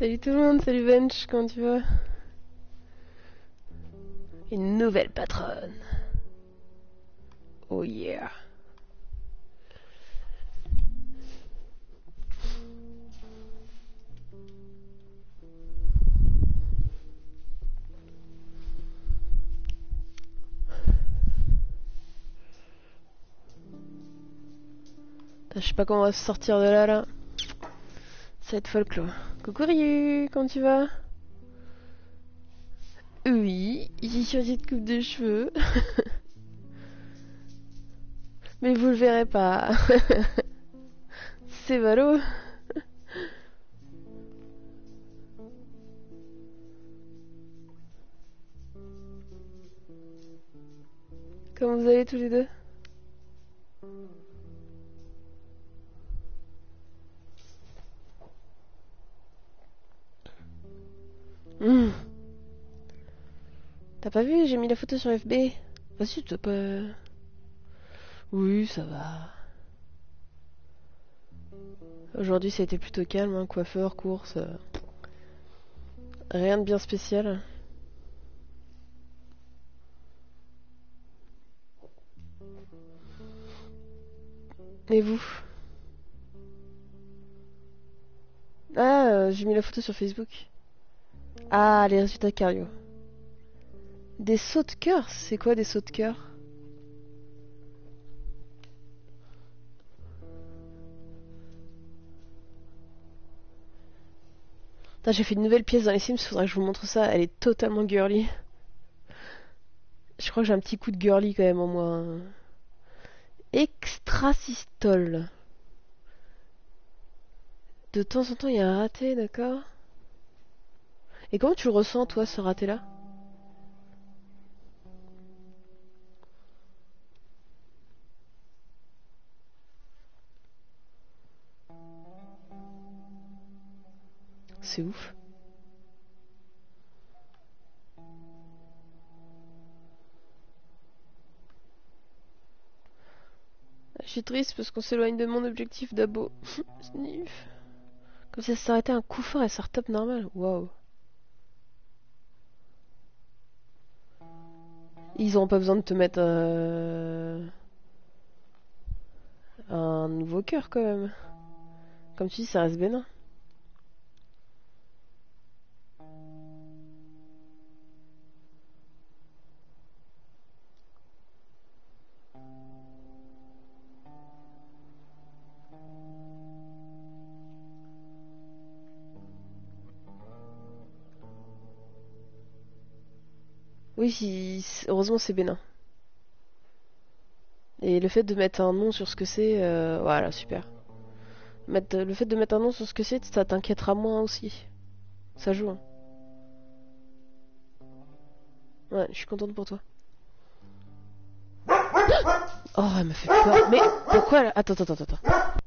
Salut tout le monde, salut Bench, comment tu vas? Une nouvelle patronne. Oh yeah. Je sais pas comment on va se sortir de là là. Ça va être folklore. Coucou Ryu, comment tu vas? Oui, j'ai changé de coupe de cheveux. Mais vous le verrez pas. C'est valo. Comment vous allez tous les deux? T'as pas vu J'ai mis la photo sur FB. Vas-y, t'as pas... Oui, ça va. Aujourd'hui, ça a été plutôt calme, hein, coiffeur, course. euh, Rien de bien spécial. Et vous? Ah, euh, j'ai mis la photo sur Facebook. Ah, les résultats cardio. Des sauts de cœur C'est quoi des sauts de cœur? J'ai fait une nouvelle pièce dans les Sims, faudrait que je vous montre ça. Elle est totalement girly. Je crois que j'ai un petit coup de girly quand même en moi. hein. Extrasystole. De temps en temps, il y a un raté, d'accord? Et comment tu le ressens, toi, ce raté-là? C'est ouf. Je suis triste parce qu'on s'éloigne de mon objectif d'abo. Comme ça s'arrêtait un coup fort et ça retape normal. Waouh. Ils auront pas besoin de te mettre euh, un nouveau cœur quand même. Comme tu dis, ça reste bénin. Oui, heureusement c'est bénin. Et le fait de mettre un nom sur ce que c'est, euh, voilà, super. Le fait de mettre un nom sur ce que c'est, ça t'inquiétera moins aussi. Ça joue. hein. Ouais, je suis contente pour toi. Oh, elle me fait peur. Mais pourquoi elle... Attends, attends, attends, attends.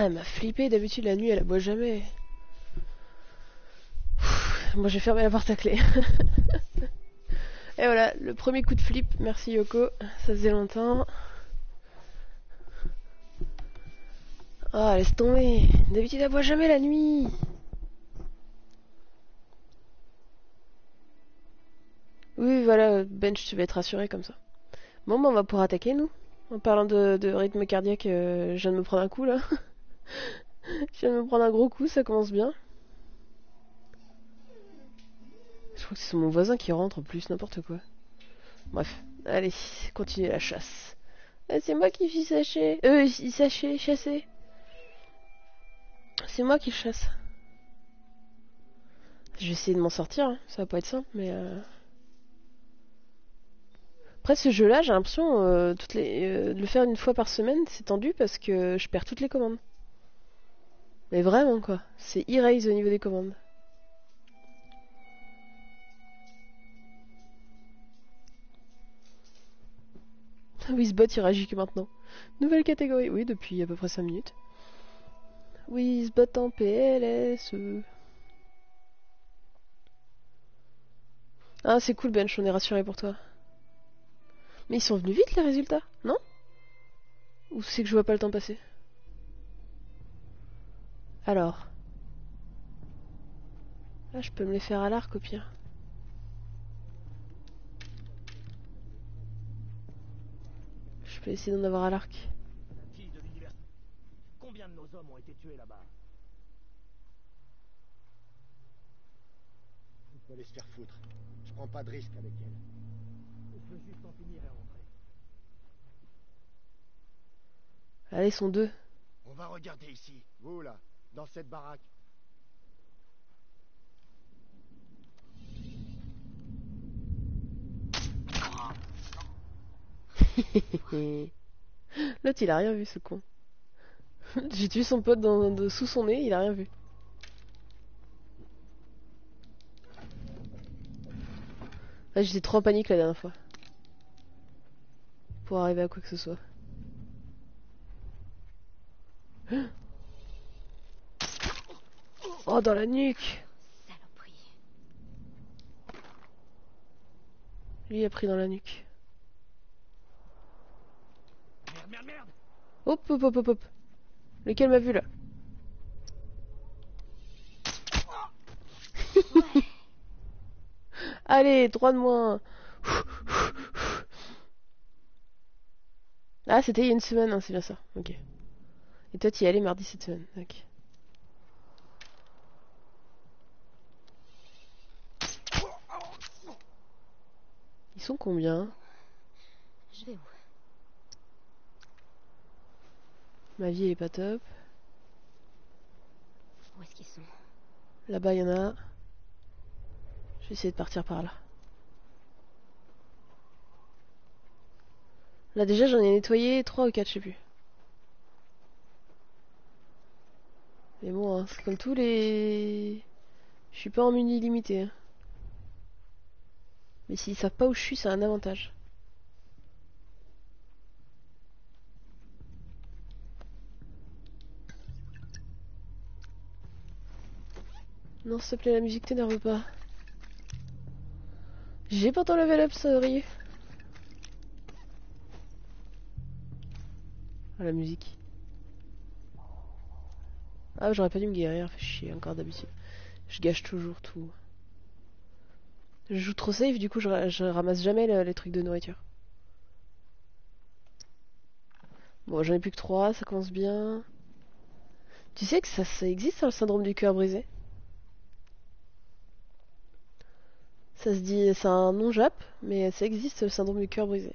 Ah, elle m'a flippé. D'habitude, la nuit, elle aboie jamais. Moi, j'ai fermé la porte à clé. Et voilà, le premier coup de flip. Merci Yoko. Ça faisait longtemps. Ah, laisse tomber. D'habitude, elle aboie jamais la nuit. Oui, voilà, Bench, tu vas être rassuré comme ça. Bon, bah, on va pouvoir attaquer, nous. En parlant de, de rythme cardiaque, euh, je viens de me prendre un coup là. je viens de me prendre un gros coup, ça commence bien. Je crois que c'est mon voisin qui rentre en plus, n'importe quoi. Bref, allez, continuez la chasse. Ah, c'est moi qui suis saché. Euh, saché, chassé. C'est moi qui chasse. Je vais essayer de m'en sortir, hein. ça va pas être simple, mais... Euh... Après ce jeu-là, j'ai l'impression euh, euh, de le faire une fois par semaine, c'est tendu parce que je perds toutes les commandes. Mais vraiment quoi, c'est erase au niveau des commandes. Wizbot il réagit que maintenant. Nouvelle catégorie, oui, depuis à peu près 5 minutes. Wizbot en PLS. Ah, c'est cool, Bench, on est rassuré pour toi. Mais ils sont venus vite, les résultats, non? Ou c'est que je vois pas le temps passer? Alors. Là, je peux me les faire à l'arc au pire. Je peux essayer d'en avoir à l'arc. Combien de nos hommes ont été tués là-bas? Faut aller se faire foutre. Je prends pas de risque avec elle. Je veux juste en finir et rentrer. Allez, ils sont deux. On va regarder ici. Vous là, dans cette baraque. L'autre, il a rien vu, ce con. J'ai tué son pote dans, de, sous son nez, il a rien vu. Là, j'étais trop en panique la dernière fois. Pour arriver à quoi que ce soit. Oh, dans la nuque Saloperie. Lui a pris dans la nuque. Merde, merde, merde Hop, hop, hop, hop, hop. Lequel m'a vu là Allez, droit de moins. Ah, c'était il y a une semaine, hein, c'est bien ça. Ok. Et toi, tu y allais mardi cette semaine. Ok. Ils sont combien Je vais où Ma vie elle est pas top. Où est-ce qu'ils sont Là-bas, il y en a. Je vais essayer de partir par là. Là, déjà, j'en ai nettoyé 3 ou 4, je sais plus. Mais bon, hein, c'est comme tous les... Je suis pas en muni limité. hein. Mais s'ils savent pas où je suis, c'est un avantage. Non, s'il te plaît, la musique t'énerve pas. J'ai pourtant level up, sorry. Ah, la musique. Ah, j'aurais pas dû me guérir, fait chier, encore d'habitude. Je gâche toujours tout. Je joue trop safe, du coup, je, je ramasse jamais le- les trucs de nourriture. Bon, j'en ai plus que 3, ça commence bien. Tu sais que ça, existe, le syndrome du cœur brisé? Ça se dit, c'est un nom jap, mais ça existe le syndrome du cœur brisé.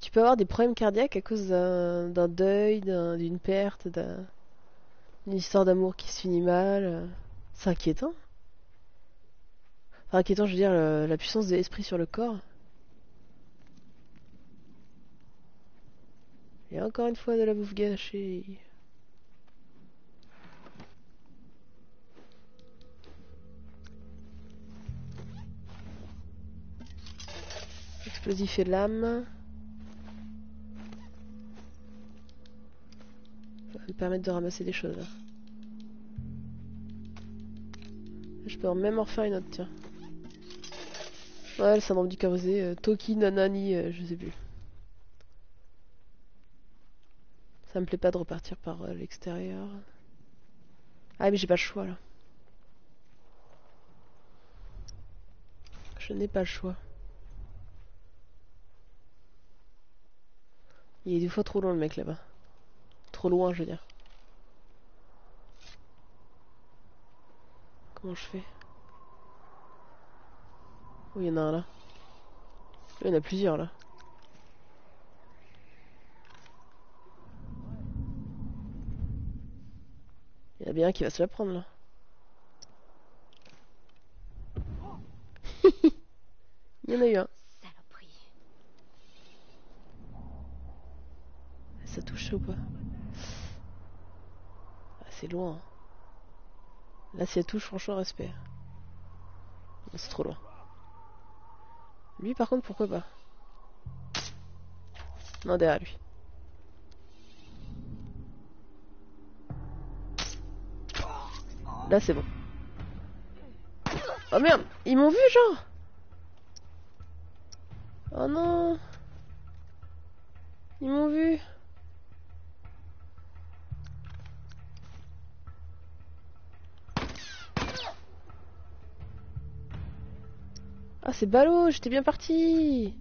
Tu peux avoir des problèmes cardiaques à cause d'un deuil, d'un- d'une perte, d'un- d'une histoire d'amour qui se finit mal, euh, c'est inquiétant. Inquiétant, je veux dire, la puissance de l'esprit sur le corps. Et encore une fois de la bouffe gâchée. Explosif et lame. Ça va me permettre de ramasser des choses. Je peux même en refaire une autre, tiens. Ouais, le syndrome du brisé, euh, Toki Nanani, euh, je sais plus. Ça me plaît pas de repartir par euh, l'extérieur. Ah, mais j'ai pas le choix là. Je n'ai pas le choix. Il est des fois trop loin le mec là-bas. Trop loin, je veux dire. Comment je fais? Oh, il y en a un là. Il y en a plusieurs là. Il y en a bien un qui va se la prendre là. il y en a eu un. Ça touche ou pas? Ah, C'est loin. hein. Là, si elle touche, franchement, respect. C'est trop loin. Lui, par contre, pourquoi pas? Non, derrière lui. Là, c'est bon. Oh merde! Ils m'ont vu, genre! Oh non! Ils m'ont vu Ah, c'est ballot, j'étais bien parti.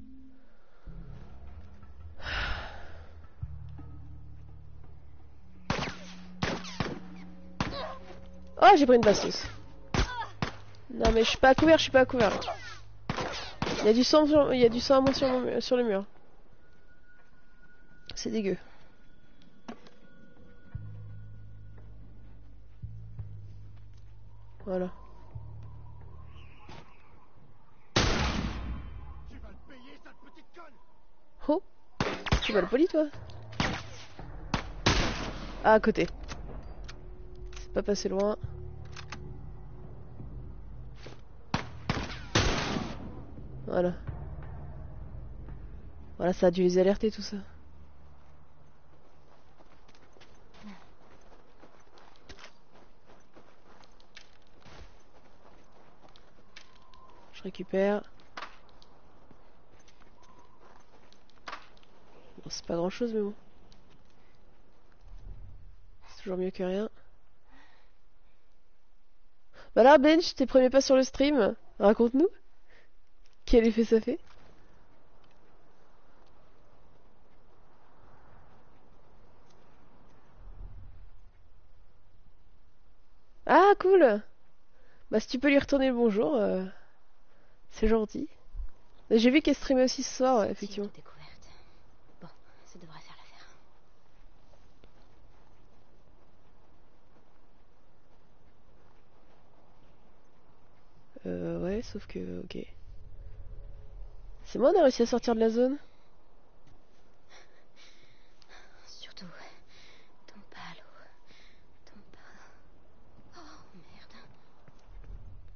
Oh, j'ai pris une bastos. Non, mais je suis pas à couvert, je suis pas à couvert. Il y a du sang, il y a du sang à moi sur le mur. C'est dégueu. Voilà. Tu vas le poli toi Ah à côté. C'est pas passé loin. Voilà. Voilà, ça a dû les alerter tout ça. Je récupère. C'est pas grand chose, mais bon. C'est toujours mieux que rien. Bah là, Bench, tes premiers pas sur le stream, raconte-nous. Quel effet ça fait? Ah, cool Bah, si tu peux lui retourner le bonjour, euh, c'est gentil. J'ai vu qu'elle streamait aussi ce soir, effectivement. Bon, ça devrait faire l'affaire. Euh, ouais, sauf que, ok. C'est moi, on a réussi à sortir de la zone? Surtout, ton palo. Ton palo. Oh, merde.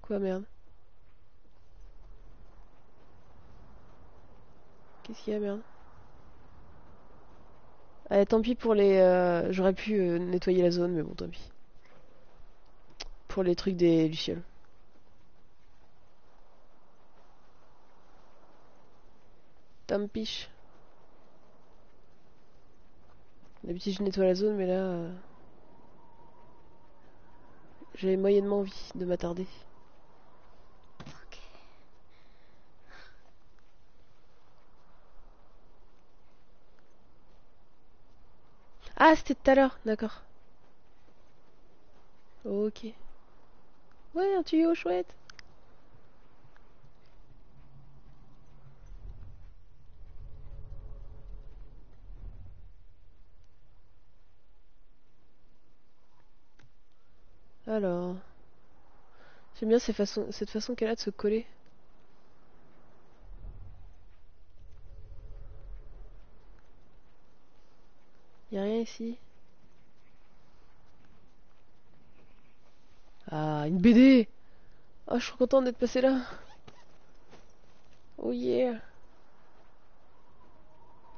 Quoi, merde? Qu'est-ce qu'il y a, merde? Allez, tant pis pour les... euh, J'aurais pu euh, nettoyer la zone, mais bon, tant pis. Pour les trucs des Lucioles. Tant pis. D'habitude, je nettoie la zone, mais là... euh, J'avais moyennement envie de m'attarder. Ah, c'était tout à l'heure, d'accord. Ok. Ouais, un tuyau chouette. Alors. J'aime bien ces façons- cette façon qu'elle a de se coller. Y a rien ici. Ah, une BD Ah, je suis content d'être passé là. Oh yeah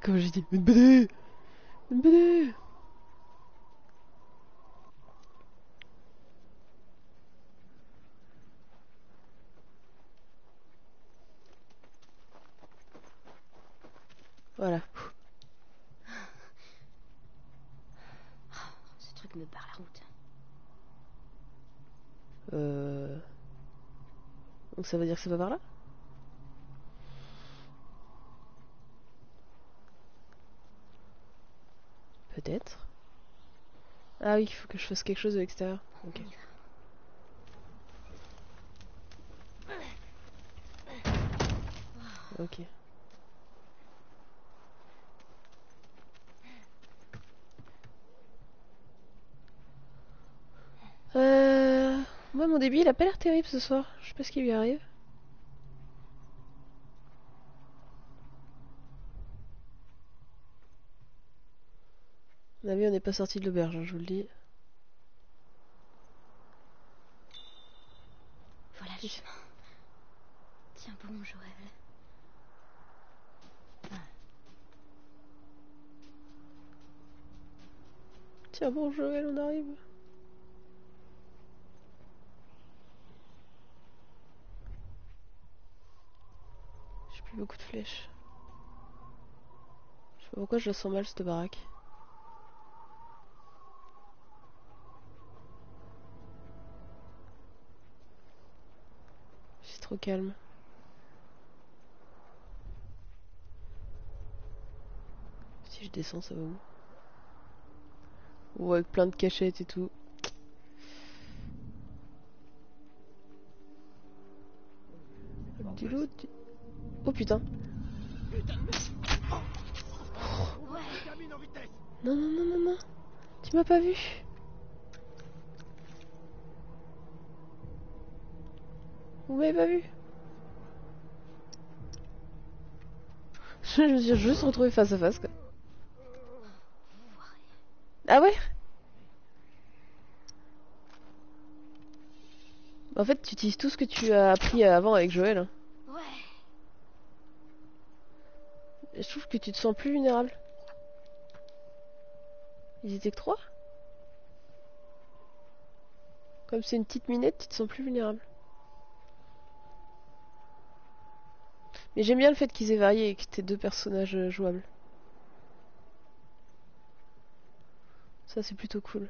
Comme j'ai dit, une BD Une BD Voilà. Ce truc me barre la route. Euh... Donc ça veut dire que ça va par là? Peut-être. Ah oui, il faut que je fasse quelque chose de l'extérieur. Ok. Ok. Euh... Moi, mon débit, il a pas l'air terrible ce soir. Je sais pas ce qui lui arrive. Mon avis, on n'est pas sorti de l'auberge, hein, je vous le dis. Voilà le chemin. Tiens bon, Joël. Tiens bon, Joël, on arrive. Plus beaucoup de flèches. Je sais pas pourquoi je la sens mal cette baraque. C'est trop calme. Si je descends, ça va où? Ou avec plein de cachettes et tout. Du Oh putain. Non, non, non, non, non. Tu m'as pas vu. Vous m'avez pas vu. Je me suis juste retrouvé face à face, quoi. Ah ouais? En fait, tu utilises tout ce que tu as appris avant avec Joël. hein. Ouais. Et je trouve que tu te sens plus vulnérable. Ils étaient que trois Comme c'est une petite minette, tu te sens plus vulnérable. Mais j'aime bien le fait qu'ils aient varié et que t'aies deux personnages euh, jouables. Ça c'est plutôt cool.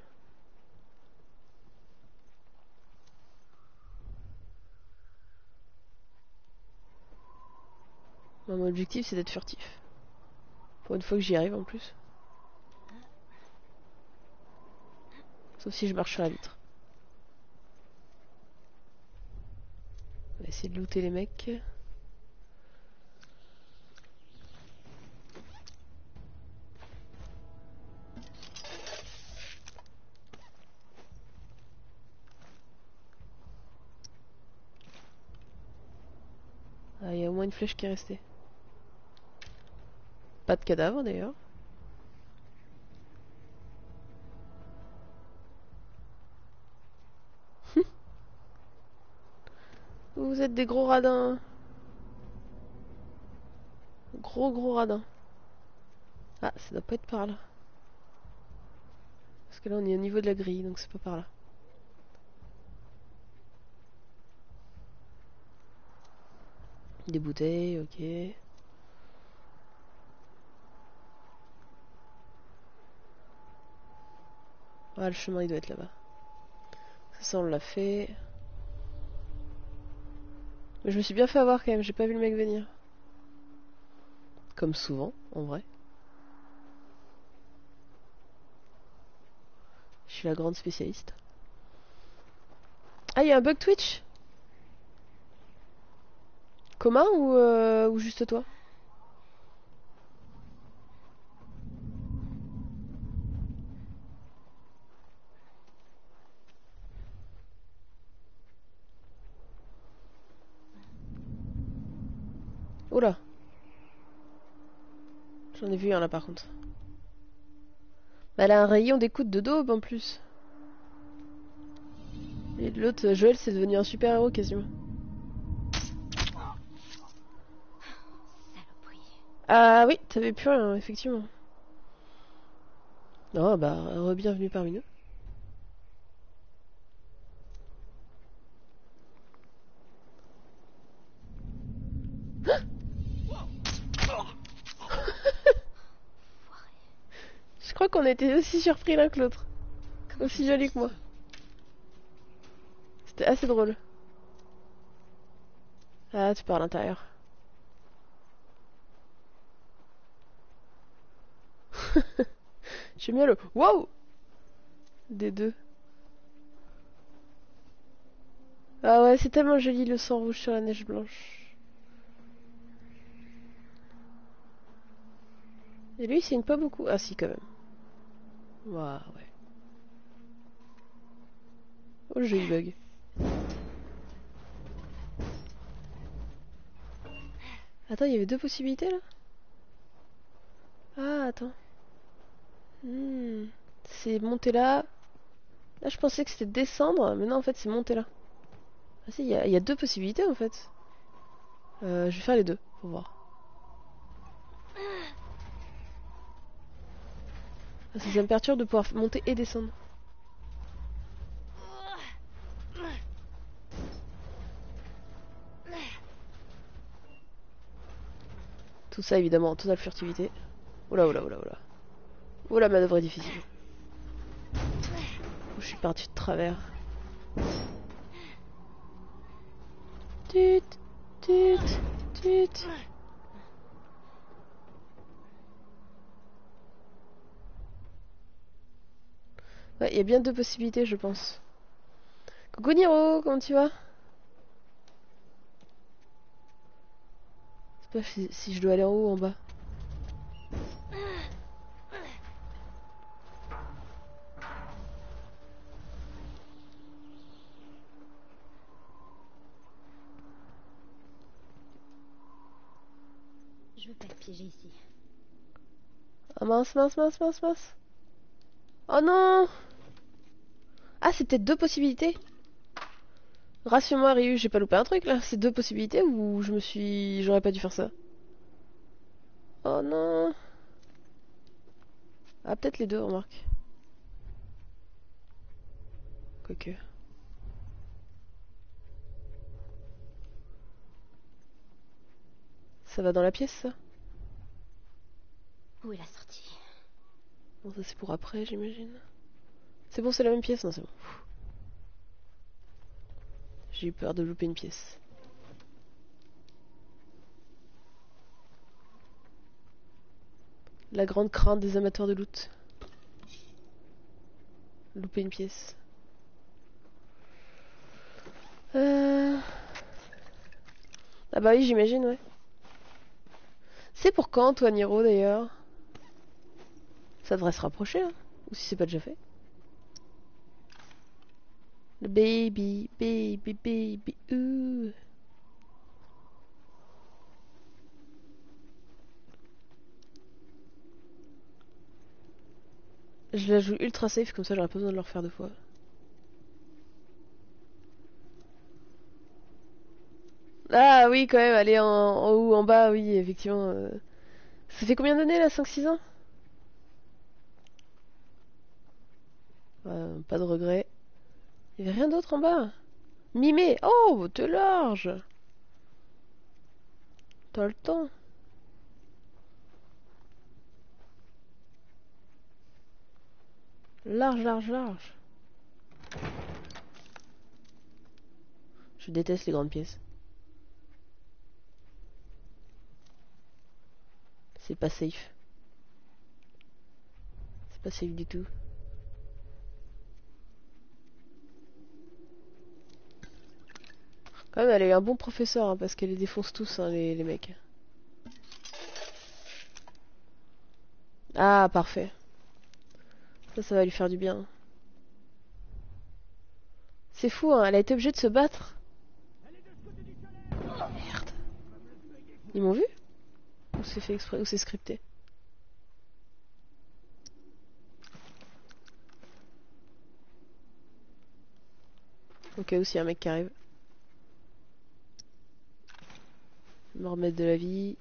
Moi, mon objectif c'est d'être furtif. Pour une fois que j'y arrive en plus. Sauf si je marche sur la vitre. On va essayer de looter les mecs. Ah, il y a au moins une flèche qui est restée. Pas de cadavre d'ailleurs. Vous êtes des gros radins. Gros gros radins. Ah, ça doit pas être par là. Parce que là on est au niveau de la grille, donc c'est pas par là. Des bouteilles, ok. Ah, le chemin il doit être là-bas. Ça, on l'a fait. Mais je me suis bien fait avoir quand même, j'ai pas vu le mec venir. Comme souvent, en vrai. Je suis la grande spécialiste. Ah, il y a un bug Twitch? Commun ou, euh, ou juste toi? Oula J'en ai vu un là par contre. Bah, elle a un rayon d'écoute de daube en plus. Et l'autre, Joël, c'est devenu un super héros quasiment. Ah oui, t'avais plus rien, effectivement. Non, bah, re-bienvenue parmi nous. Qu'on était aussi surpris l'un que l'autre. Aussi joli que moi. C'était assez drôle. Ah, tu pars à l'intérieur. J'aime bien le wow des deux. Ah ouais, c'est tellement joli le sang rouge sur la neige blanche. Et lui, il signe pas beaucoup. Ah si, quand même. Waouh, ouais. Oh, le joli bug. Attends, il y avait deux possibilités là? Ah, attends. Hmm. C'est monter là. Là, je pensais que c'était descendre, mais non, en fait, c'est monter là. Ah si, il y, a- il y a deux possibilités en fait. Euh, je vais faire les deux, pour voir. Ça, ça me perturbe de pouvoir monter et descendre. Tout ça évidemment en totale furtivité. Oula oula oula oula. Oula manœuvre est difficile. Je suis parti de travers. Ouais, il y a bien deux possibilités, je pense. Coucou Niro, comment tu vas? Je sais pas si, si je dois aller en haut ou en bas. Je veux pas être piégée ici. Ah mince, mince, mince, mince, mince. Oh non Ah, c'est peut-être deux possibilités. Rassure-moi, Ryu, j'ai pas loupé un truc là. C'est deux possibilités ou je me suis. J'aurais pas dû faire ça? Oh non Ah, peut-être les deux, remarque. Quoique. Ça va dans la pièce, ça? Où est la sortie? Bon, ça c'est pour après, j'imagine. C'est bon, c'est la même pièce? Non, c'est bon. J'ai eu peur de louper une pièce. La grande crainte des amateurs de loot. Louper une pièce. Euh... Ah bah oui, j'imagine, ouais. C'est pour quand, toi, Niro, d'ailleurs? Ça devrait se rapprocher, hein. Ou si c'est pas déjà fait. Le baby, baby, baby, ouh. Je la joue ultra safe, comme ça j'aurais pas besoin de le refaire deux fois. Ah oui, quand même, aller en, haut en bas, oui, effectivement. euh. Ça fait combien d'années là 5-6 ans? Euh, pas de regret. Il y avait rien d'autre en bas. Mimé. Oh, t'es large. T'as le temps. Large, large, large. Je déteste les grandes pièces. C'est pas safe. C'est pas safe du tout. Quand même, elle est un bon professeur, hein, parce qu'elle les défonce tous, hein, les, mecs. Ah, parfait. Ça, ça va lui faire du bien. C'est fou, hein, elle a été obligée de se battre. Oh, merde. Ils m'ont vu? Ou c'est fait exprès, ou c'est scripté? Au cas où s'il y a un mec qui arrive. Me remettre de la vie.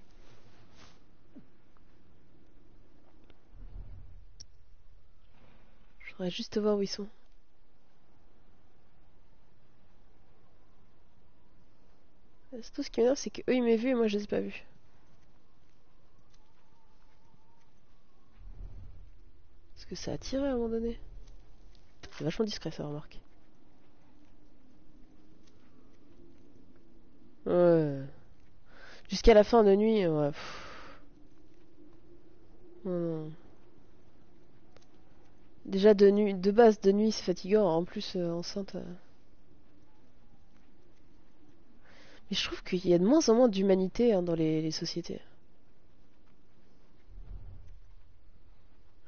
Je juste voir où ils sont. Tout ce qui m'énerve, c'est qu'eux ils m'ont vu et moi je les ai pas vus? Est-ce que ça a tiré à un moment donné? C'est vachement discret ça, remarque. Ouais. Jusqu'à la fin de nuit, non. Déjà de nuit, de base, de nuit c'est fatigant, en plus euh, enceinte. euh. Mais je trouve qu'il y a de moins en moins d'humanité hein, dans les, les sociétés.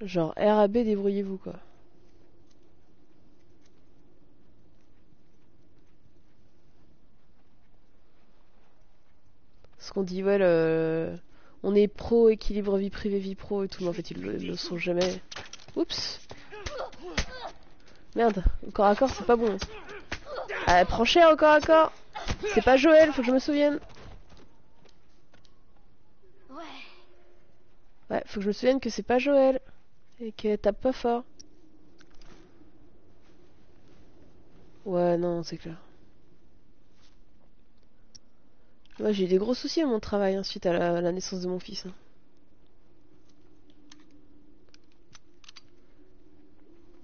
Genre RAB, débrouillez-vous quoi. Ce qu'on dit, ouais, le... on est pro, équilibre vie privée, vie pro et tout, mais en fait ils le, le sont jamais. Oups Merde, au corps à corps c'est pas bon. Ah, prends cher corps à corps C'est pas Joël, faut que je me souvienne. Ouais, faut que je me souvienne que c'est pas Joël. Et qu'elle tape pas fort. Ouais, non, c'est clair. Ouais, j'ai eu des gros soucis à mon travail hein, suite à la, naissance de mon fils. hein.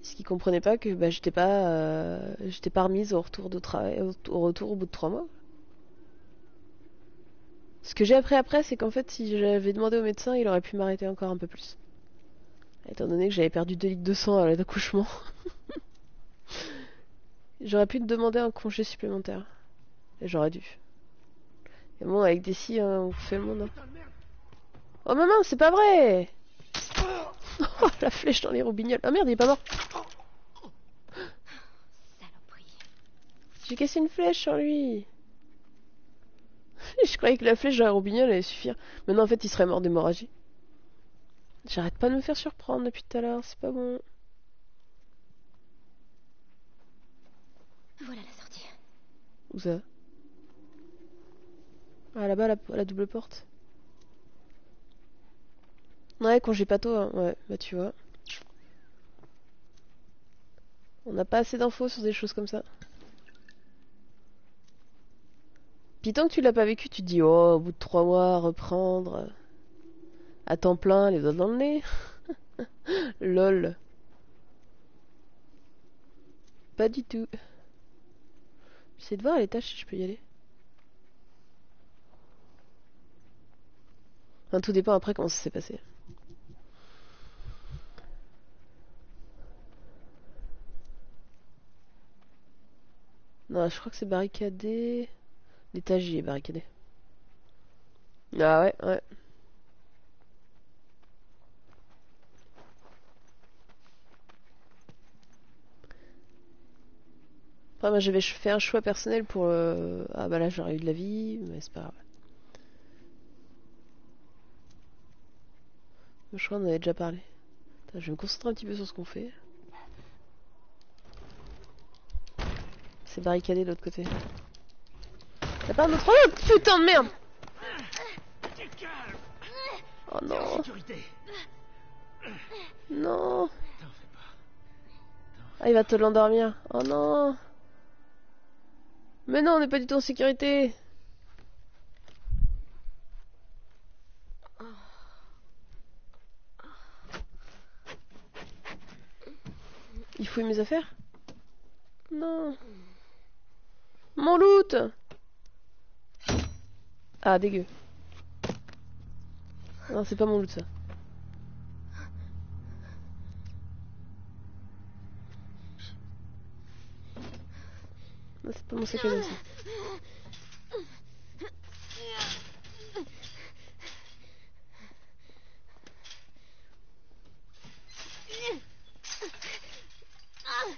Ce qui comprenait pas que bah, j'étais pas, euh, j'étais pas remise au retour de travail, au, au retour au bout de trois mois. Ce que j'ai appris après, c'est qu'en fait, si j'avais demandé au médecin, il aurait pu m'arrêter encore un peu plus. Étant donné que j'avais perdu 2 litres de sang à l'accouchement. J'aurais pu te demander un congé supplémentaire. Et j'aurais dû. Et bon, avec des scies, hein, on fait le monde. hein. Oh maman, c'est pas vrai Oh, la flèche dans les roubignoles. Ah merde, il est pas mort. J'ai cassé une flèche sur lui. Je croyais que la flèche dans la robignole allait suffire. Mais non, en fait, il serait mort d'hémorragie. J'arrête pas de me faire surprendre depuis tout à l'heure, c'est pas bon. Voilà la sortie. Où ça? Ah, là-bas, la, double porte. Ouais, congé pato, hein. ouais, bah tu vois. On n'a pas assez d'infos sur des choses comme ça. Puis tant que tu l'as pas vécu, tu te dis, oh, au bout de trois mois, reprendre. À temps plein, les doigts dans le nez. Lol. Pas du tout. J'essaie de voir à l'étage si je peux y aller. Tout dépend après comment ça s'est passé. Non, je crois que c'est barricadé. L'étage il est barricadé. Ah ouais, ouais. Après, moi ch- fait un choix personnel pour. euh, Ah bah là j'aurais eu de la vie, mais c'est pas grave. Je crois qu'on avait déjà parlé. Je vais me concentrer un petit peu sur ce qu'on fait. C'est barricadé de l'autre côté. Y'a pas un autre. Oh putain de merde Oh non. Non. Ah il va te l'endormir. Oh non Mais non on n'est pas du tout en sécurité Il fouille mes affaires Non. Mon loot. Ah dégueu. Non c'est pas mon loot ça. Non, c'est pas mon sac à dos ça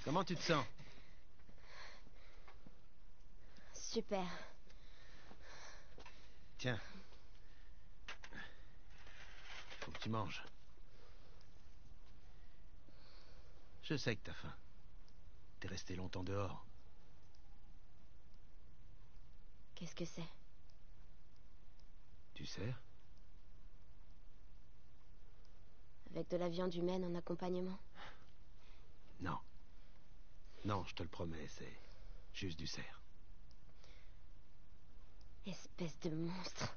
Comment tu te sens? Super. Tiens. Faut que tu manges. Je sais que t'as faim. T'es resté longtemps dehors. Qu'est-ce que c'est? Tu sais Avec de la viande humaine en accompagnement? Non. Non, je te le promets, c'est juste du cerf. Espèce de monstre.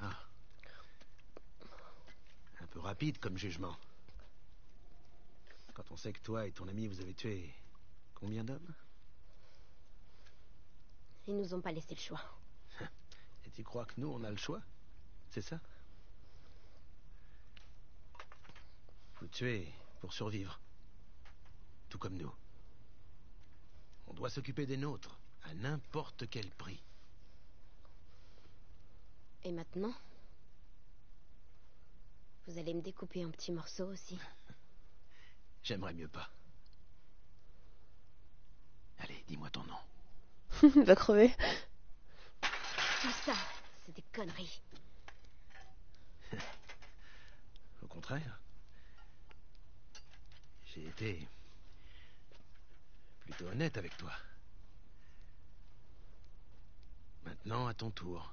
Ah. Un peu rapide comme jugement. Quand on sait que toi et ton ami vous avez tué combien d'hommes? Ils nous ont pas laissé le choix. Et tu crois que nous, on a le choix? C'est ça? Faut tuer pour survivre. tout comme nous. On doit s'occuper des nôtres, à n'importe quel prix. Et maintenant Vous allez me découper en petits morceaux aussi. J'aimerais mieux pas. Allez, dis-moi ton nom. Il va crever. Tout ça, c'est des conneries. Au contraire. J'ai été plutôt honnête avec toi. Maintenant, à ton tour.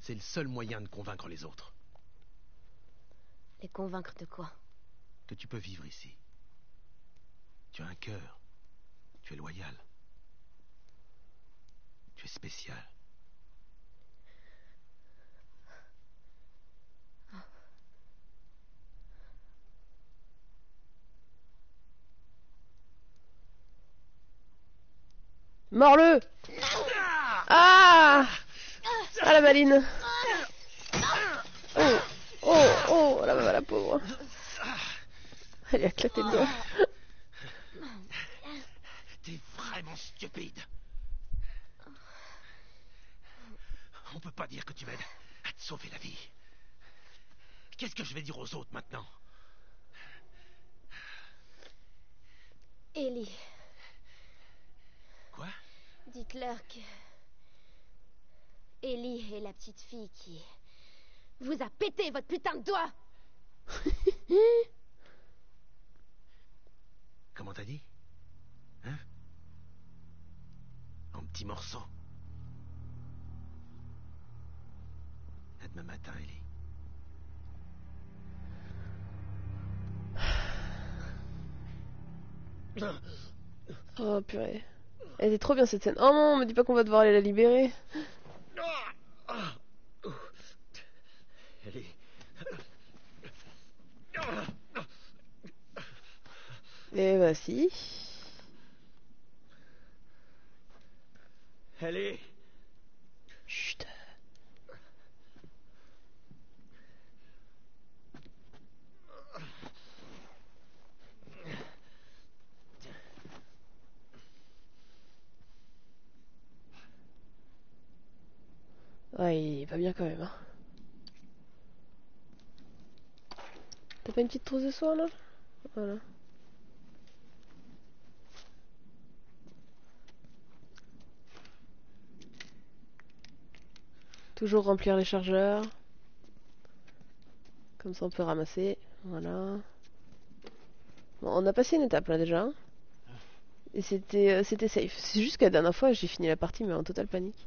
C'est le seul moyen de convaincre les autres Les convaincre de quoi? Que tu peux vivre ici. Tu as un cœur. Tu es loyal. Tu es spécial. Mords-le Ah Ah la maline Oh Oh Oh la, la pauvre Elle lui a éclaté le doigt. T'es vraiment stupide. On peut pas dire que tu m'aides à te sauver la vie. Qu'est-ce que je vais dire aux autres maintenant? Ellie, dites-leur que... Ellie est la petite fille qui... vous a pété votre putain de doigt Comment t'as dit? Hein? En petits morceaux. À demain matin, Ellie. Oh purée. Elle était trop bien cette scène. Oh non, me dis pas qu'on va devoir aller la libérer. Ellie. Et bah si. Chut. Ouais, il pas bien quand même. Hein. T'as pas une petite trousse de soins là? Voilà. Toujours remplir les chargeurs. Comme ça on peut ramasser. Voilà. Bon, on a passé une étape là déjà. Et c'était euh, c'était safe. C'est juste que la dernière fois j'ai fini la partie mais en totale panique.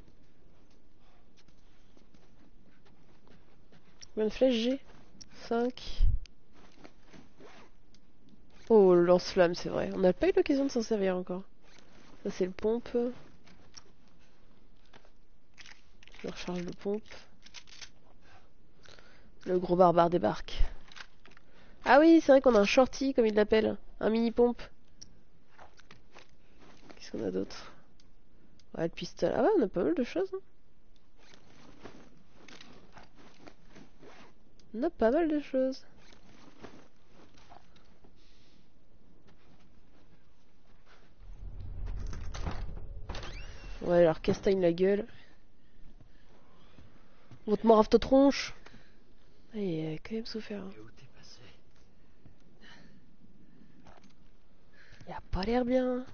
Combien de flèches j'ai 5. Oh, lance-flamme, c'est vrai. On n'a pas eu l'occasion de s'en servir encore. Ça, c'est le pompe. Je recharge le pompe. Le gros barbare débarque. Ah oui, c'est vrai qu'on a un shorty, comme il l'appelle. Un mini-pompe. Qu'est-ce qu'on a d'autre? Ouais, le pistolet. Ah ouais, on a pas mal de choses. hein. On a pas mal de choses. Ouais, alors castagne la gueule. Votre mort à ta tronche. Ah, il a quand même souffert. hein. Il a pas l'air bien.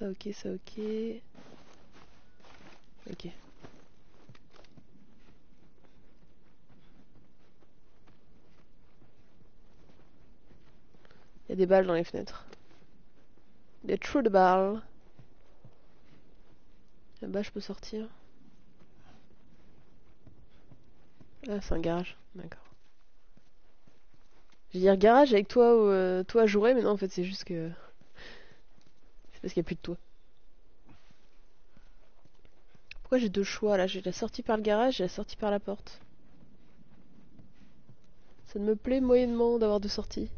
Ça ok, ça ok. Ok. Il y a des balles dans les fenêtres. Des trous de balles. Là-bas, je peux sortir. Ah, c'est un garage. D'accord. Je vais dire garage avec toi euh, toi jouer, mais non, en fait, c'est juste que. Parce qu'il n'y a plus de toi. Pourquoi j'ai deux choix là? J'ai la sortie par le garage et la sortie par la porte. Ça ne me plaît moyennement d'avoir deux sorties.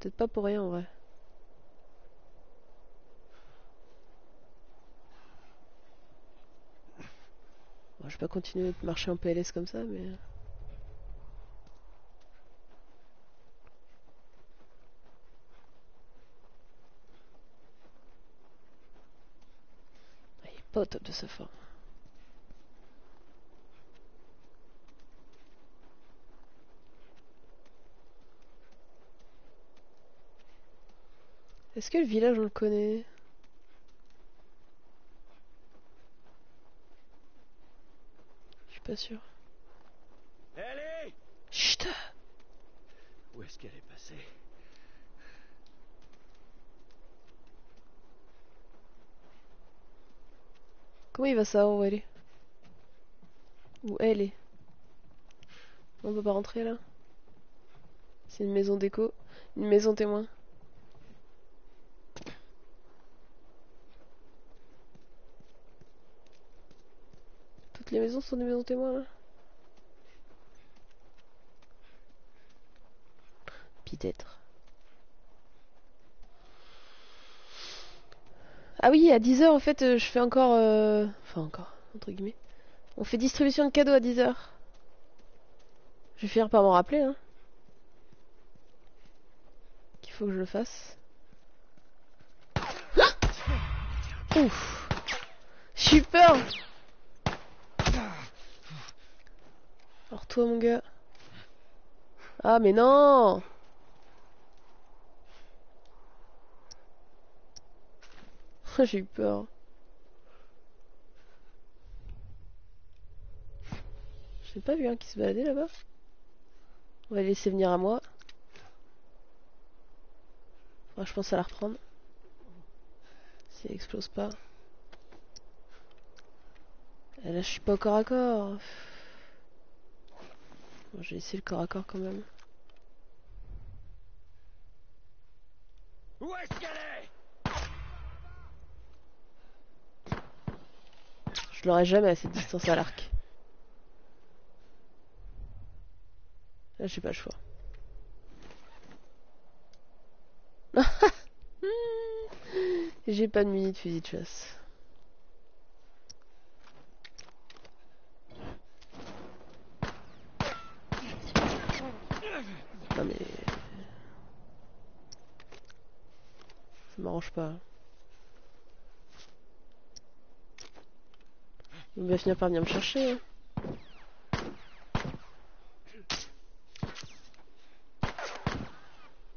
Peut-être pas pour rien en vrai. Je vais pas continuer de marcher en PLS comme ça, mais... Top de sa forme. Est-ce que le village on le connaît? Je suis pas sûr. Chut Où est-ce qu'elle est passée? Comment il va savoir où elle est Où elle est On peut pas rentrer là C'est une maison d'écho. Une maison témoin. Toutes les maisons sont des maisons témoins là Peut-être. Ah oui, à 10h en fait, euh, je fais encore... euh, Enfin encore, entre guillemets. On fait distribution de cadeaux à 10h. Je vais finir par m'en rappeler, hein. Qu'il faut que je le fasse. Ah Ouf J'ai eu peur Alors toi mon gars. Ah mais non J'ai eu peur. Je n'ai pas vu un qui se baladait là-bas. On va les laisser venir à moi. Que je pense à la reprendre. Si elle explose pas. Et là, je suis pas au corps à corps. Bon, j'ai essayé le corps à corps quand même. Où est-ce qu'elle est? Je l'aurai jamais à cette distance à l'arc. Là, j'ai pas le choix. j'ai pas de mini de fusil de chasse. Non mais... Ça m'arrange pas. Il va finir par venir me chercher. hein.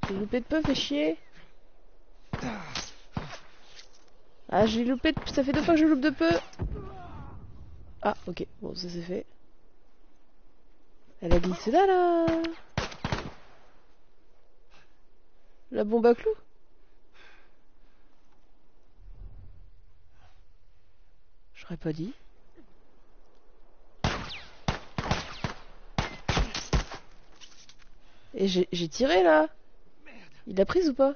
J'ai loupé de peu, fait chier. Ah, j'ai loupé de... Ça fait deux fois que je loupe de peu. Ah, ok. Bon, ça c'est fait. Elle a glissé là, là. La bombe à clous. J'aurais pas dit. Et j'ai tiré là. Il a prise ou pas?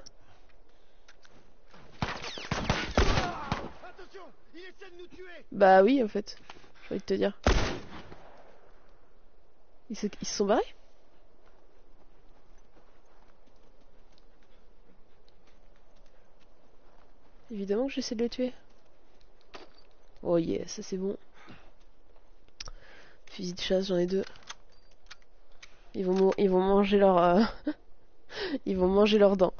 Bah oui en fait. J'ai envie de te dire. Ils se, ils se sont barrés? Évidemment que j'essaie de les tuer. Oh yeah, ça c'est bon. Fusil de chasse, j'en ai deux. Ils vont, manger leur... euh, ils vont manger leurs dents.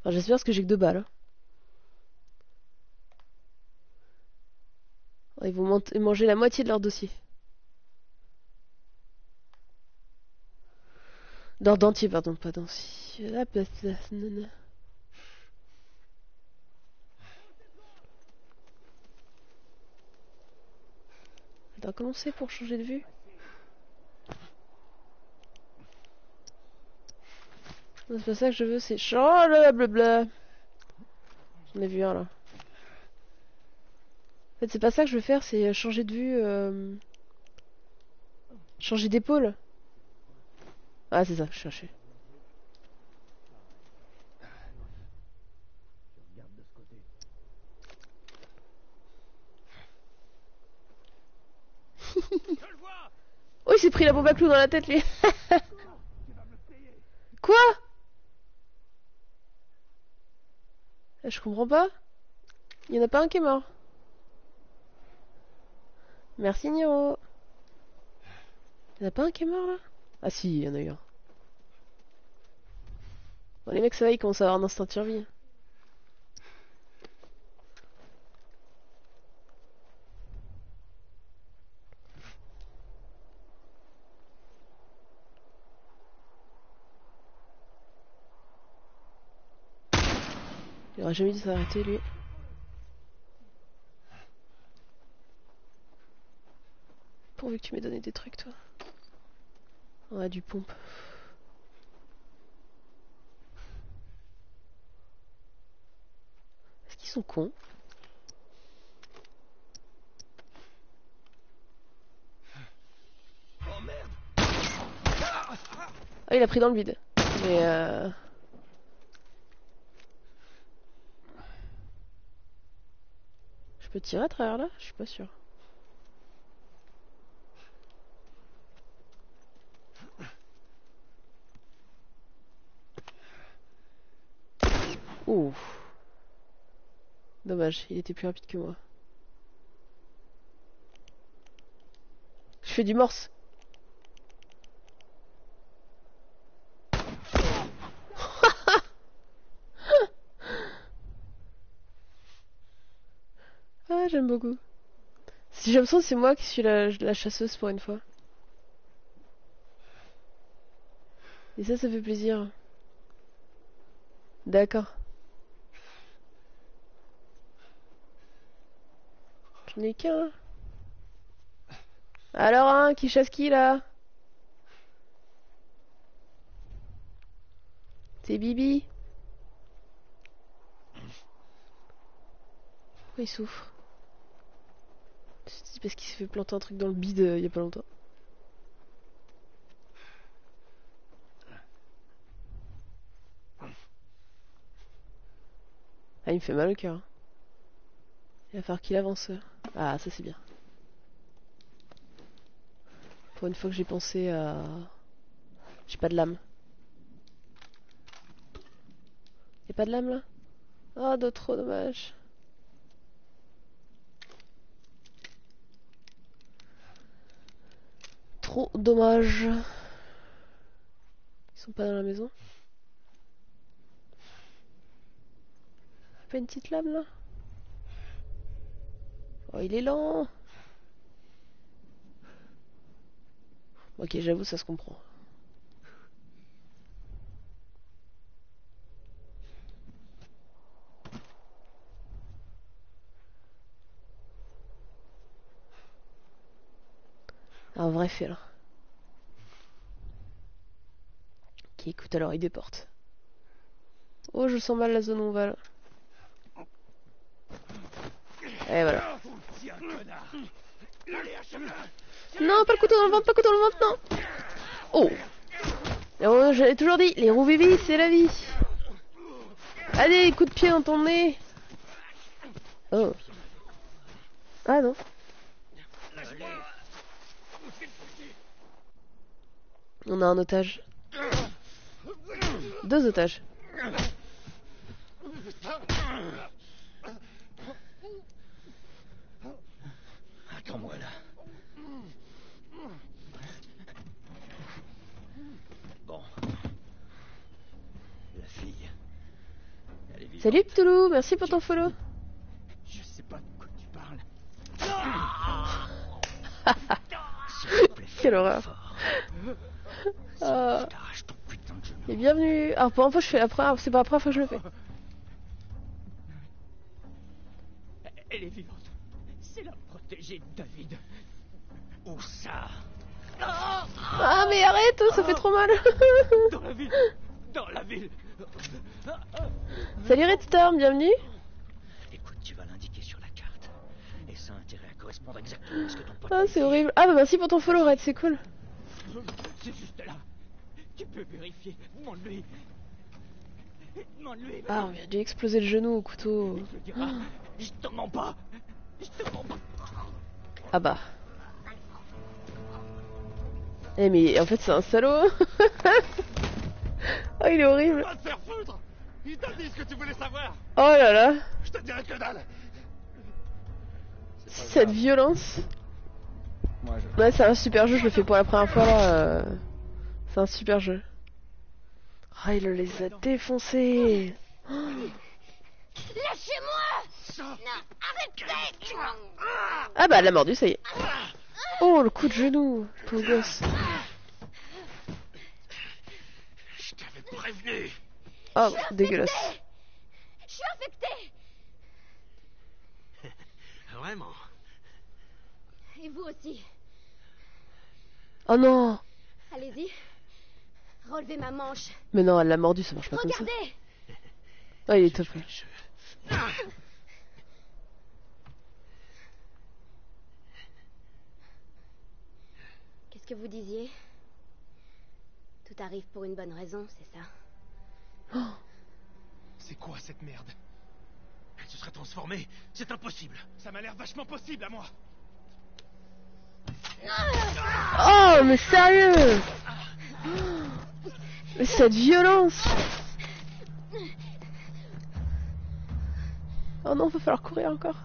Enfin, j'espère que j'ai que deux balles. hein. Ils vont manger la moitié de leur dossier. Leur dentier, pardon, pas dentier. Là, là, nanana. Attends, comment c'est pour changer de vue? C'est pas ça que je veux, c'est... Oh blabla J'en ai vu un, là. En fait, c'est pas ça que je veux faire, c'est changer de vue... euh, Changer d'épaule. Ah, c'est ça, cherchais. Côté. Je vois Oh, il s'est pris la bombe à clous dans la tête, lui Quoi? Je comprends pas. Il y en a pas un qui est mort. Merci Niro. Il y en a pas un qui est mort là? Ah si, il y en a eu un. Bon, les mecs, ça va, ils commencent à avoir un instinct de survie. Aurait jamais dû s'arrêter lui. Pourvu que tu m'aies donné des trucs toi. A du pompe. Est-ce qu'ils sont cons? Ah il a pris dans le vide. Mais euh... peux tirer à travers là? Je suis pas sûr. Ouh. Dommage, il était plus rapide que moi. Je fais du morse. J'aime beaucoup. Si l'impression que c'est moi qui suis la, la chasseuse pour une fois. Et ça, ça fait plaisir. D'accord. J'en ai qu'un. Alors, hein, qui chasse qui là? C'est Bibi. Pourquoi il souffre? C'est parce qu'il s'est fait planter un truc dans le bide euh, il y a pas longtemps. Ah, il me fait mal au cœur. Il va falloir qu'il avance. Ah, ça c'est bien. Pour une fois que j'ai pensé à... J'ai pas de lame. Y'a pas de lame là? Ah, de trop dommage. Trop dommage. Ils sont pas dans la maison Pas une petite lame là? Oh, il est lent Ok, j'avoue, ça se comprend. Un vrai félin. Qui écoute alors il déporte. Oh, je sens mal la zone ovale. Et voilà. Tiens, connard Allez, achève-le Non, pas le couteau dans le ventre, pas le couteau dans le ventre, non Oh Oh, j'avais toujours dit, les roues bébés, c'est la vie Allez, coup de pied dans ton nez Oh Ah non On a un otage. Deux otages. Attends-moi là. Bon. La fille. Elle est vivante. Salut Ptoulou, merci pour ton follow. Je sais pas de quoi tu parles. Quelle horreur. Ah. Genou. Et bienvenue. Alors pour une fois, je fais la première, c'est pas la première fois que je le fais. Elle est vivante. C'est la protégée de David. Où ça? Ah mais arrête, ça fait trop mal. Dans la ville Dans la ville Salut Redstorm, bienvenue. Écoute, tu vas l'indiquer sur la carte. Et ça a intérêt à correspondre exactement à ce que ton pote Ah c'est horrible. Ah bah merci pour ton follow Red, c'est cool. Tu peux vérifier. Demande-lui. Demande-lui. Ah on vient de lui exploser le genou au couteau. Il. Je te mens pas. Je te mens pas. Ah bah. Eh mais en fait c'est un salaud. oh il est horrible. Va te faire foutre Il t'a dit ce que tu voulais savoir Oh là là Je te dirai que dalle Cette violence Moi, je... Ouais, c'est un super jeu, je le fais pour la première fois là. euh, C'est un super jeu. Ah, il les a défoncés Lâchez-moi arrêtez Ah bah, elle l'a mordu, ça y est. Oh, le coup de genou Pauvre gosse. Je t'avais prévenu Oh, dégueulasse. Je suis infectée Vraiment Et vous aussi. Oh non Allez-y. Relevez ma manche. Mais non, elle l'a mordu, ça marche pas comme ça. Regardez. Oh, il est top. Je... Qu'est-ce que vous disiez? Tout arrive pour une bonne raison, c'est ça? C'est quoi cette merde? Elle se serait transformée. C'est impossible. Ça m'a l'air vachement possible à moi. Oh, mais sérieux? Cette violence Oh non, va falloir courir encore.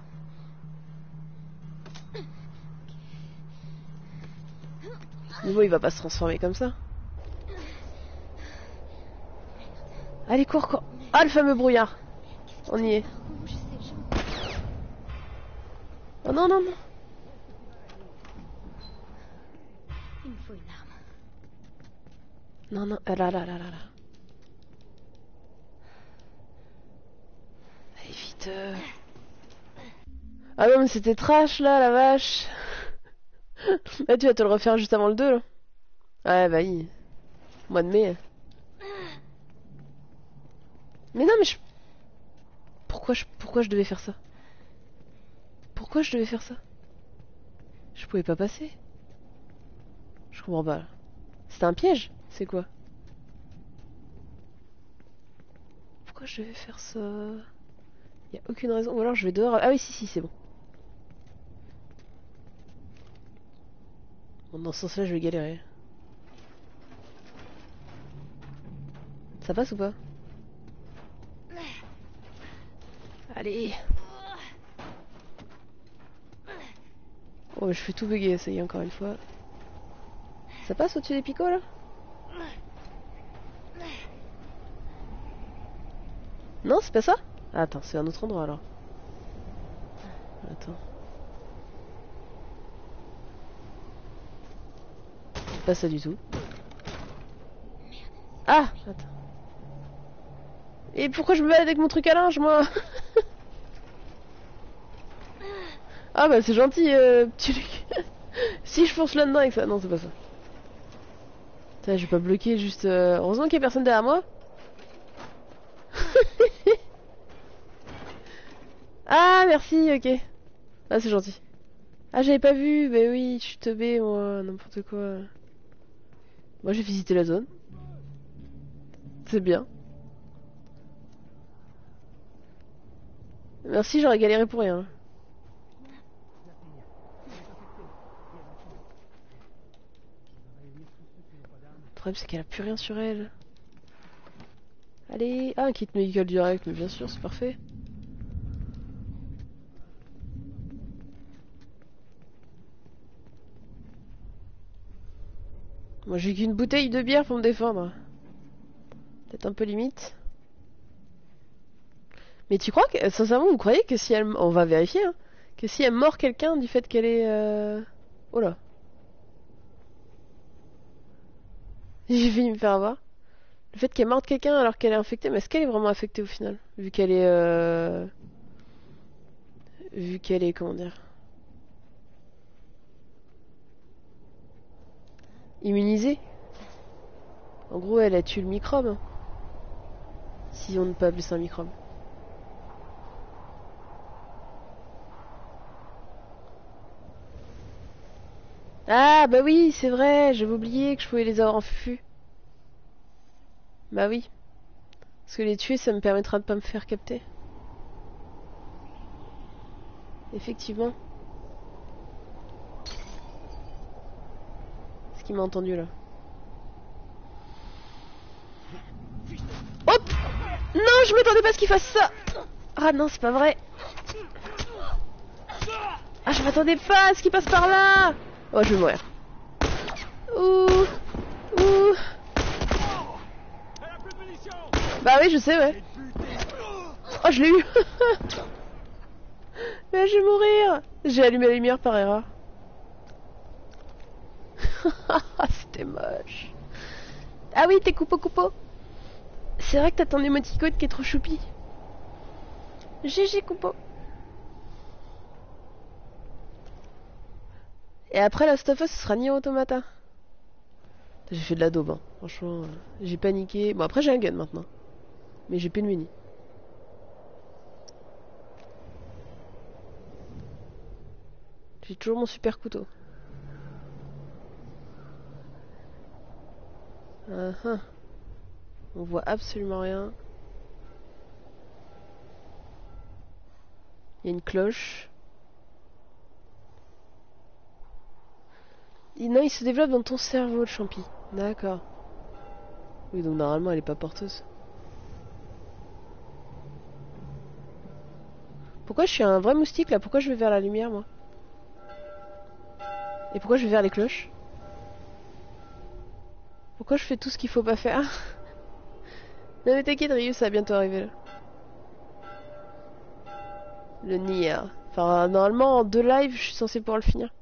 Mais bon, il va pas se transformer comme ça. Allez, cours, cours. Ah, le fameux brouillard. On y est. Oh non, non, non. Il me faut une arme. Non, non, ah là, là, là, là, là. Allez, vite. euh. Ah non, mais c'était trash, là, la vache. Là, tu vas te le refaire juste avant le 2, là. Ouais, bah oui. Mois de mai. Mais non, mais je... Pourquoi je, pourquoi je devais faire ça? Pourquoi je devais faire ça? Je pouvais pas passer. Je comprends pas. C'était un piège C'est quoi Pourquoi je devais faire ça Y a aucune raison. Ou alors je vais dehors. Ah oui, si, si, c'est bon. Bon, dans ce sens-là, je vais galérer. Ça passe ou pas Allez Oh, je fais tout bugger, ça y est, encore une fois. Ça passe au-dessus des picots, là Non, c'est pas ça Ah, Attends, c'est un autre endroit, alors. Attends. Pas ça du tout. Ah Attends. Et pourquoi je me balade avec mon truc à linge, moi? Ah bah c'est gentil, euh, petit Luc. si je fonce là-dedans avec ça... Non, c'est pas ça. Putain, je vais pas bloquer juste... euh, Heureusement qu'il y a personne derrière moi. Ah, merci, ok. Ah, c'est gentil. Ah, j'avais pas vu, bah oui, je suis teubé, moi, n'importe quoi. Moi, j'ai visité la zone. C'est bien. Merci, j'aurais galéré pour rien. Le problème, c'est qu'elle a plus rien sur elle. Allez, ah, un kit médical direct, mais bien sûr, c'est parfait. Moi, j'ai qu'une bouteille de bière pour me défendre. Peut-être un peu limite. Mais tu crois que, sincèrement, vous croyez que si elle, on va vérifier, hein, que si elle mord quelqu'un du fait qu'elle est, euh... oh là, j'ai fini me faire avoir. Le fait qu'elle morde quelqu'un alors qu'elle est infectée, mais est-ce qu'elle est vraiment infectée au final, vu qu'elle est, euh... vu qu'elle est, comment dire, immunisée. En gros, elle a tué le microbe. hein. Si on ne peut appeler ça un microbe. Ah bah oui, c'est vrai, j'avais oublié que je pouvais les avoir en fufu. Bah oui. Parce que les tuer, ça me permettra de pas me faire capter. Effectivement. Qui m'a entendu là. Hop Non, je m'attendais pas à ce qu'il fasse ça Ah non, c'est pas vrai Ah, je m'attendais pas à ce qu'il passe par là Oh, je vais mourir. Ouh Ouh Bah oui, je sais, ouais. Oh, je l'ai eu Mais je vais mourir J'ai allumé la lumière par erreur. C'était moche. Ah oui, t'es coupo coupo. C'est vrai que t'as ton émoticône qui est trop choupi. GG coupo. Et après Last of ce sera Nier Automata. J'ai fait de la daube, hein. franchement. euh, J'ai paniqué. Bon, après j'ai un gun maintenant. Mais j'ai plus de muni. J'ai toujours mon super couteau. Ah. On voit absolument rien. Il y a une cloche. Non, il se développe dans ton cerveau, le champi. D'accord. Oui, donc normalement, elle est pas porteuse. Pourquoi je suis un vrai moustique là? Pourquoi je vais vers la lumière, moi? Et pourquoi je vais vers les cloches? Pourquoi je fais tout ce qu'il faut pas faire Non mais t'inquiète Ryu, ça va bientôt arriver là. Le Nier. Enfin, normalement en deux lives, je suis censé pouvoir le finir.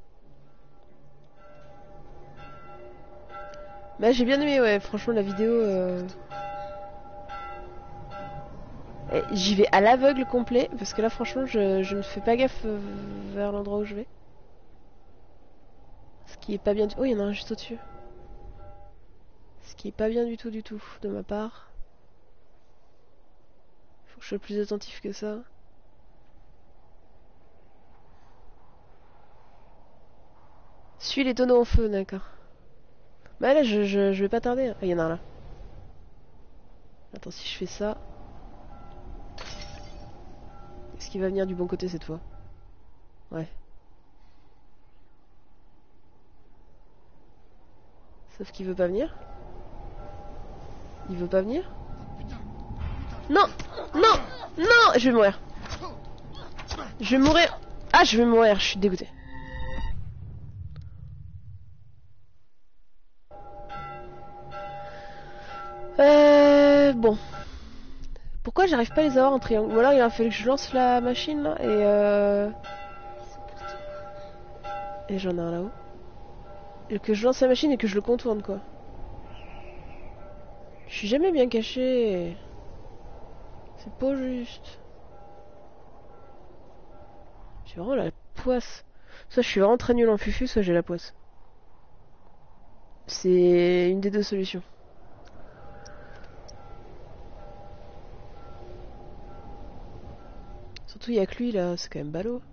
Bah j'ai bien aimé, ouais, franchement la vidéo... euh, eh, J'y vais à l'aveugle complet, parce que là franchement je, je ne fais pas gaffe euh, vers l'endroit où je vais. Ce qui est pas bien du... Oh, il y en a un juste au-dessus. Ce qui est pas bien du tout du tout de ma part. Faut que je sois plus attentif que ça. Suis les tonneaux en feu, d'accord. Bah là, je, je, vais pas tarder. Ah, il y en a un là. Attends, si je fais ça... Est-ce qu'il va venir du bon côté cette fois? Ouais. Sauf qu'il veut pas venir. Il veut pas venir Non Non Non Je vais mourir. Je vais mourir. Ah, je vais mourir, je suis dégoûté. Euh... Bon. Pourquoi j'arrive pas à les avoir en triangle? Ou alors il a fallu que je lance la machine là et euh... Et j'en ai un là-haut. Et que je lance la machine et que je le contourne quoi. Je suis jamais bien caché. C'est pas juste. J'ai vraiment la poisse. Soit je suis vraiment très nul en fufu, soit j'ai la poisse. C'est une des deux solutions. Surtout il y a que lui là, c'est quand même ballot.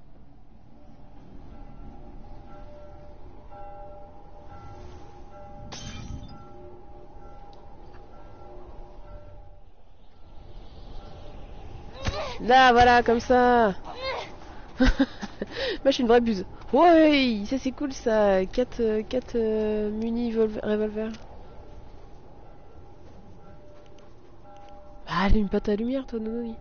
Là, voilà, comme ça. Moi, je suis une vraie buse. Ouais, ça c'est cool ça. 4 quatre, euh, muni volve- revolver. Ah, allume pas ta lumière, toi, Nono.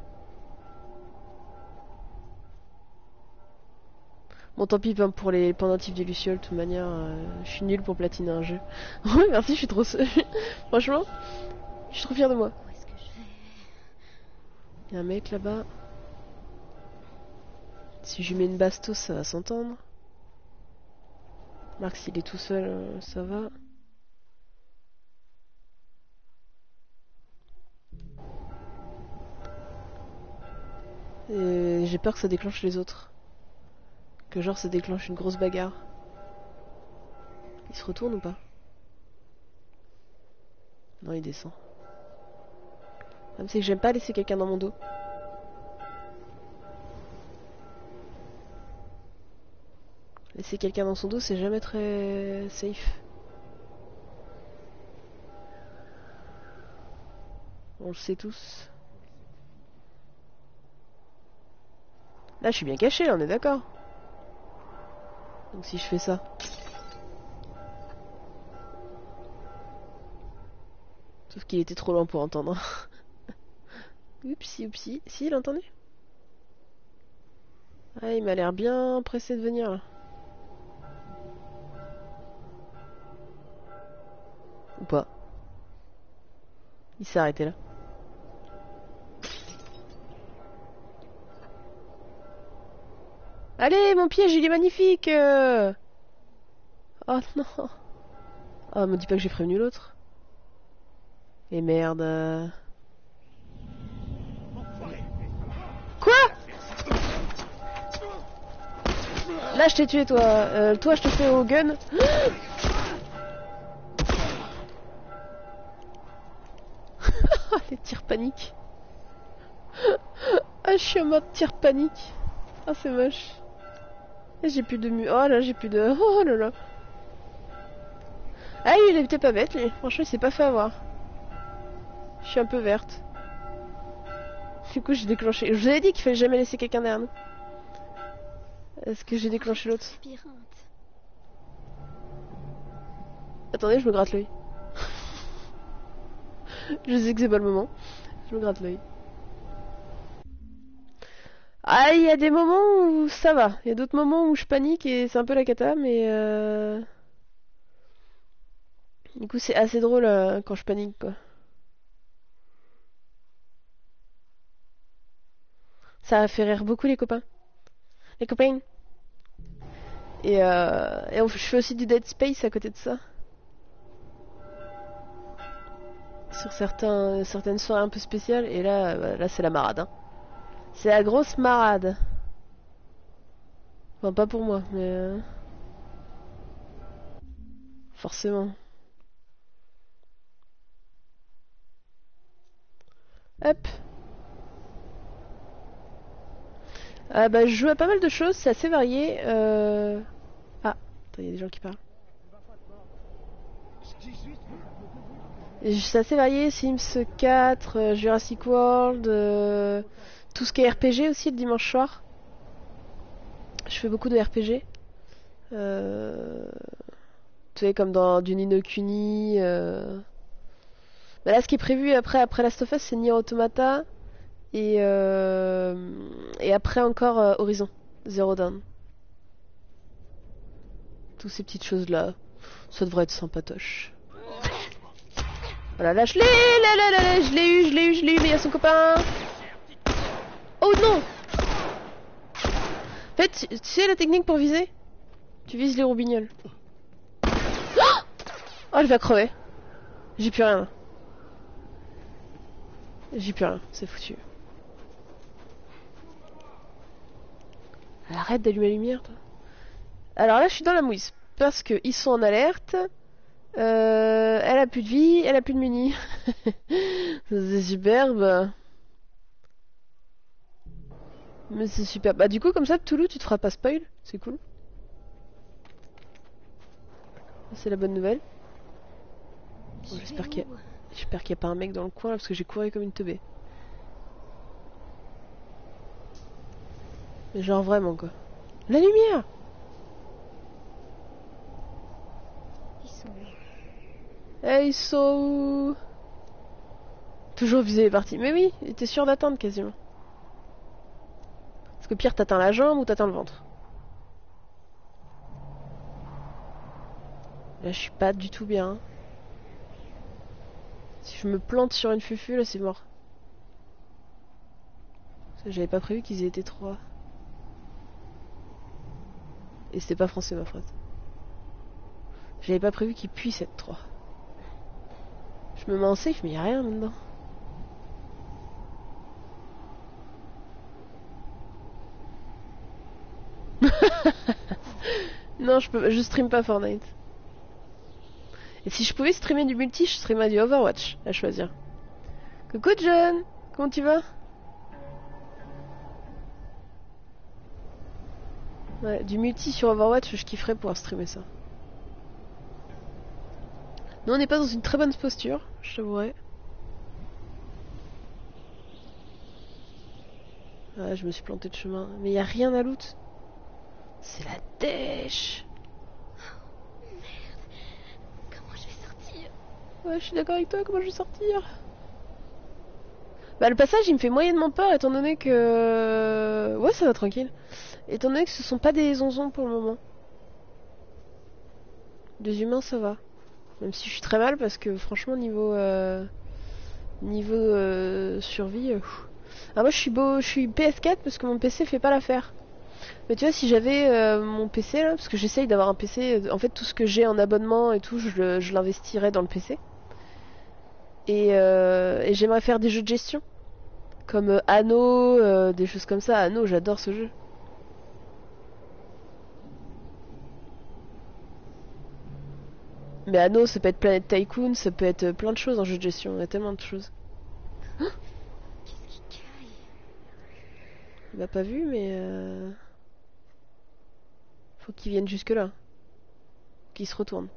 Bon, tant pis ben, pour les pendentifs des Lucioles, de toute manière, euh, je suis nul pour platiner un jeu. oui, merci, je suis trop. Franchement, je suis trop fier de moi. Il y a un mec là-bas. Si je mets une bastos, ça va s'entendre. Marc, s'il est tout seul, euh, ça va. J'ai peur que ça déclenche les autres. Que genre ça déclenche une grosse bagarre. Il se retourne ou pas? Non, il descend. Problème, c'est que j'aime pas laisser quelqu'un dans mon dos. Laisser quelqu'un dans son dos, c'est jamais très safe. On le sait tous. Là, je suis bien caché, on est d'accord. Donc si je fais ça. Sauf qu'il était trop loin pour entendre. Oupsi, oupsi. Si, il a entendu Ah, il m'a l'air bien pressé de venir là. Ou pas Il s'est arrêté là. Allez, mon piège, il est magnifique euh. Oh non Oh, me dis pas que j'ai prévenu l'autre. Et merde. Quoi? Là, je t'ai tué, toi. Euh, toi, je te fais au gun. Les tirs paniques. Ah, je suis en mode tir panique. Ah, c'est moche. Et J'ai plus de mu. Oh là, j'ai plus de. Oh là là. Ah, il était pas bête, lui. Franchement, il s'est pas fait avoir. Je suis un peu verte. Du coup, j'ai déclenché. Je vous avais dit qu'il fallait jamais laisser quelqu'un derrière nous. Est-ce que j'ai déclenché l'autre? Attendez, je me gratte l'œil. je sais que c'est pas le moment. Je me gratte l'œil. Ah, il y a des moments où ça va. Il y a d'autres moments où je panique et c'est un peu la cata, mais euh... Du coup, c'est assez drôle euh, quand je panique, quoi. Ça a fait rire beaucoup les copains. Les copains. Et, euh... et je fais aussi du Dead Space à côté de ça. Sur certains, certaines soirées un peu spéciales. Et là, euh, là c'est la marade. hein. C'est la grosse marade. Enfin, pas pour moi, mais... euh, Forcément. Hop. Ah bah, je joue à pas mal de choses, c'est assez varié. Euh... Ah, il y a des gens qui parlent. C'est assez varié, Sims 4, euh, Jurassic World, euh, tout ce qui est RPG aussi le dimanche soir. Je fais beaucoup de RPG. Euh, Tu sais, comme dans du Nino. Bah là, ce qui est prévu après, après Last of Us, c'est Nier Automata. Et, et après encore Horizon Zero Dawn. Toutes ces petites choses-là. Ça devrait être sympatoche. Voilà, là je l'ai, là, là, là, là, je l'ai eu, je l'ai eu, je l'ai eu, mais il y a son copain. Oh non En fait, tu sais la technique pour viser? Tu vises les roubignoles. Oh, je vais crever. J'ai plus rien. J'ai plus rien, c'est foutu. Arrête d'allumer la lumière, toi. Alors là, je suis dans la mouise. Parce que ils sont en alerte. Euh, elle a plus de vie, elle a plus de muni. c'est superbe. Mais c'est super. Bah du coup comme ça, Toulouse, tu te feras pas spoil. C'est cool. C'est la bonne nouvelle. J'espère qu'il y a- n'y a pas un mec dans le coin là, parce que j'ai couru comme une teubée. Mais genre vraiment quoi. La lumière Ils sont où Hey, so... Toujours viser les parties. Mais oui, t'es sûr d'atteindre quasiment. Parce que pire, t'atteins la jambe ou t'atteins le ventre? Là, je suis pas du tout bien. Si je me plante sur une fufu, là, c'est mort. J'avais pas prévu qu'ils étaient trois. Et c'était pas français, ma phrase. J'avais pas prévu qu'ils puissent être trois. Je me mets en safe, mais y a rien là-dedans. non, je peux, je stream pas Fortnite. Et si je pouvais streamer du multi, je streamerais du Overwatch à choisir. Coucou John, comment tu vas? Du multi sur Overwatch, je kifferais pouvoir streamer ça. Nous, on n'est pas dans une très bonne posture, je t'avouerai. Ah, je me suis planté de chemin. Mais il a rien à loot. C'est la dèche. Comment je vais sortir? Ouais, je suis d'accord avec toi, comment je vais sortir? Bah le passage il me fait moyennement peur étant donné que... Ouais ça va tranquille. Étant donné que ce sont pas des onzons pour le moment. Des humains ça va. Même si je suis très mal parce que franchement niveau... euh, Niveau euh, survie... euh. Ah moi je suis beau, je suis PS4 parce que mon PC fait pas l'affaire. Mais tu vois si j'avais mon PC là, parce que j'essaye d'avoir un PC, en fait tout ce que j'ai en abonnement et tout je, je l'investirais dans le PC. Et, et j'aimerais faire des jeux de gestion. Comme Anno, des choses comme ça. Anno, j'adore ce jeu. Mais Anno, ça peut être Planet Tycoon, ça peut être euh, plein de choses en jeu de gestion. Il y a tellement de choses. Il m'a pas vu, mais... Euh... Faut qu'il vienne jusque là. Qu'il se retourne.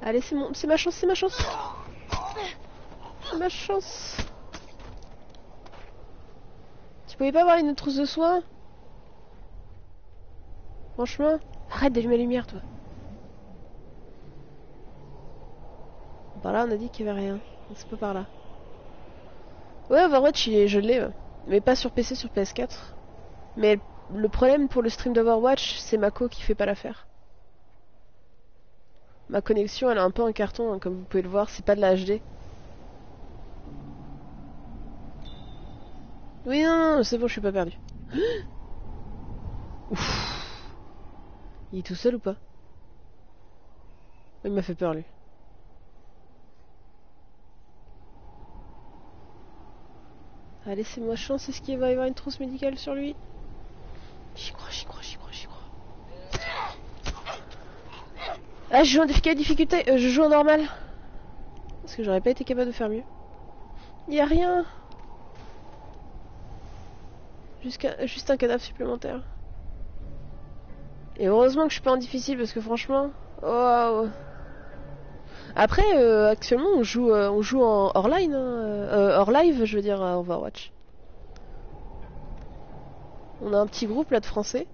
Allez, c'est mon... c'est ma chance, c'est ma chance. C'est ma chance. Tu pouvais pas avoir une trousse de soins Franchement, arrête d'allumer la lumière, toi. Par là, on a dit qu'il y avait rien. C'est pas par là. Ouais, Overwatch, je l'ai, mais pas sur PC, sur PS4. Mais le problème pour le stream d'Overwatch, c'est Mako qui fait pas l'affaire. Ma connexion, elle est un peu en carton, hein, comme vous pouvez le voir, c'est pas de la HD. Oui, non, non, c'est bon, je suis pas perdu. Il est tout seul ou pas Il m'a fait peur, lui. Ah, laissez-moi chance, est-ce qu'il va y avoir une trousse médicale sur lui J'y crois, j'y crois, j'y crois, j'y crois. Ah, je joue en difficulté, euh, je joue en normal. Parce que j'aurais pas été capable de faire mieux. Y a rien. Jusqu'à- juste un cadavre supplémentaire. Et heureusement que je suis pas en difficile parce que franchement, waouh. Après, euh, actuellement, on joue, euh, on joue en hors line, hein, euh, hors live, je veux dire, à Overwatch. On a un petit groupe là de français.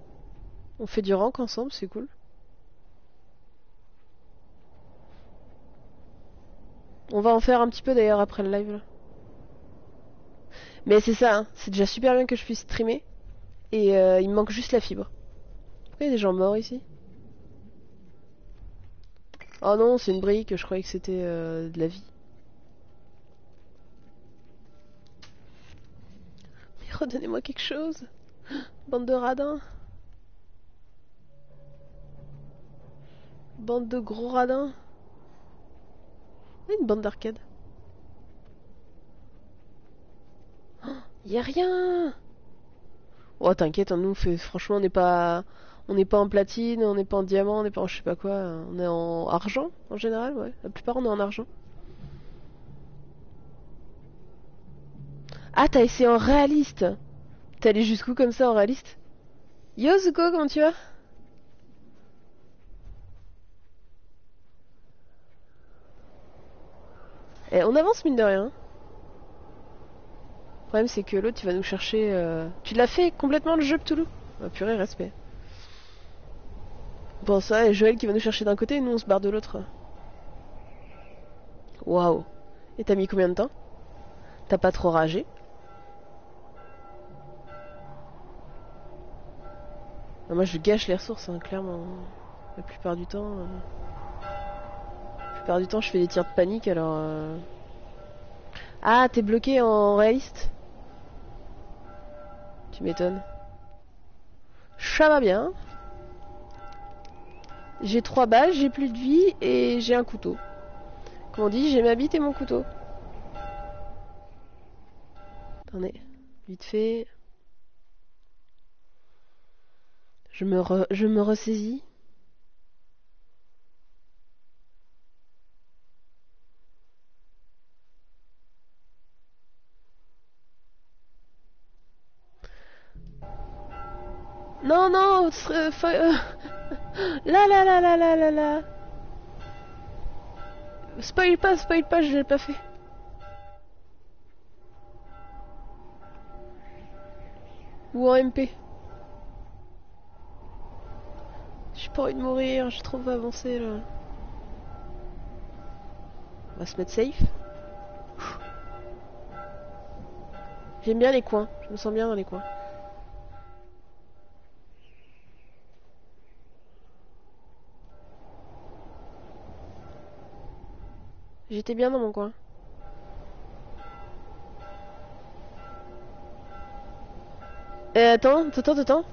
On fait du rank ensemble, c'est cool. On va en faire un petit peu d'ailleurs après le live là. Mais c'est ça, hein, c'est déjà super bien que je puisse streamer. Et euh, il me manque juste la fibre. Il y a des gens morts ici? Oh non, c'est une brique, je croyais que c'était euh, de la vie. Mais redonnez-moi quelque chose. Bande de radins. Bande de gros radins. Une bande d'arcade. Oh, y a rien. Oh t'inquiète, hein, nous fait, franchement on n'est pas, on n'est pas en platine, on n'est pas en diamant, on n'est pas en je sais pas quoi, on est en argent en général, ouais. La plupart on est en argent. Ah t'as essayé en réaliste. T'es allé jusqu'où comme ça en réaliste? Yo Zuko, comment tu vas? Eh, on avance mine de rien. Le problème c'est que l'autre il va nous chercher... euh, Tu l'as fait complètement le jeu Ptoulou? Ah purée, respect. Bon ça, et Joël qui va nous chercher d'un côté et nous on se barre de l'autre. Waouh. Et t'as mis combien de temps? T'as pas trop ragé? Moi je gâche les ressources, hein, clairement. La plupart du temps... euh, La plupart du temps je fais des tirs de panique alors... euh, Ah, t'es bloqué en réaliste? Tu m'étonnes. Ça va bien. J'ai trois balles, j'ai plus de vie et j'ai un couteau. Comme on dit, j'ai ma bite et mon couteau. Attendez, vite fait. Je me, re- je me ressaisis. Non, non, là, là, là, là, là, là, là. Spoil pas, spoil pas, je l'ai pas fait. Ou en MP. J'ai pas envie de mourir, j'ai trop avancé là. On va se mettre safe. J'aime bien les coins. Je me sens bien dans les coins. J'étais bien dans mon coin. Eh, attends, attends, attends.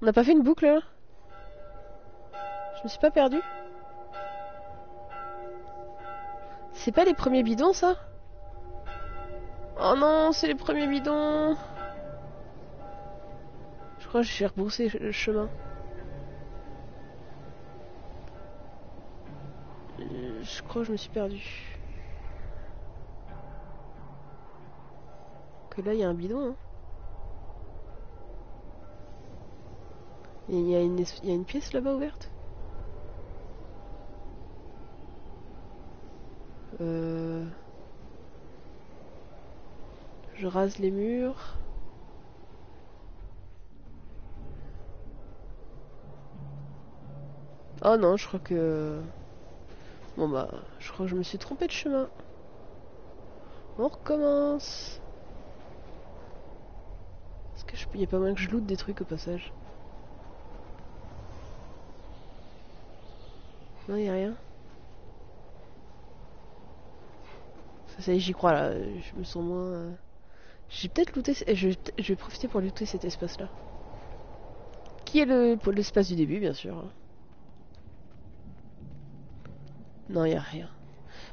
On n'a pas fait une boucle là? Je me suis pas perdu C'est pas les premiers bidons ça? Oh non, c'est les premiers bidons Je crois que je vais rebourser le chemin. Je crois que je me suis perdu. Que là, il y a un bidon. Hein. Il y, a une, pièce là-bas ouverte? Euh... Je rase les murs. Oh non, je crois que... Bon bah, je crois que je me suis trompé de chemin. On recommence. Est-ce que je... Y a pas moyen que je loot des trucs au passage Non, y a rien. Ça, ça y est, j'y crois là. Je me sens moins. euh, J'ai peut-être looté. ce- Je, je vais profiter pour looter cet espace-là. Qui est le l'espace du début, bien sûr. hein. Non, y a rien.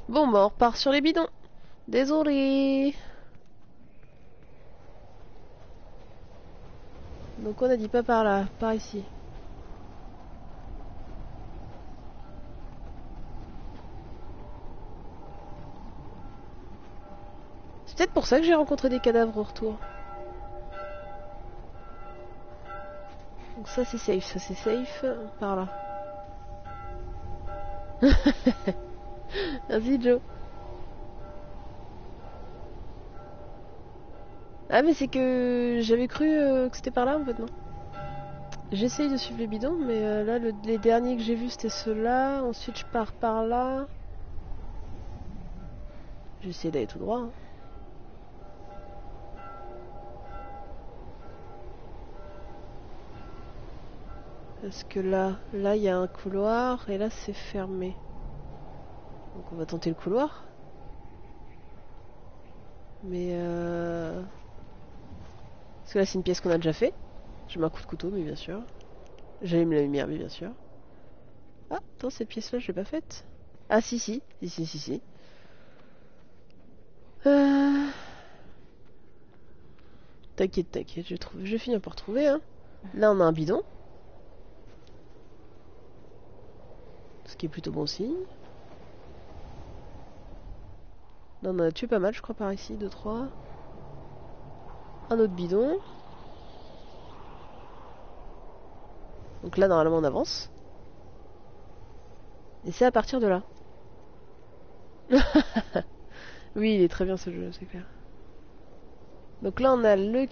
Bon, bah on repart sur les bidons. Désolé. Donc on a dit pas par là, par ici. C'est peut-être pour ça que j'ai rencontré des cadavres au retour. Donc ça c'est safe, ça c'est safe. Par là. Vas-y Joe. Ah mais c'est que j'avais cru euh, que c'était par là en fait non? J'essaye de suivre les bidons mais euh, là le- les derniers que j'ai vus c'était ceux-là. Ensuite je pars par là. J'essaie d'aller tout droit. hein. Parce que là, là il y a un couloir et là c'est fermé. Donc on va tenter le couloir. Mais euh... Parce que là c'est une pièce qu'on a déjà fait. Je mets un coup de couteau, mais bien sûr. J'allume la lumière, mais bien sûr. Ah, attends, cette pièce-là, je l'ai pas faite. Ah, si, si. Si, si, si, si. Euh... T'inquiète, t'inquiète, je, trouve... je vais finir par trouver. Hein. Là, on a un bidon. Qui est plutôt bon signe. On en a tué pas mal, je crois, par ici. 2, 3. Un autre bidon. Donc là, normalement, on avance. Et c'est à partir de là. oui, il est très bien ce jeu, c'est clair. Donc là, on a le...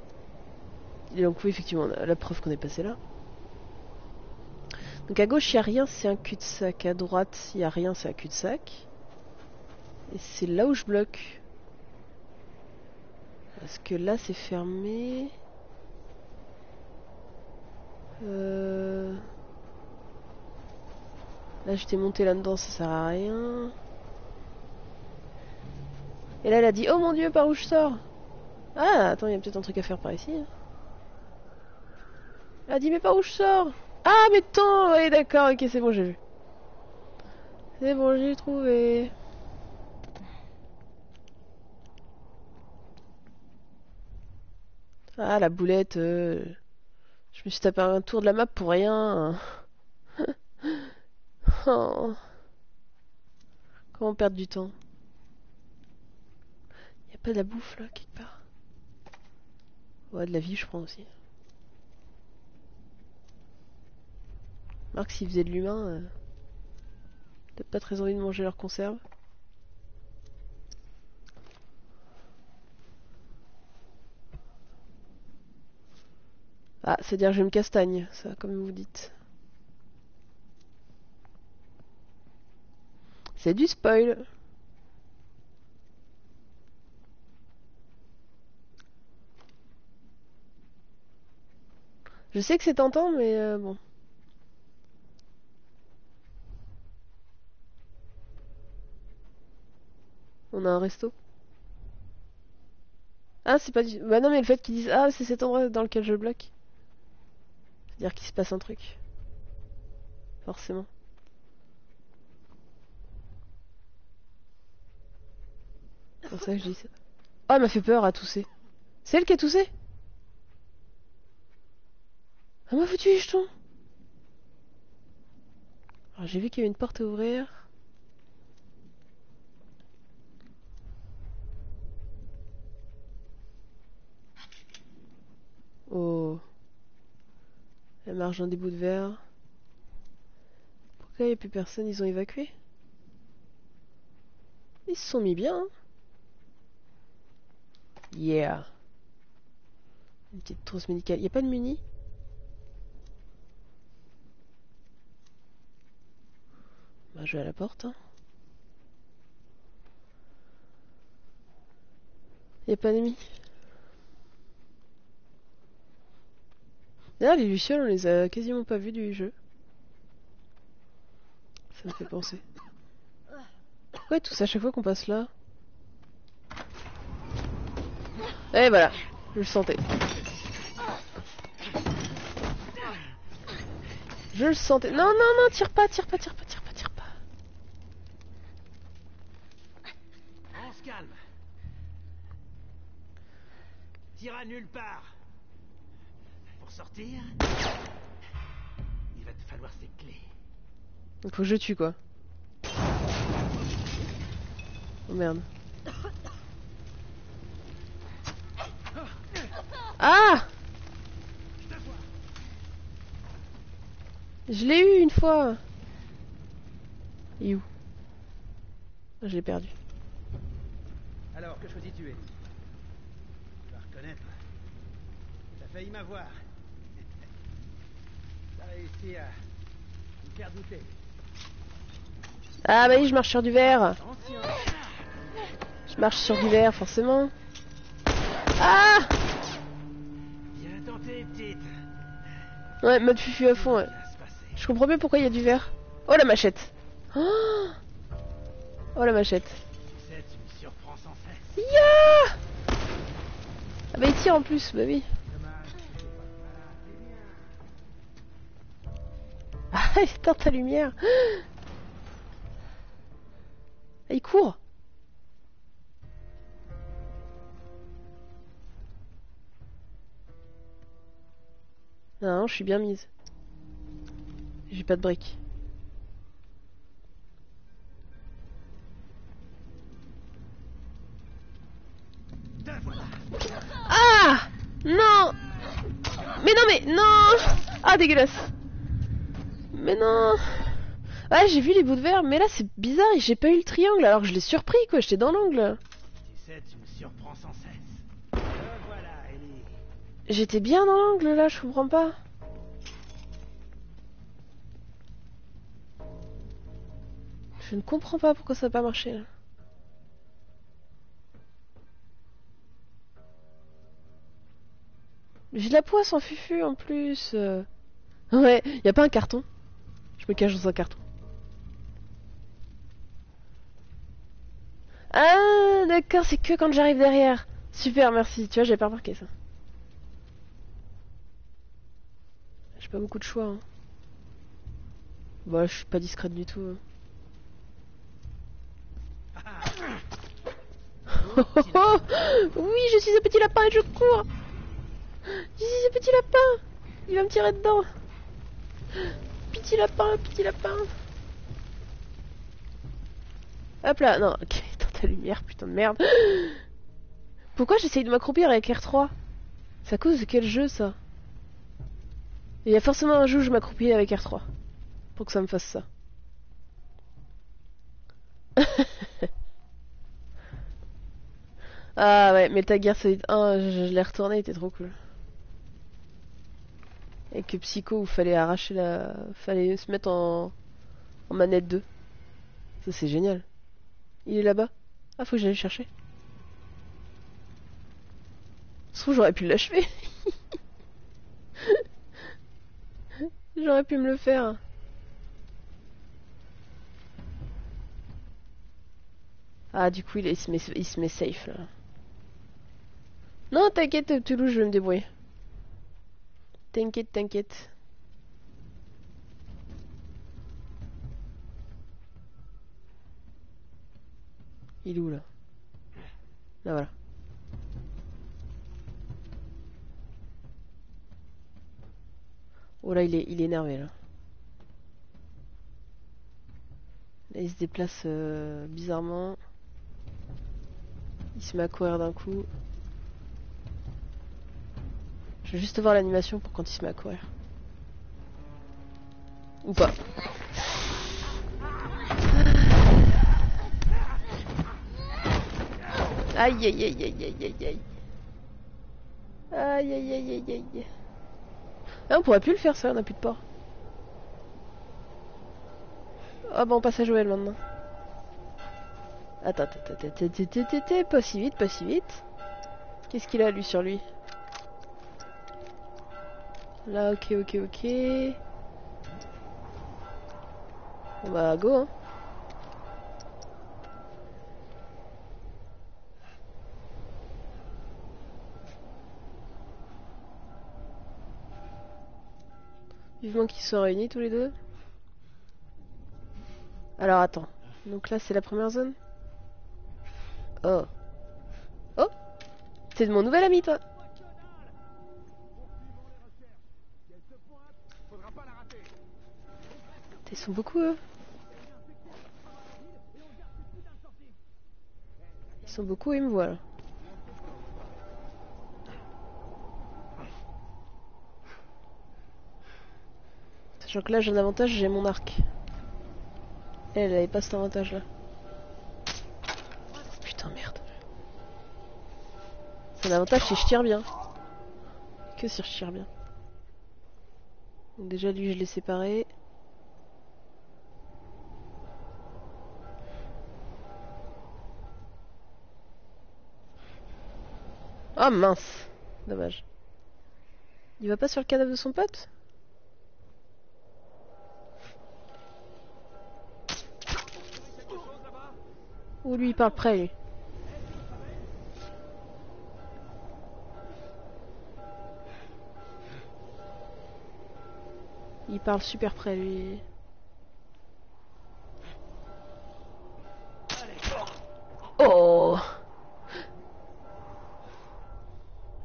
Et donc oui, effectivement, la preuve qu'on est passé là. Donc à gauche, il a rien, c'est un cul-de-sac. À droite, il a rien, c'est un cul-de-sac. Et c'est là où je bloque. Parce que là, c'est fermé. Euh... Là, j'étais monté là-dedans, ça sert à rien. Et là, elle a dit Oh mon dieu, par où je sors? Ah, attends, il y a peut-être un truc à faire par ici. Elle a dit Mais par où je sors? Ah, mais tant Ouais, d'accord, ok, c'est bon, j'ai vu. C'est bon, j'ai trouvé. Ah, la boulette. euh, Je me suis tapé un tour de la map pour rien. Oh. Comment perdre du temps? Y a pas de la bouffe là, quelque part? Ouais, de la vie, je prends aussi. Marc, s'ils faisaient de l'humain, euh, peut-être pas très envie de manger leurs conserves. Ah, c'est-à-dire je me castagne, ça, comme vous dites. C'est du spoil. Je sais que c'est tentant, mais euh, bon. On a un resto. Ah, c'est pas du... Bah non, mais le fait qu'ils disent Ah, c'est cet endroit dans lequel je bloque. C'est-à-dire qu'il se passe un truc. Forcément. C'est pour ça que je dis ça. Oh, elle m'a fait peur à tousser. C'est elle qui a toussé? Elle m'a foutu les jetons Alors j'ai vu qu'il y avait une porte à ouvrir. Oh. Elle marche dans des bouts de verre. Pourquoi il n'y a plus personne? Ils ont évacué Ils se sont mis bien. hein. Yeah. Une petite trousse médicale. Il n'y a pas de muni? Bah, je vais à la porte. Hein. Il n'y a pas d'ennemis. D'ailleurs, les lucioles, on les a quasiment pas vus du jeu. Ça me fait penser. Ouais, tout ça, à chaque fois qu'on passe là? Et voilà, je le sentais. Je le sentais. Non, non, non, tire pas, tire pas, tire pas, tire pas, tire pas. On se calme. T'iras nulle part. Pour sortir, il va te falloir ces clés. Donc faut que je tue quoi. Oh merde. Ah Je l'ai eu une fois. Et où? Ah, Je l'ai perdu. Alors, que choisis-tu Tu vas reconnaître. T'as failli m'avoir. T'as réussi à me faire douter. Ah bah oui, je marche sur du verre. Je marche sur du verre, forcément. Ah Bien tenté, petite. Ouais, mode fufu à fond, ouais. Je comprends bien pourquoi il y a du verre. Oh la machette Oh, Oh, la machette Tu sais, tu me surprends sans cesse. Ya Ah bah il tire en plus, bah oui. Il éteint ta lumière. Ah, il court. Non, je suis bien mise. J'ai pas de briques. Ah! Non! Mais non, mais non! Ah, dégueulasse Mais non Ouais, j'ai vu les bouts de verre, mais là c'est bizarre, j'ai pas eu le triangle alors que je l'ai surpris quoi, j'étais dans l'angle. Tu me surprends sans cesse. J'étais bien dans l'angle là, je comprends pas. Je ne comprends pas pourquoi ça n'a pas marché là. J'ai de la poisse en fufu en plus. euh. Ouais, y a pas un carton. Me cache dans un carton. Ah, d'accord, c'est que quand j'arrive derrière. Super, merci. Tu vois, j'avais pas remarqué ça. J'ai pas beaucoup de choix. Hein. Bah, je suis pas discrète du tout. hein. Oui, je suis un petit lapin et je cours. Je suis un petit lapin. Il va me tirer dedans. Petit lapin, petit lapin. Hop là, non, ok, dans ta lumière, putain de merde. Pourquoi j'essaye de m'accroupir avec R3 C'est à cause de quel jeu ça? Il y a forcément un jeu où je m'accroupis avec R3. Pour que ça me fasse ça. ah ouais, Metal Gear Solid 1, je, je l'ai retourné, il était trop cool. Et que Psycho où fallait arracher la. fallait se mettre en. manette 2. Ça c'est génial. Il est là-bas. Ah, faut que j'aille le chercher. Se trouve, j'aurais pu l'achever. j'aurais pu me le faire. Ah, du coup, il, il se, met, il se met safe là. Non, t'inquiète, Toulouse, je vais me débrouiller. T'inquiète, t'inquiète. Il est où là? Là voilà. Oh là il est, il est énervé là. Là il se déplace euh, bizarrement. Il se met à courir d'un coup. Je vais juste voir l'animation pour quand il se met à courir. Ou pas. Aïe aïe aïe aïe aïe aïe aïe. Aïe aïe aïe aïe aïe. Ah, on pourrait plus le faire ça, on a plus de porc. Ah bah on passe à Joël maintenant. Attends, attends, attends, attends, attends, attends, pas si vite, pas si vite. Qu'est-ce qu'il a lui sur lui? Là, ok, ok, ok. On va go, hein. Vivement qu'ils soient réunis tous les deux. Alors attends. Donc là c'est la première zone? Oh. Oh C'est de mon nouvel ami toi? Ils sont beaucoup eux. Ils sont beaucoup, ils me voient là. Sachant que là j'ai un avantage, j'ai mon arc. Elle, elle avait pas cet avantage là. Putain merde. C'est un avantage si je tire bien. Que si je tire bien. Donc déjà lui je l'ai séparé. Ah mince. Dommage. Il va pas sur le cadavre de son pote? Ou lui il parle près lui Il parle super près lui. Oh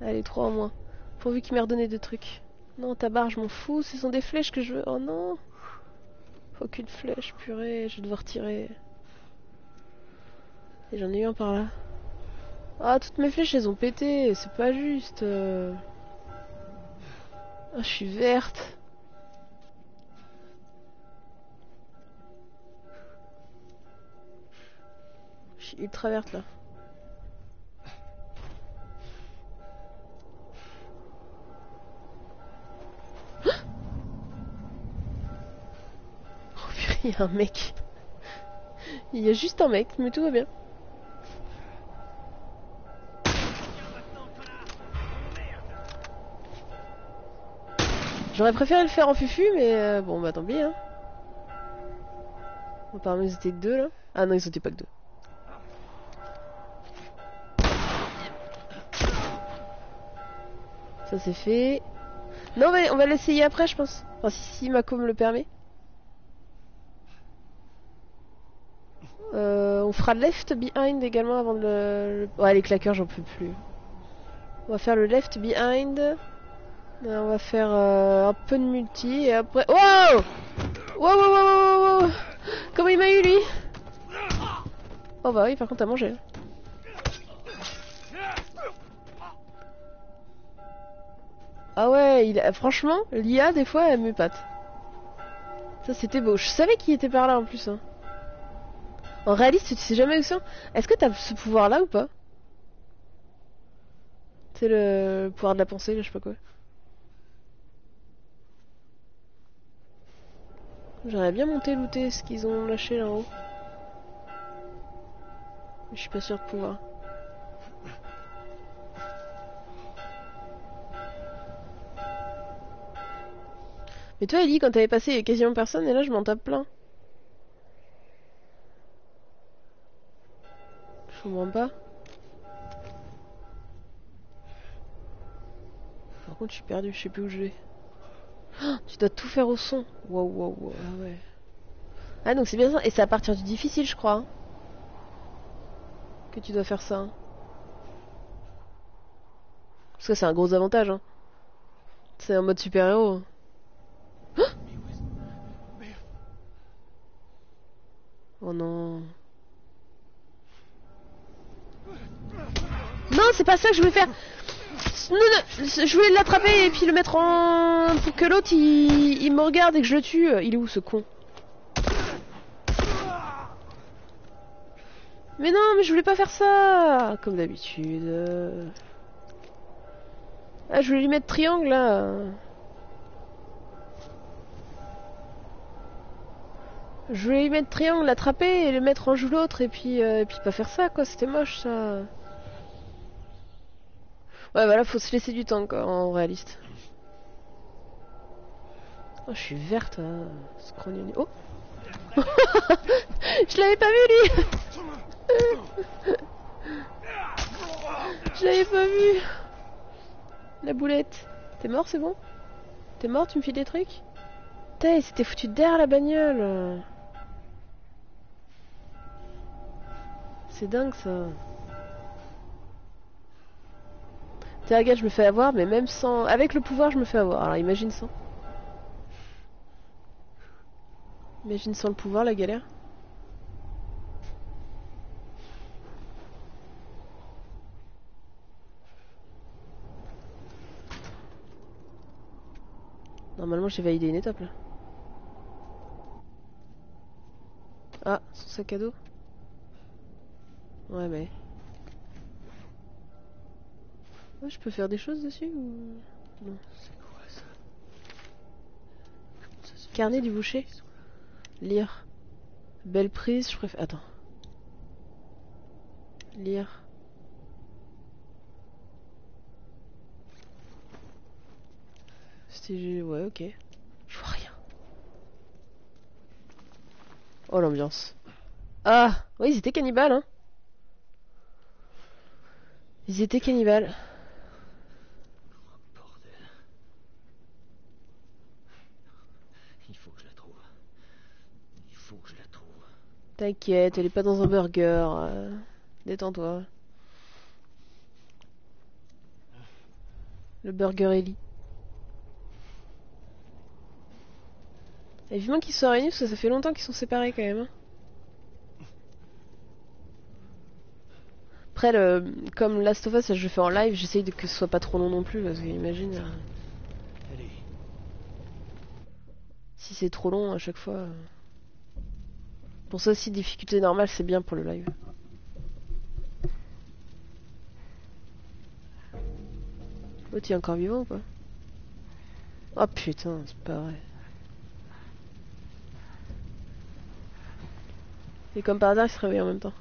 Allez, trois en moins. Pourvu qu'il m'ait redonné deux trucs. Non, ta barre, je m'en fous. Ce sont des flèches que je veux. Oh non Aucune flèche, purée. Je vais devoir tirer. Et j'en ai eu un par là. Ah, toutes mes flèches, elles ont pété. C'est pas juste. euh. Ah, je suis verte. Je suis ultra verte là. un mec. Il y a juste un mec, mais tout va bien. J'aurais préféré le faire en fufu, mais euh, bon, bah tant pis. Hein. Apparemment, ils étaient deux là. Ah non, ils étaient pas que deux. Ça c'est fait. Non, mais on va l'essayer après, je pense. Enfin, si, si Mako me le permet. Euh, on fera left behind également avant le... le- Ouais, les claqueurs, j'en peux plus. On va faire le left behind. Et on va faire euh, un peu de multi et après... Wow Wow, wow, wow, wow. Comment il m'a eu, lui? Oh bah oui, par contre, t'as mangé. Ah ouais, il a... franchement, l'IA, des fois, elle m'épate. Ça, c'était beau. Je savais qu'il était par là, en plus. Hein. En réaliste, tu sais jamais où c'est. Est-ce que t'as ce pouvoir-là ou pas? C'est le pouvoir de la pensée, je sais pas quoi. J'aurais bien monté looter ce qu'ils ont lâché là en haut. Je suis pas sûr de pouvoir. Mais toi, Ellie, quand t'avais passé, quasiment personne, et là, je m'en tape plein. Comprends pas. Par contre, je suis perdu, je sais plus où je vais. Ah, tu dois tout faire au son. Waouh, waouh, waouh, ah ouais. Ah, donc c'est bien ça. Et c'est à partir du difficile, je crois. hein, Que tu dois faire ça. hein. Parce que c'est un gros avantage. Hein. C'est un mode super-héros. Oh non. Non, c'est pas ça que je voulais faire. Non, non, je voulais l'attraper et puis le mettre en... Pour que l'autre, il... il me regarde et que je le tue. Il est où ce con? Mais non, mais je voulais pas faire ça Comme d'habitude. Ah, je voulais lui mettre triangle, là. Je voulais lui mettre triangle, l'attraper et le mettre en joue l'autre et puis, euh, et puis pas faire ça, quoi. C'était moche, ça. Ouais, voilà, faut se laisser du temps, quoi, en réaliste. Oh, je suis verte, hein. Oh Je l'avais pas vu, lui Je l'avais pas vu La boulette. T'es mort, c'est bon? T'es mort, tu me files des trucs? Il s'était foutu derrière la bagnole C'est dingue, ça. Tiens, regarde, je me fais avoir, mais même sans... Avec le pouvoir, je me fais avoir. Alors, imagine sans. Imagine sans le pouvoir, la galère. Normalement, j'ai validé une étape, là. Ah, son sac à dos Ouais, mais... Ouais, je peux faire des choses dessus ou... Non? C'est quoi ça? Carnet du boucher. Lire. Belle prise, je préfère... Attends. Lire. C'était... Ouais, ok. Je vois rien. Oh, l'ambiance. Ah Oui, ils étaient cannibales, hein. Ils étaient cannibales. Oh, bordel. Il faut que je la trouve. Il faut que je la trouve. T'inquiète, elle est pas dans un burger. euh, Détends-toi. Le burger Ellie. Et vivement qu'ils soient réunis parce que ça fait longtemps qu'ils sont séparés quand même. hein. Après, le... comme Last of Us, je le fais en live, j'essaye de que ce soit pas trop long non plus parce que imagine euh, si c'est trop long à chaque fois. Pour ça aussi, difficulté normale, c'est bien pour le live. Oh, tu es encore vivant ou pas? Oh putain, c'est pas vrai. Et comme par hasard, il se réveille en même temps.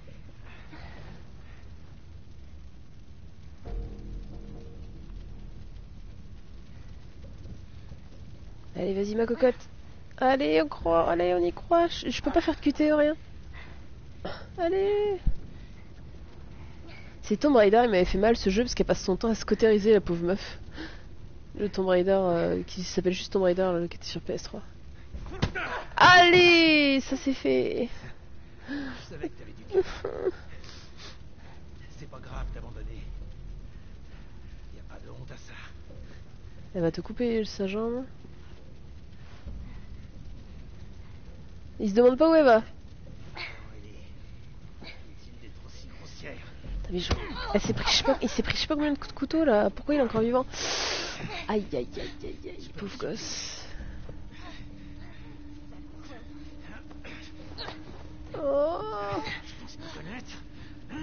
Allez, vas-y ma cocotte. Allez, on croit, allez, on y croit. Je, je peux pas faire de QTE, rien. Allez. C'est Tomb Raider, il m'avait fait mal ce jeu parce qu'elle passe son temps à se cautériser la pauvre meuf. Le Tomb Raider euh, qui s'appelle juste Tomb Raider, là, qui était sur PS3. Allez, ça c'est fait. je savais que t'avais du. C'est pas grave d'abandonner. Y a pas de honte à ça. Elle va te couper sa jambe. Il se demande pas où elle va. Mais je- Elle s'est pris, je sais pas, il s'est pris je sais pas combien de coups de couteau là. Pourquoi il est encore vivant? Aïe aïe aïe aïe aïe, pauvre gosse. Oh me connaître Hein?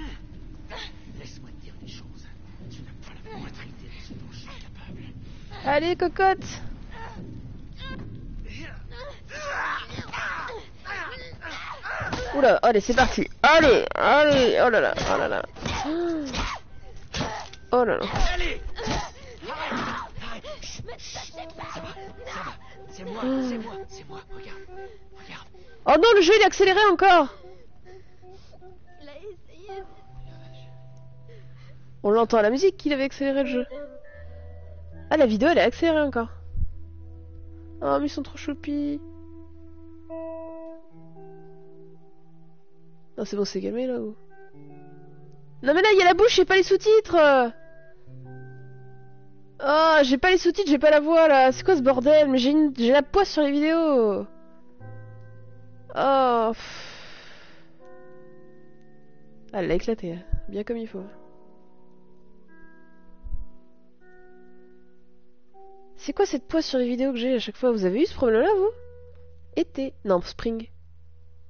Laisse-moi te dire une chose. Tu n'as pas la moindre idée de ce dont je suis capable. Allez cocotte Oula, allez, c'est parti. Allez, allez, oh là là, oh là là. Oh là là. C'est moi, c'est moi, c'est moi. Regarde. Oh non, le jeu il est accéléré encore. On l'entend à la musique qu'il avait accéléré le jeu. Ah, la vidéo elle est accélérée encore. Oh, mais ils sont trop choupis. Non, c'est bon, c'est calmé là ou Non, mais là il y a la bouche, j'ai pas les sous-titres. Oh, j'ai pas les sous-titres, j'ai pas la voix là. C'est quoi ce bordel? Mais j'ai une... la poisse sur les vidéos. Oh. Ah, elle l'a éclaté, hein. bien comme il faut. C'est quoi cette poisse sur les vidéos que j'ai à chaque fois? Vous avez eu ce problème-là, vous? Été. Non, spring.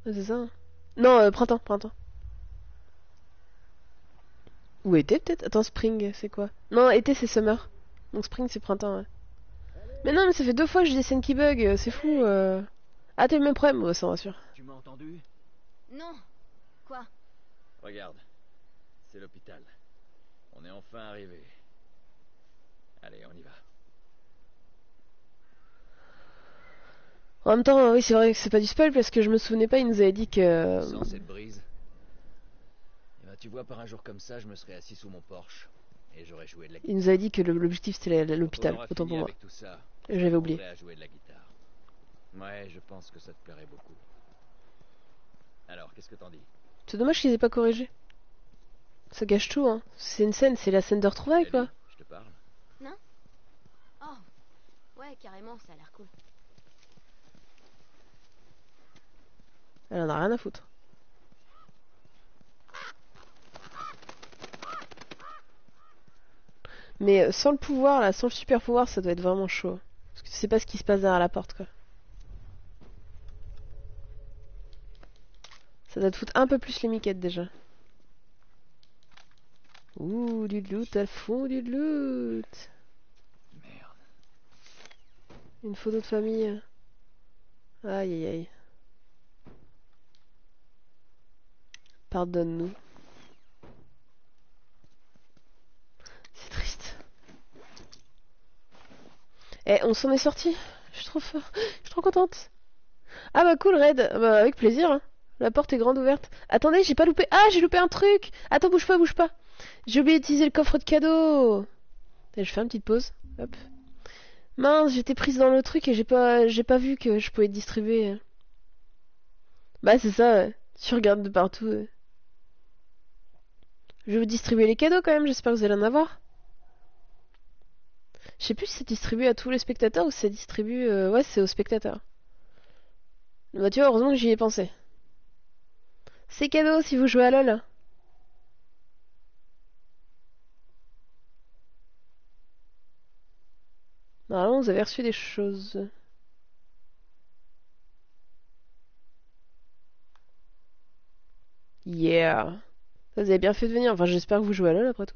Ouais, C'est ça. Non, euh, printemps, printemps. Ou été, peut-être? Attends, spring, c'est quoi? Non, été, c'est summer. Donc spring, c'est printemps, ouais. Mais non, mais ça fait deux fois que j'ai des scènes qui bug, euh, c'est fou. euh. Ah, t'as eu le même problème? Ouais, ça rassure. Tu m'as entendu? Non. Quoi? Regarde, c'est l'hôpital. On est enfin arrivé. Allez, on y va. En même temps, euh, oui, c'est vrai que c'est pas du spoil parce que je me souvenais pas, il nous avait dit que. Sans cette brise. Eh ben, tu vois, par un jour comme ça, je me serais assis sous mon Porsche et j'aurais joué de la guitare. Il nous avait dit que l'objectif c'était l'hôpital, autant pour moi. avec tout ça, J'avais oublié. à jouer de la guitare. Ouais, je pense que ça te plairait beaucoup. Alors, qu'est-ce que t'en dis? C'est dommage qu'ils aient pas corrigé. Ça gâche tout, hein. C'est une scène, c'est la scène de retrouvailles, quoi. Je te parle. Oh. Ouais, carrément, ça a l'air cool. Elle en a rien à foutre. Mais euh, sans le pouvoir, là, sans le super pouvoir, ça doit être vraiment chaud. Parce que tu sais pas ce qui se passe derrière la porte, quoi. Ça doit te foutre un peu plus les miquettes déjà. Ouh, du loot à fond, du loot. Merde. Une photo de famille. Aïe aïe aïe. Pardonne-nous. C'est triste. Eh, on s'en est sorti. Je suis trop fort. Je suis trop contente. Ah bah cool, Red. Ah Bah, avec plaisir. hein. La porte est grande ouverte. Attendez, j'ai pas loupé. Ah, j'ai loupé un truc. Attends, bouge pas, bouge pas. J'ai oublié d'utiliser le coffre de cadeaux. Allez, je fais une petite pause. Hop. Mince, j'étais prise dans le truc et j'ai pas, j'ai pas vu que je pouvais distribuer. Bah c'est ça. Tu regardes de partout. Je vais vous distribuer les cadeaux quand même. J'espère que vous allez en avoir. Je sais plus si c'est distribué à tous les spectateurs ou si c'est distribué. euh, Ouais, c'est aux spectateurs. Bah tu vois, heureusement que j'y ai pensé. C'est cadeau si vous jouez à LoL. Normalement, vous avez reçu des choses. Yeah. Vous avez bien fait de venir. Enfin, j'espère que vous jouez à LoL après tout.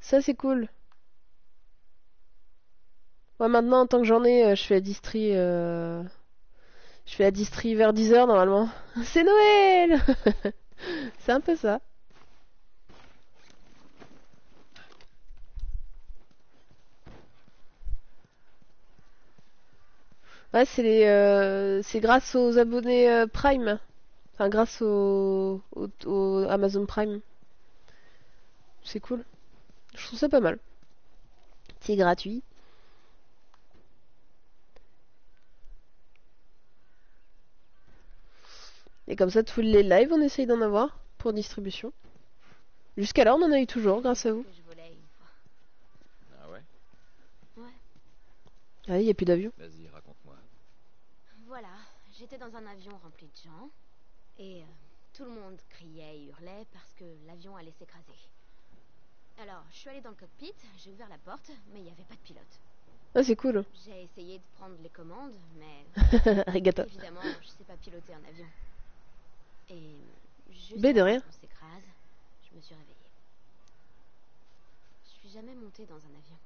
Ça, c'est cool. Ouais, maintenant, tant que j'en ai, euh, je fais la distri. euh, Je fais la distri vers 10h normalement. C'est Noël C'est un peu ça. Ouais, c'est les, euh, c'est grâce aux abonnés Prime. Enfin, grâce au, au, au Amazon Prime. C'est cool. Je trouve ça pas mal. C'est gratuit. Et comme ça, tous les lives, on essaye d'en avoir pour distribution. Jusqu'à là, on en a eu toujours, grâce à vous. Ah ouais? Ah, il n'y a plus d'avion. Vas-y, raconte-moi. Voilà, j'étais dans un avion rempli de gens et euh, tout le monde criait et hurlait parce que l'avion allait s'écraser. Alors, je suis allée dans le cockpit, j'ai ouvert la porte, mais il n'y avait pas de pilote. Ah, c'est cool. J'ai essayé de prendre les commandes, mais évidemment, je sais pas piloter un avion. Et juste Mais de rien. qu'on s'écrase, je me suis réveillée. Je suis jamais montée dans un avion.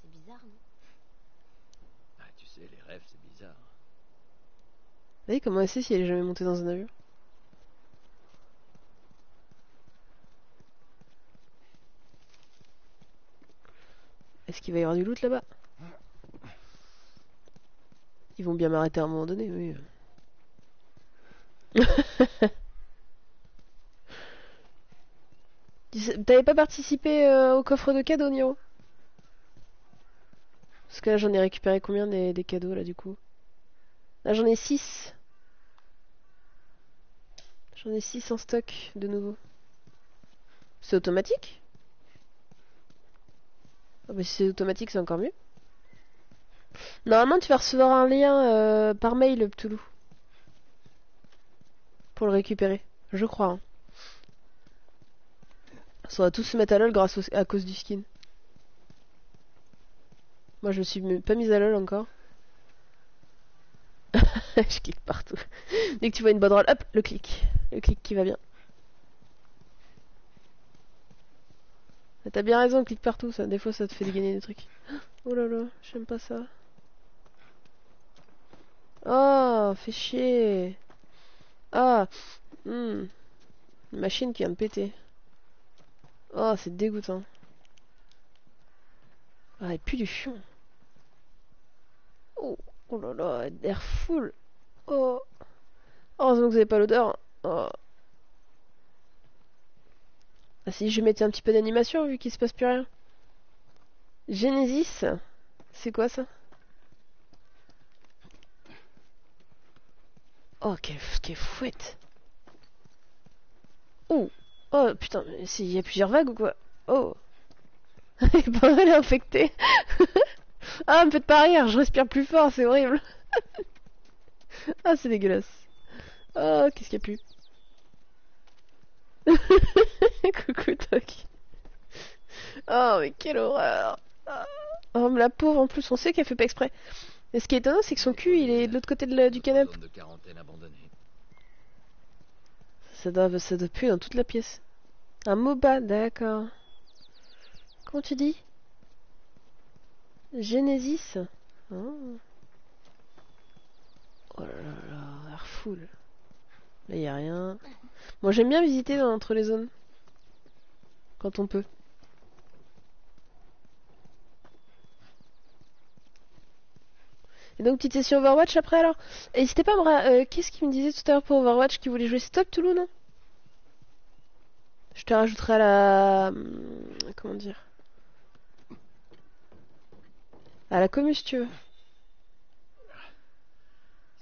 C'est bizarre, non? Ah, tu sais, les rêves, c'est bizarre. Voyez comment elle sait si elle est jamais montée dans un avion. Est-ce qu'il va y avoir du loot là-bas? Ils vont bien m'arrêter à un moment donné, oui. T'avais pas participé euh, au coffre de cadeaux, Niro? Parce que là, j'en ai récupéré combien des, des cadeaux, là, du coup? Là, j'en ai 6. J'en ai 6 en stock, de nouveau. C'est automatique? Ah bah si c'est automatique, c'est encore mieux. Normalement, tu vas recevoir un lien euh, par mail, Ptoulou. Pour le récupérer. Je crois. hein. Ça va tous se mettre à LoL grâce à cause du skin. Moi, je me suis pas mise à LoL encore. je clique partout. Dès que tu vois une bonne roll, hop, le clic. Le clic qui va bien. Ah, T'as bien raison, clique partout, ça. Des fois, ça te fait gagner des trucs. Oh là là, j'aime pas ça. Oh, fait chier. Ah, hmm. Une machine qui vient de péter. Oh, c'est dégoûtant. Ah, et puis du fion. Oh, oh là là, d'air full. Oh. Heureusement que vous avez pas l'odeur. Oh. Ah si, je mettais un petit peu d'animation vu qu'il se passe plus rien. Genesis C'est quoi ça? Oh, quelle, quelle fouette Oh Oh putain, s'il y a plusieurs vagues ou quoi? Oh Elle est infectée Ah, me faites pas rire, je respire plus fort, c'est horrible Ah, c'est dégueulasse Oh, qu'est-ce qu'il y a plus Coucou Toc Oh, mais quelle horreur Ah. Oh, mais la pauvre, en plus, on sait qu'elle fait pas exprès. Et ce qui est étonnant, c'est que son cul, il est de l'autre côté de la- du canapé. Ça doit, ça doit puer dans toute la pièce. Un MOBA, d'accord. Comment tu dis? Genesis Oh, oh là là air full. Là, y a rien. Moi, j'aime bien visiter dans- entre les zones. Quand on peut. Et donc, petite session Overwatch après alors N'hésitez pas à me. euh, Qu'est-ce qu'il me disait tout à l'heure pour Overwatch qui voulait jouer Stop Toulouse, non? Je te rajouterai à la. hum, Comment dire? À la commu si tu veux.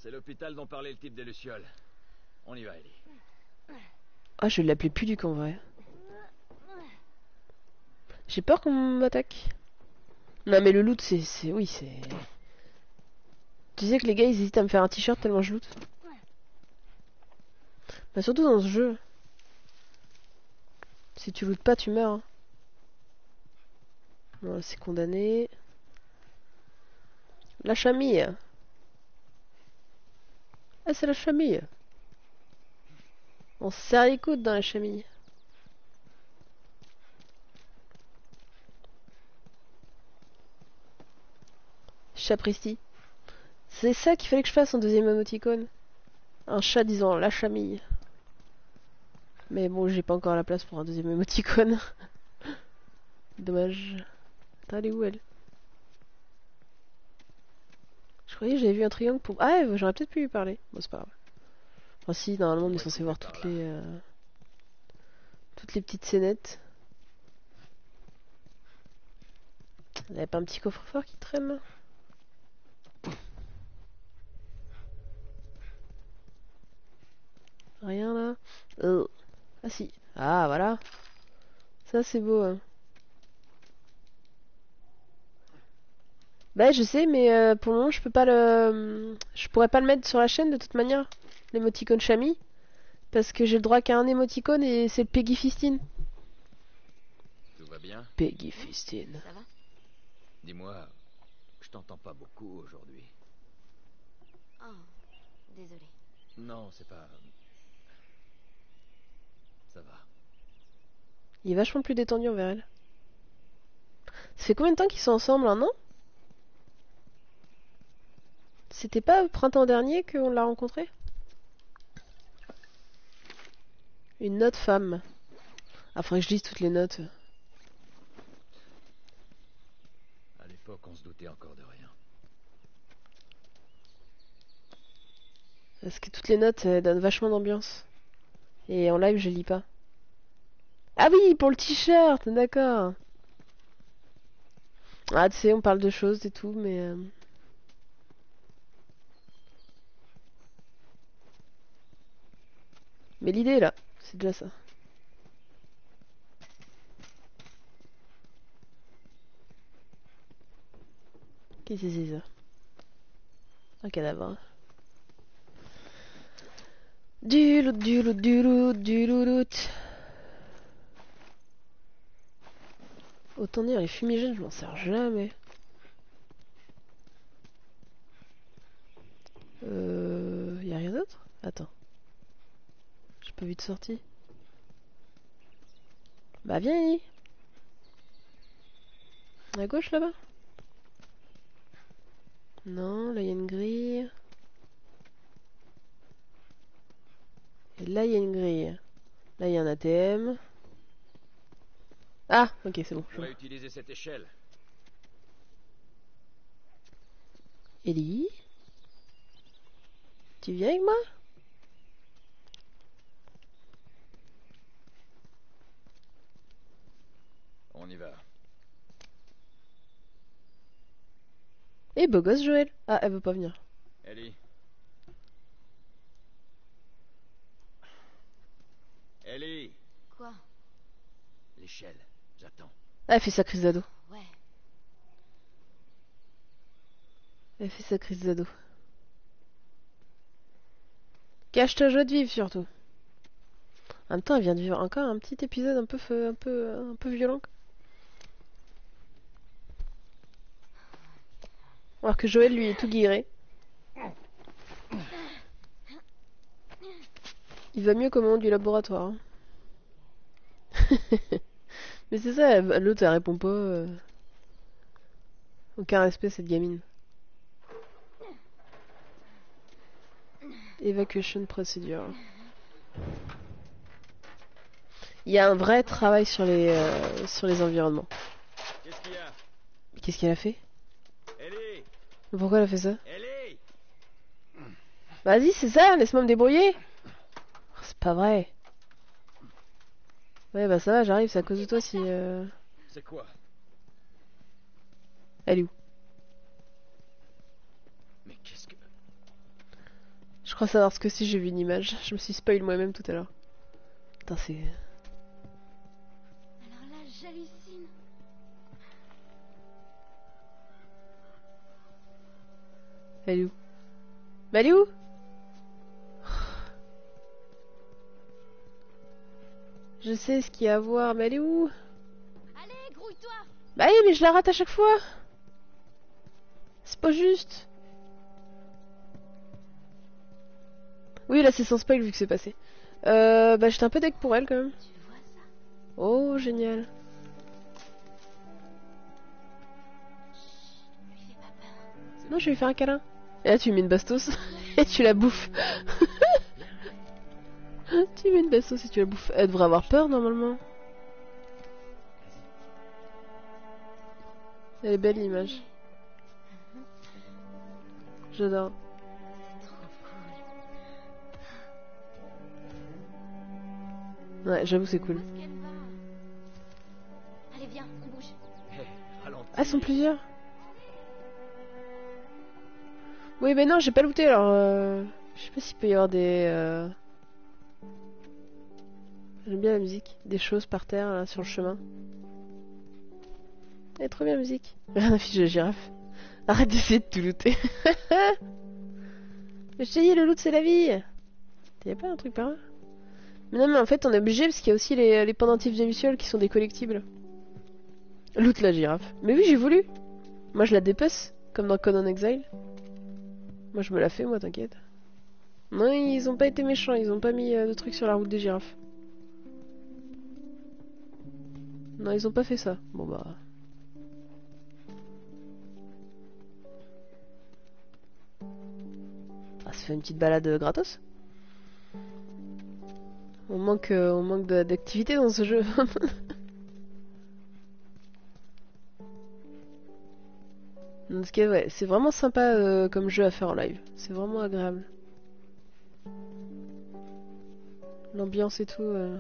C'est l'hôpital dont parlait le type des Lucioles. On y va, Ellie. Ah, je l'appelais plus du en vrai. J'ai peur qu'on m'attaque. Non, mais le loot, c'est. Oui, c'est. Tu sais que les gars, ils hésitent à me faire un t-shirt tellement je loot. Bah, surtout dans ce jeu. Si tu lootes pas, tu meurs. hein. C'est condamné. La chamille. Ah, c'est la chamille. On se serre les coudes dans la chamille. Chapristi. C'est ça qu'il fallait que je fasse en deuxième émoticône. Un chat disant la chamille. Mais bon, j'ai pas encore la place pour un deuxième émoticône. Dommage. Attends, elle est où elle? Je croyais que j'avais vu un triangle pour... Ah, j'aurais peut-être pu lui parler. Bon, c'est pas grave. Enfin si, normalement on est censé voir toutes les... euh, Toutes les petites scénettes. Il n'y avait pas un petit coffre-fort qui traîne Rien là? Euh. Ah si. Ah voilà. Ça c'est beau. hein. Bah je sais mais euh, pour le moment je peux pas le... Je pourrais pas le mettre sur la chaîne de toute manière. L'émoticône Chami. Parce que j'ai le droit qu'à un émoticône et c'est le Peggy Fistine. Tout va bien? Peggy Fistine. Ça va? Dis-moi, je t'entends pas beaucoup aujourd'hui. Oh, désolé. Non, c'est pas... Ça va. Il est vachement plus détendu envers elle. Ça fait combien de temps qu'ils sont ensemble Un an? C'était pas au printemps dernier qu'on l'a rencontré Une note femme. Ah, faudrait que je lise toutes les notes. À l'époque, on se doutait encore de rien. Parce que toutes les notes elles donnent vachement d'ambiance. Et en live, je lis pas. Ah oui, pour le t-shirt, d'accord. Ah, tu sais, on parle de choses et tout, mais... euh, Mais l'idée est là, c'est déjà ça. Qu'est-ce que c'est ça? Un cadavre. Du loot, du loot, du loot, du loot. Autant dire, les fumigènes, je m'en sers jamais. Euh... Y a rien d'autre? Attends. Vu de sortie. Bah viens, Ellie. À gauche, là-bas Non, là, il y a une grille. Et là, il y a une grille. Là, il y a un ATM. Ah, ok, c'est bon. On va utiliser cette échelle. Ellie? Tu viens avec moi? On y va. Eh, beau gosse, Joël Ah, elle veut pas venir. Ellie. Ellie. Quoi? L'échelle. J'attends. Ah, elle fait sa crise d'ado. Ouais. Elle fait sa crise d'ado. Cache ta joie de vivre, surtout. En même temps, elle vient de vivre encore un petit épisode un peu, un peu, un peu violent. Alors que Joël, lui, est tout guiré. Il va mieux qu'au moment du laboratoire. hein. Mais c'est ça, l'autre, elle répond pas. euh. Aucun respect, cette gamine. Evacuation procedure. Il y a un vrai travail sur les, euh, sur les environnements. Qu'est-ce qu'il a fait? Pourquoi elle a fait ça. Vas-y, c'est ça, laisse-moi me débrouiller. Oh, c'est pas vrai. Ouais, bah ça va, j'arrive, c'est à cause de toi si... euh, C'est quoi? Elle est où? Mais qu'est-ce que... Je crois savoir ce que c'est, j'ai vu une image. Je me suis spoil moi-même tout à l'heure. Putain, c'est... Elle est où Mais elle est où Je sais ce qu'il y a à voir, mais elle est où Allez, grouille-toi Bah oui, mais je la rate à chaque fois C'est pas juste Oui, là c'est sans spoil vu que c'est passé. Euh, bah j'étais un peu deck pour elle quand même. Tu vois ça? Oh, génial. Lui fais pas peur. Non, je vais lui faire un câlin. Et là, tu lui mets une bastos et tu la bouffes. tu lui mets une bastos et tu la bouffes. Elle devrait avoir peur normalement. Elle est belle l'image. J'adore. Ouais, j'avoue, c'est cool. Allez, viens, on bouge. Hé, ralentis. Ah, elles sont plusieurs? Oui, mais non, j'ai pas looté alors. euh, Je sais pas s'il peut y avoir des. euh, J'aime bien la musique. Des choses par terre, là, sur le chemin. Elle est trop bien la musique. Rien à fiche de la girafe. Arrête d'essayer de tout looter. Mais je dit, le loot c'est la vie. Y'avait pas un truc par là? Mais non, mais en fait, on est obligé parce qu'il y a aussi les, pendentifs de lucioles qui sont des collectibles. Loot la girafe. Mais oui, j'ai voulu. Moi, je la dépasse, comme dans Conan Exile. Moi, je me la fais, moi, t'inquiète. Non, ils ont pas été méchants, ils ont pas mis euh, de trucs sur la route des girafes. Non, ils ont pas fait ça. Bon, bah. se fait une petite balade euh, gratos. On manque, euh, d'activité dans ce jeu. C'est vraiment sympa euh, comme jeu à faire en live. C'est vraiment agréable. L'ambiance et tout. Euh...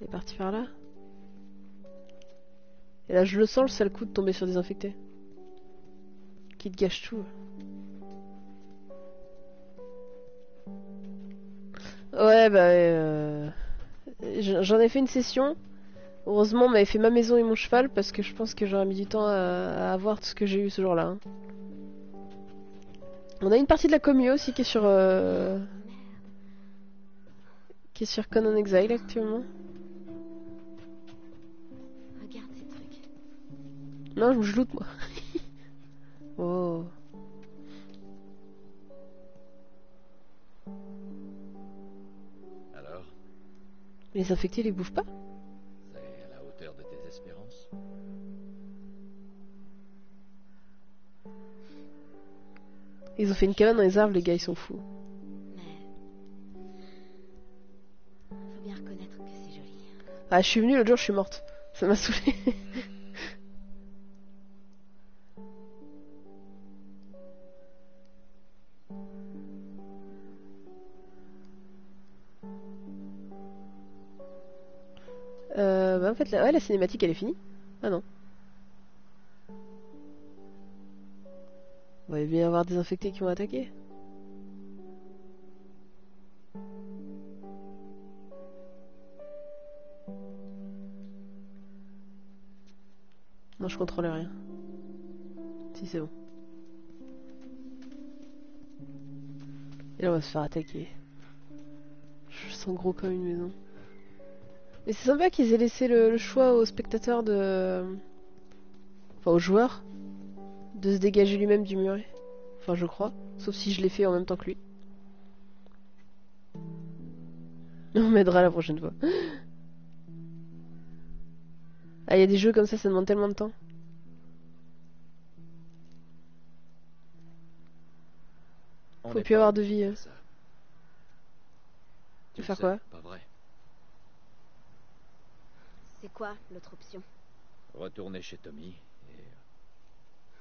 Elle est parti par là. Et là, je le sens le sale coup de tomber sur des infectés. Qui te gâche tout. Ouais, bah. euh, J'en ai fait une session. Heureusement, on m'avait fait ma maison et mon cheval parce que je pense que j'aurais mis du temps à, à avoir tout ce que j'ai eu ce jour-là. hein. On a une partie de la commu aussi qui est sur. euh, qui est sur Conan Exile actuellement. Regarde ces trucs. Non, je loot moi. oh. Alors, Les infectés, ils les bouffent pas? Ils ont fait une cabane dans les arbres, les gars, ils sont fous. Mais. Faut bien reconnaître que c'est joli. Ah, je suis venue l'autre jour, je suis morte. Ça m'a saoulé. euh, bah en fait, la, ouais, la cinématique elle est finie. Ah non. Va bien avoir des infectés qui vont attaquer. Non, je contrôle rien. Si, c'est bon. Et là, on va se faire attaquer. Je sens gros comme une maison. Mais c'est sympa qu'ils aient laissé le choix aux spectateurs de. Enfin, aux joueurs. De se dégager lui-même du muret. Enfin, je crois. Sauf si je l'ai fait en même temps que lui. On m'aidera la prochaine fois. Ah, il y a des jeux comme ça, ça demande tellement de temps. On Faut plus avoir de vie, faire ça. Tu faire le quoi? sais, Pas vrai. C'est quoi l'autre option? Retourner chez Tommy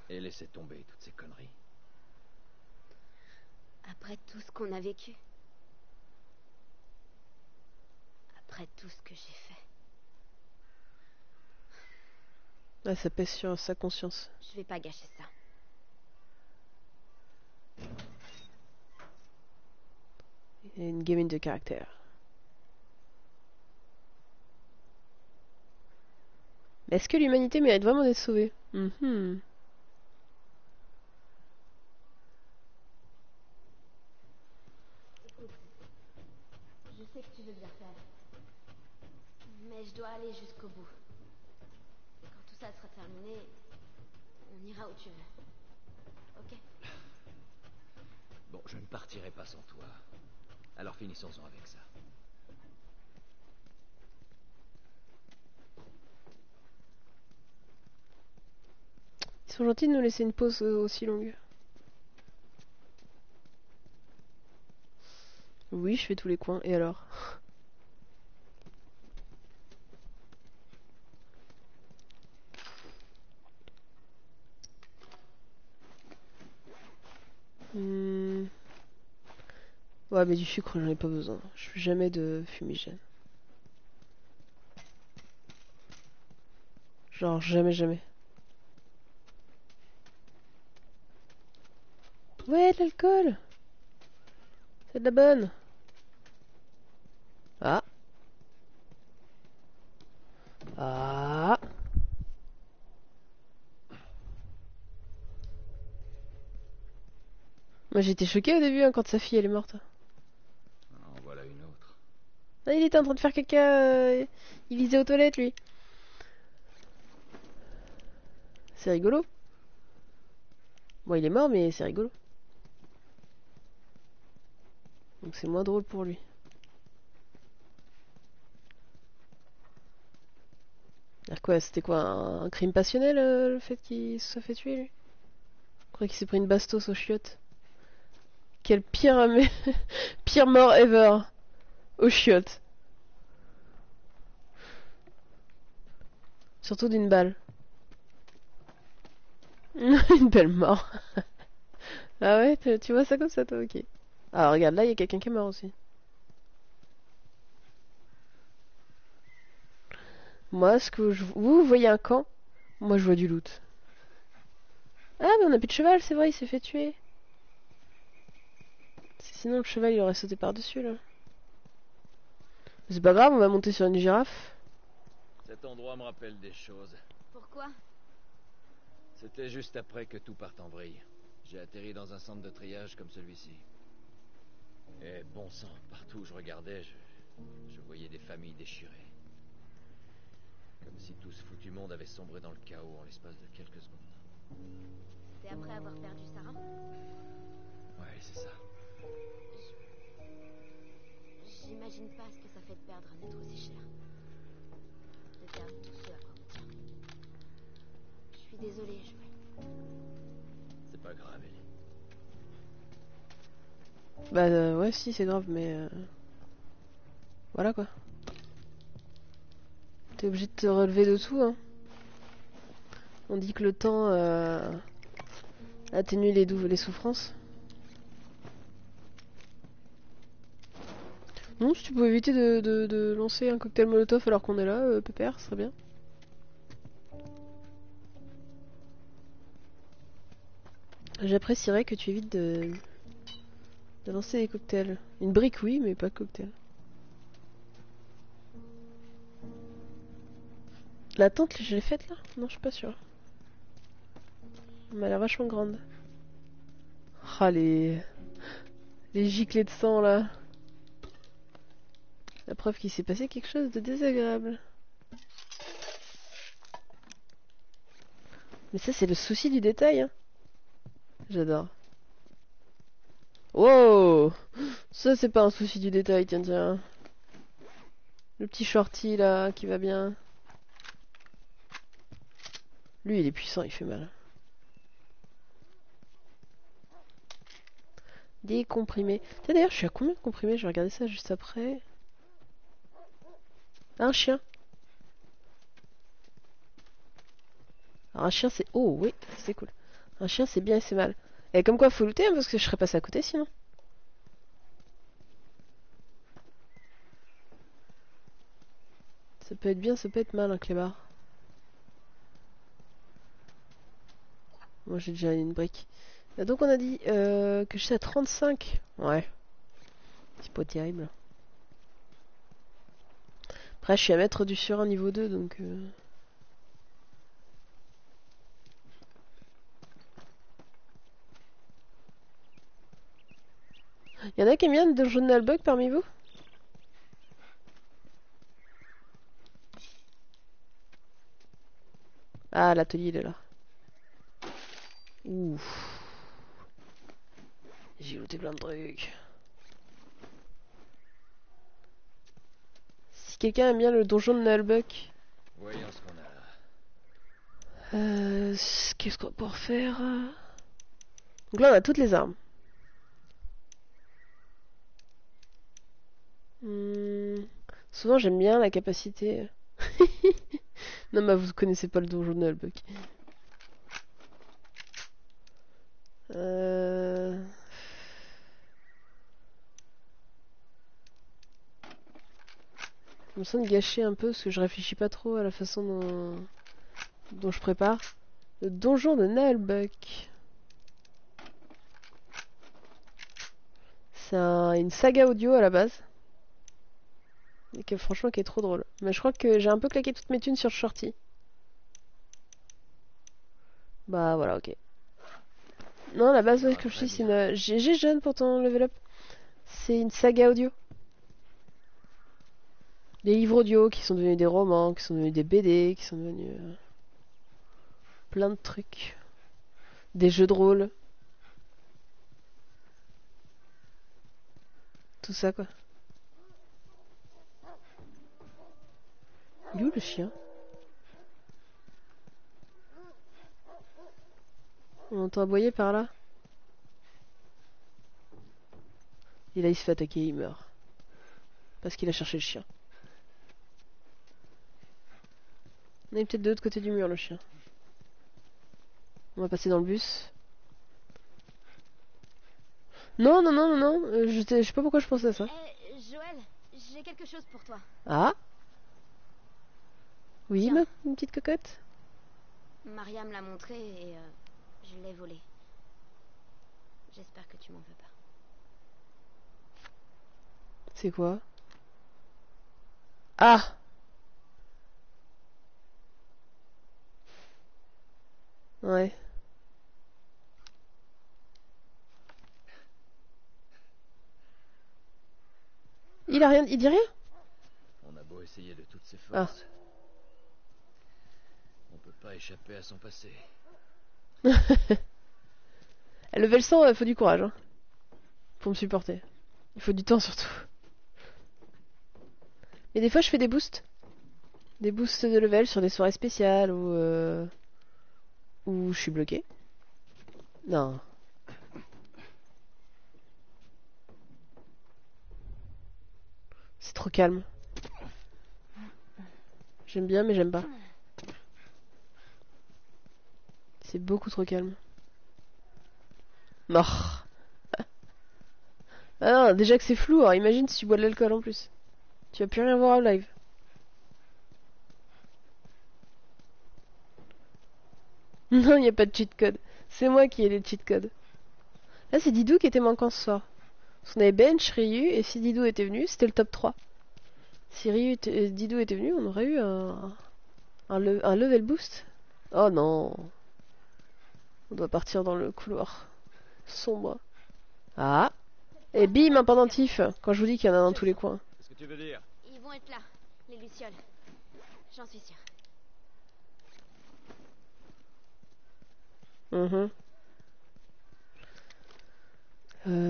et... et laisser tomber toutes ces conneries. Après tout ce qu'on a vécu Après tout ce que j'ai fait Ah, ça pèse sur sa conscience. Je vais pas gâcher ça. A une gamine de caractère. Mais Est-ce que l'humanité mérite vraiment d'être sauvée? Mhm sais que tu veux bien faire. Mais je dois aller jusqu'au bout. Et quand tout ça sera terminé, on ira où tu veux. Ok Bon, je ne partirai pas sans toi. Alors finissons-en avec ça. Ils sont gentils de nous laisser une pause euh, aussi longue. Oui, je fais tous les coins. Et alors? Hmm. Ouais, mais du sucre, j'en ai pas besoin. Je fais jamais de fumigène. Genre, jamais, jamais. Ouais, de l'alcool C'est de la bonne Ah Ah Moi j'étais choquée au début hein, quand sa fille elle est morte. En voilà une autre. Ah, il était en train de faire caca, euh, il lisait aux toilettes lui. C'est rigolo. Bon, il est mort, mais c'est rigolo. Donc c'est moins drôle pour lui. Alors quoi, c'était quoi un, crime passionnel euh, le fait qu'il se soit fait tuer lui? Crois qu'il s'est pris une bastos au chiottes. Quel pire, pire mort ever. Au chiottes. Surtout d'une balle. une belle mort. ah ouais, tu vois ça comme ça toi, ok. Alors regarde, là il y a quelqu'un qui est mort aussi. Moi, ce que. Vous, vous voyez un camp? Moi je vois du loot. Ah mais on a plus de cheval, c'est vrai, il s'est fait tuer. Sinon le cheval il aurait sauté par-dessus là. C'est pas grave, on va monter sur une girafe. Cet endroit me rappelle des choses. Pourquoi? C'était juste après que tout parte en vrille. J'ai atterri dans un centre de triage comme celui-ci. Et bon sang, partout où je regardais, je, je voyais des familles déchirées. Comme si tout ce foutu monde avait sombré dans le chaos en l'espace de quelques secondes. C'est après avoir perdu Sarah? Ouais, c'est ça. J'imagine pas ce que ça fait de perdre un être aussi cher. De perdre tout ce à quoi on tient. Je suis désolée, Joël. C'est pas grave, Ellie. Bah euh, ouais si c'est grave mais... euh, Voilà quoi. T'es obligé de te relever de tout hein. On dit que le temps euh, atténue les, les souffrances. Non, si tu peux éviter de, lancer un cocktail molotov alors qu'on est là, euh, pépère, ce serait bien. J'apprécierais que tu évites de, de lancer des cocktails. Une brique, oui, mais pas de cocktail. La tente, je l'ai faite là? Non, je suis pas sûre. Elle m'a l'air vachement grande. Ah, les... Les giclées de sang là. La preuve qu'il s'est passé quelque chose de désagréable. Mais ça, c'est le souci du détail. Hein. J'adore. Wow Ça, c'est pas un souci du détail, tiens, tiens. Le petit shorty là, qui va bien. Lui, il est puissant, il fait mal. Tiens, d'ailleurs, je suis à combien de comprimés? Je vais regarder ça juste après. Un chien. Alors, un chien, c'est... Oh, oui, c'est cool. Un chien, c'est bien et c'est mal. Et comme quoi, faut looter, hein, parce que je serais passé à côté sinon. Ça peut être bien, ça peut être mal, un clébard. Moi, j'ai déjà une brique. Donc, on a dit euh, que j'étais à 35. Ouais. C'est pas terrible. Après, je suis à mettre du sur un niveau 2, donc... euh, Y en a qui aiment bien le Dungeon Nullbug parmi vous? Ah, l'atelier, il est là. Ouf. J'ai looté plein de trucs. Si quelqu'un aime bien le donjon de Nullbuck, Voyons ce qu'on a là. euh, qu'est-ce qu'on va pouvoir faire euh? Donc là, on a toutes les armes. Hmm, Souvent, j'aime bien la capacité. non, mais vous connaissez pas le donjon de Nullbuck. Euh... me sens de gâcher un peu parce que je réfléchis pas trop à la façon dont, je prépare. Le donjon de Nullbuck. C'est un- une saga audio à la base. Et que franchement qui est trop drôle. Mais je crois que j'ai un peu claqué toutes mes thunes sur Shorty. Bah voilà, ok. Non, la base, ouais, comme je dis, c'est une... GG jeune pour ton level up. C'est une saga audio. Des livres audio qui sont devenus des romans, qui sont devenus des BD, qui sont devenus... euh, plein de trucs. Des jeux de rôle. Tout ça, quoi. Il est où le chien? On entend aboyer par là? Et là, il se fait attaquer, il meurt. Parce qu'il a cherché le chien. On est peut-être de l'autre côté du mur, le chien. On va passer dans le bus. Non, non, non, non, non. euh, Je, sais- je sais pas pourquoi je pensais à ça. Eh, Joël, j'ai quelque chose pour toi. Ah Oui, ma une petite cocotte Maria me l'a montré et euh, je l'ai volé. J'espère que tu m'en veux pas. C'est quoi? Ah Ouais. Il a rien, il dit rien? On a beau essayer de toutes ses Ah. forces. On peut pas échapper à son passé. À level 100, il faut du courage. Hein, pour me supporter. Il faut du temps surtout. Mais des fois, je fais des boosts. Des boosts de level sur des soirées spéciales ou. Euh... Où je suis bloqué. Non. C'est trop calme. J'aime bien, mais j'aime pas. C'est beaucoup trop calme. Non. Ah non, déjà que c'est flou, alors imagine si tu bois de l'alcool en plus. Tu vas plus rien voir en live. Non, il n'y a pas de cheat code. C'est moi qui ai les cheat codes. Là, c'est Didou qui était manquant ce soir. Parce qu'on avait Bench, Ryu, et si Didou était venu, c'était le top 3. Si Ryu était- euh, Didou était venu, on aurait eu un, un, le- un level boost. Oh non. On doit partir dans le couloir sombre. Ah Et bim, un pendentif Quand je vous dis qu'il y en a dans tous les coins. Qu'est-ce que tu veux dire? Ils vont être là, les lucioles. J'en suis sûre. Euh,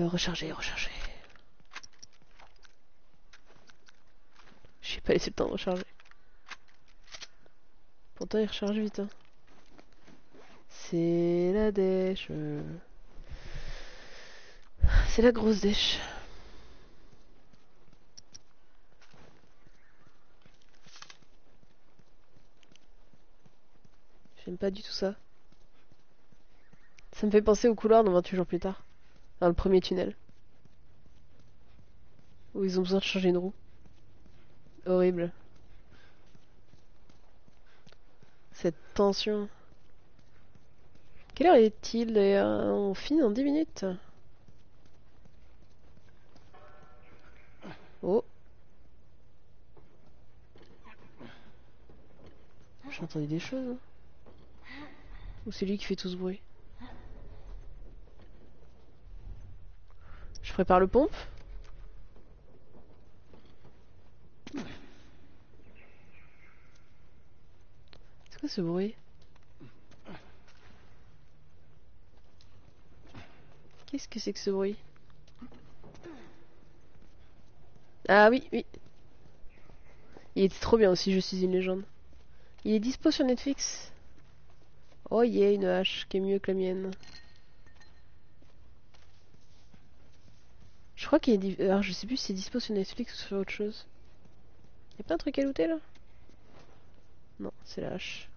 recharger, recharger. J'ai pas laissé le temps de recharger. Pourtant, il recharge vite. hein. C'est la dèche. C'est la grosse dèche. J'aime pas du tout ça. Ça me fait penser au couloir dans 28 jours plus tard. Dans le premier tunnel. Où ils ont besoin de changer une roue. Horrible. Cette tension. Quelle heure est-il d'ailleurs? On finit dans 10 minutes. Oh. J'ai entendu des choses. hein. Ou c'est lui qui fait tout ce bruit? Prépare le pompe. C'est quoi ce bruit? Qu'est-ce que c'est que ce bruit? Ah oui, oui. Il était trop bien aussi, Je suis une légende. Il est dispo sur Netflix? Oh yeah, une hache qui est mieux que la mienne. Je crois qu'il est... Alors je sais plus si c'est dispo sur Netflix ou sur autre chose. Y'a pas un truc à looter là? Non, c'est la hache.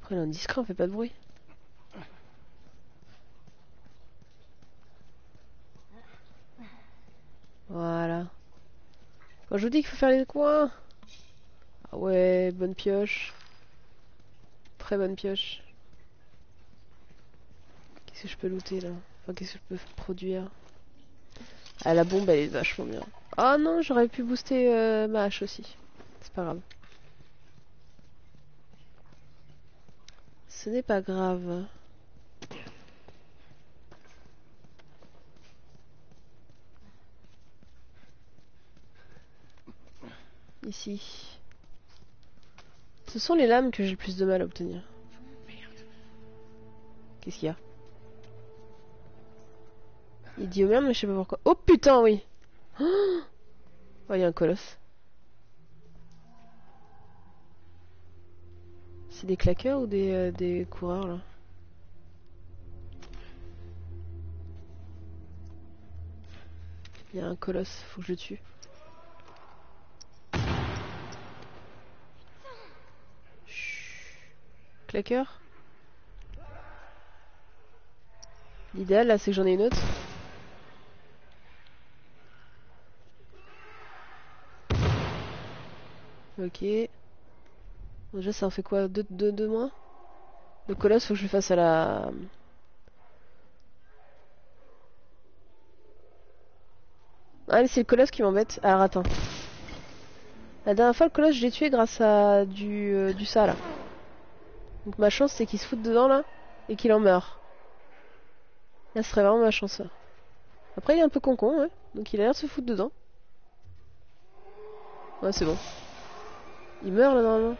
Après, là, discret, on fait pas de bruit. Voilà. Quand je vous dis qu'il faut faire les coins. Ah ouais, bonne pioche. Très bonne pioche. Que je peux looter là Enfin, qu'est-ce que je peux produire Ah, la bombe elle est vachement bien. Ah non, j'aurais pu booster euh, ma hache aussi. C'est pas grave. Ce n'est pas grave. Ici. Ce sont les lames que j'ai le plus de mal à obtenir. Qu'est-ce qu'il y a? Il dit au merde, mais je sais pas pourquoi. Oh putain, oui Oh, il y a un colosse. C'est des claqueurs ou des, euh, coureurs là? Il y a un colosse, faut que je le tue. Claqueur? L'idéal là c'est que j'en ai une autre. Ok. Déjà ça en fait quoi Deux deux- deux moins Le colosse faut que je le fasse à la... Ah mais c'est le colosse qui m'embête. Alors attends. La dernière fois le colosse je l'ai tué grâce à du, euh, ça là. Donc ma chance c'est qu'il se foute dedans là et qu'il en meurt. Là ce serait vraiment ma chance. Après il est un peu con-con ouais. Donc il a l'air de se foutre dedans. Ouais c'est bon. Il meurt là normalement.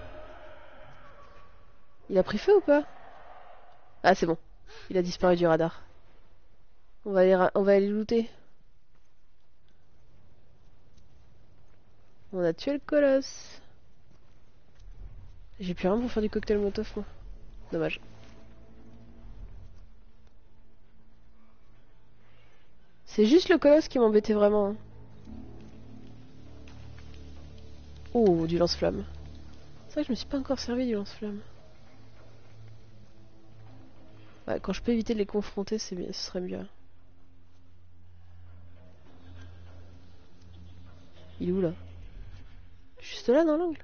Il a pris feu ou pas? Ah c'est bon. Il a disparu du radar. On va aller, on va aller looter. On a tué le colosse. J'ai plus rien pour faire du cocktail Molotov moi. Dommage. C'est juste le colosse qui m'embêtait vraiment. hein. Oh, du lance-flamme. C'est vrai que je me suis pas encore servi du lance-flamme. Ouais, quand je peux éviter de les confronter, c'est bien, ce serait mieux. Il est où là? Juste là dans l'angle?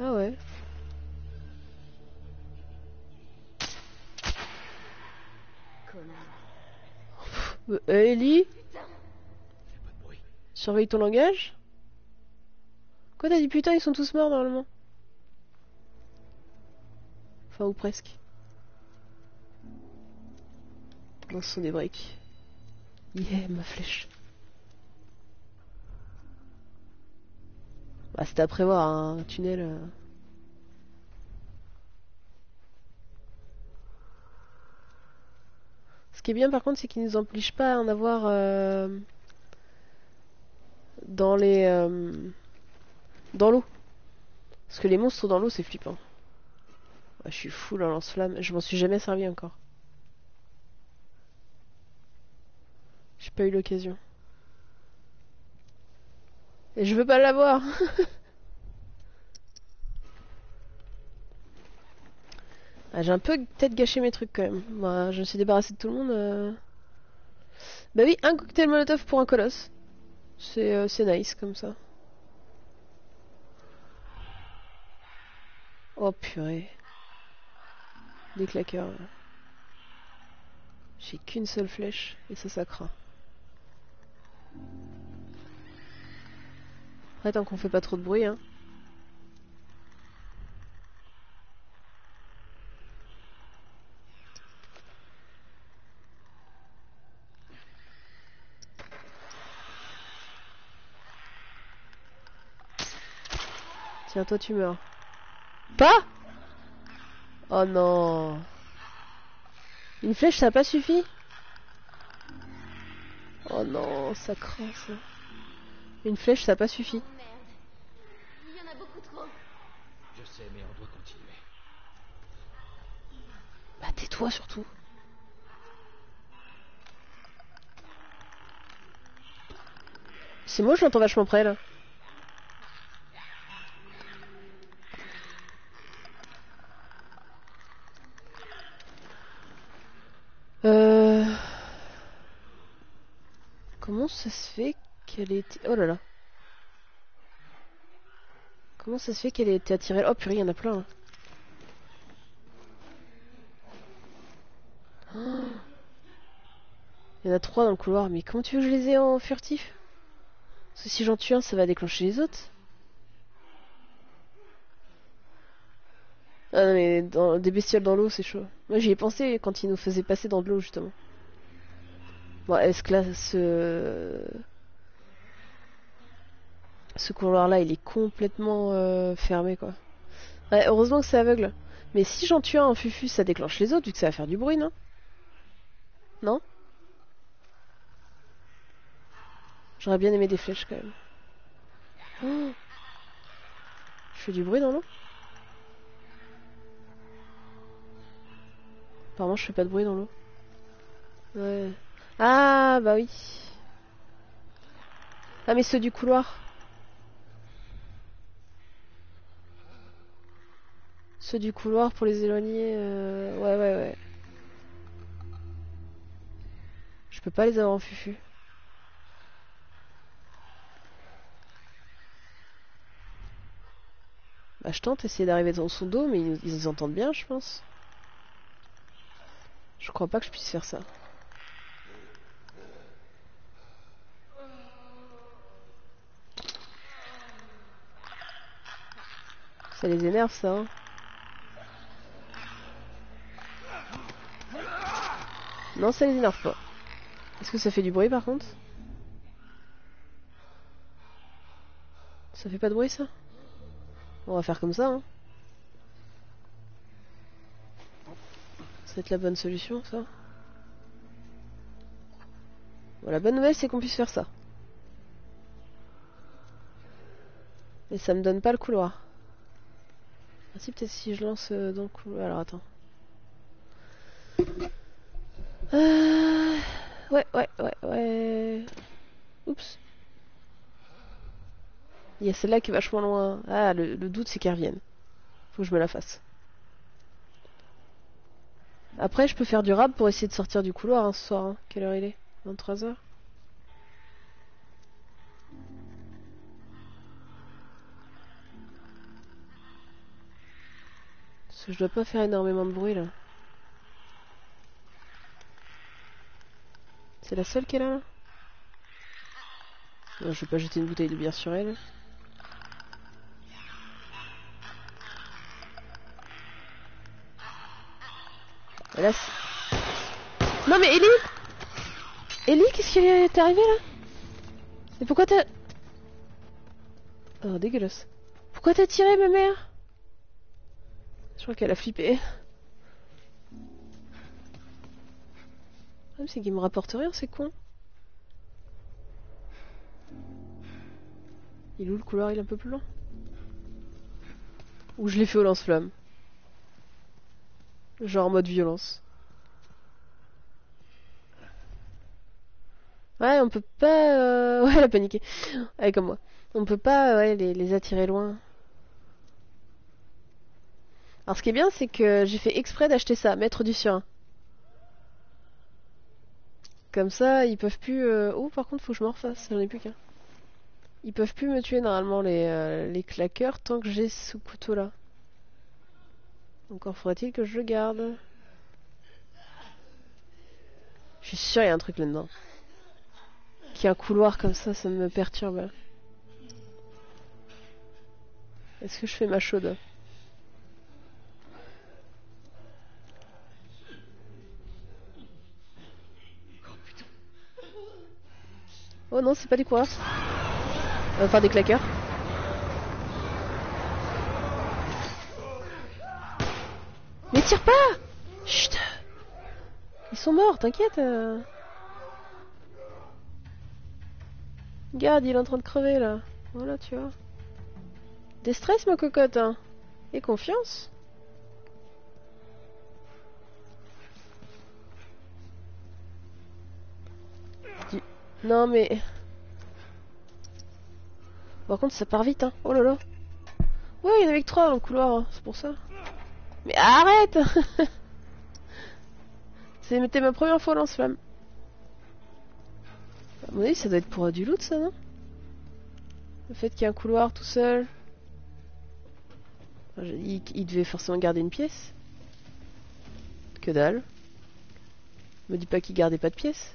Ah ouais. Euh, Ellie? Surveille ton langage? Quoi t'as dit putain ils sont tous morts normalement Enfin ou presque. Non ce sont des briques. Yeah ma flèche. Bah c'était à prévoir hein, un tunnel. euh. Ce qui est bien par contre c'est qu'ils nous obligent pas à en avoir euh, dans les euh, dans l'eau. Parce que les monstres dans l'eau c'est flippant. Ouais, je suis full en lance-flamme, je m'en suis jamais servi encore. J'ai pas eu l'occasion. Et je veux pas l'avoir. ah, J'ai un peu peut-être gâché mes trucs quand même. Moi, je me suis débarrassé de tout le monde. euh. Bah oui, un cocktail molotov pour un colosse. C'est euh, c'est nice comme ça. Oh purée. Des claqueurs. J'ai qu'une seule flèche et ça ça craint. Après tant qu'on fait pas trop de bruit hein. Tiens toi tu meurs. Pas Oh non. Une flèche ça a pas suffi Oh non, ça ça. Une flèche ça a pas suffi. Oh. Il y en a beaucoup trop. Je sais, mais on doit continuer. Bah tais-toi surtout. C'est moi je l'entends vachement près là? Ça se fait qu'elle. Oh là. Comment ça se fait qu'elle ait été attirée? Oh purée, il y en a plein. Oh. Il y en a trois dans le couloir, mais comment tu veux que je les ai en furtif? Parce que si j'en tue un, ça va déclencher les autres. Ah non, mais des bestioles dans l'eau, c'est chaud. Moi, j'y ai pensé quand ils nous faisaient passer dans de l'eau, justement. Bon, est-ce que là, ce... Couloir-là, il est complètement euh, fermé, quoi? Ouais, heureusement que c'est aveugle. Mais si j'en tue un en fufu, ça déclenche les autres, vu que ça va faire du bruit, non? Non? J'aurais bien aimé des flèches, quand même. Oh Je fais du bruit dans l'eau Apparemment, je fais pas de bruit dans l'eau. Ouais. Ah, bah oui. Ah, mais ceux du couloir. Ceux du couloir pour les éloigner. euh, Ouais, ouais, ouais. Je peux pas les avoir en fufu. Bah, je tente essayer d'arriver dans son dos, mais ils, ils entendent bien, je pense. Je crois pas que je puisse faire ça. Ça les énerve, ça. hein. Non, ça les énerve pas. Est-ce que ça fait du bruit, par contre? Ça fait pas de bruit, ça? On va faire comme ça, hein. Ça va être la bonne solution, ça. Bon, la bonne nouvelle, c'est qu'on puisse faire ça. Mais ça me donne pas le couloir. Ah si, peut-être si je lance euh, dans le couloir. Alors, attends. Euh... Ouais, ouais, ouais, ouais. Oups. Il y a celle-là qui est vachement loin. Ah, le, doute, c'est qu'elle revienne. Faut que je me la fasse. Après, je peux faire du rab pour essayer de sortir du couloir hein, ce soir. hein. Quelle heure il est? 23h Parce que je dois pas faire énormément de bruit là. C'est la seule qui est là, Non, Je vais pas jeter une bouteille de bière sur elle. Et là, non mais Ellie Ellie, qu'est-ce qui est arrivé là Mais pourquoi t'as... Oh, dégueulasse. Pourquoi t'as tiré ma mère? Je crois qu'elle a flippé. C'est qu'il me rapporte rien, c'est con. Il est où le couloir? Il est un peu plus loin Ou je l'ai fait au lance-flamme Genre en mode violence. Ouais, on peut pas... euh, Ouais, elle a paniqué. Ouais, comme moi. On peut pas ouais, les attirer loin. Alors ce qui est bien, c'est que j'ai fait exprès d'acheter ça, mettre du surin. Comme ça, ils peuvent plus... euh, Oh, par contre, faut que je m'en refasse, j'en ai plus qu'un. Ils peuvent plus me tuer normalement les, euh, les claqueurs tant que j'ai ce couteau-là. Encore faudrait-il que je le garde. Je suis sûr il y a un truc là-dedans. Qu'il y a un couloir comme ça, ça me perturbe. Est-ce que je fais ma chaude? Oh non, c'est pas des coureurs. Enfin, des claqueurs. Mais tire pas Chut Ils sont morts, t'inquiète. euh. Regarde, il est en train de crever là. Voilà, tu vois. Des stress, ma cocotte. Hein. Et confiance. Non mais... Par contre, ça part vite, hein. Oh là là. Ouais, il y en avait que trois dans le couloir, hein, c'est pour ça. Mais arrête C'était ma première fois lance-flamme. À mon avis, ça doit être pour du loot, ça, non? Le fait qu'il y ait un couloir tout seul. Il, il devait forcément garder une pièce. Que dalle. Me dis pas qu'il gardait pas de pièce.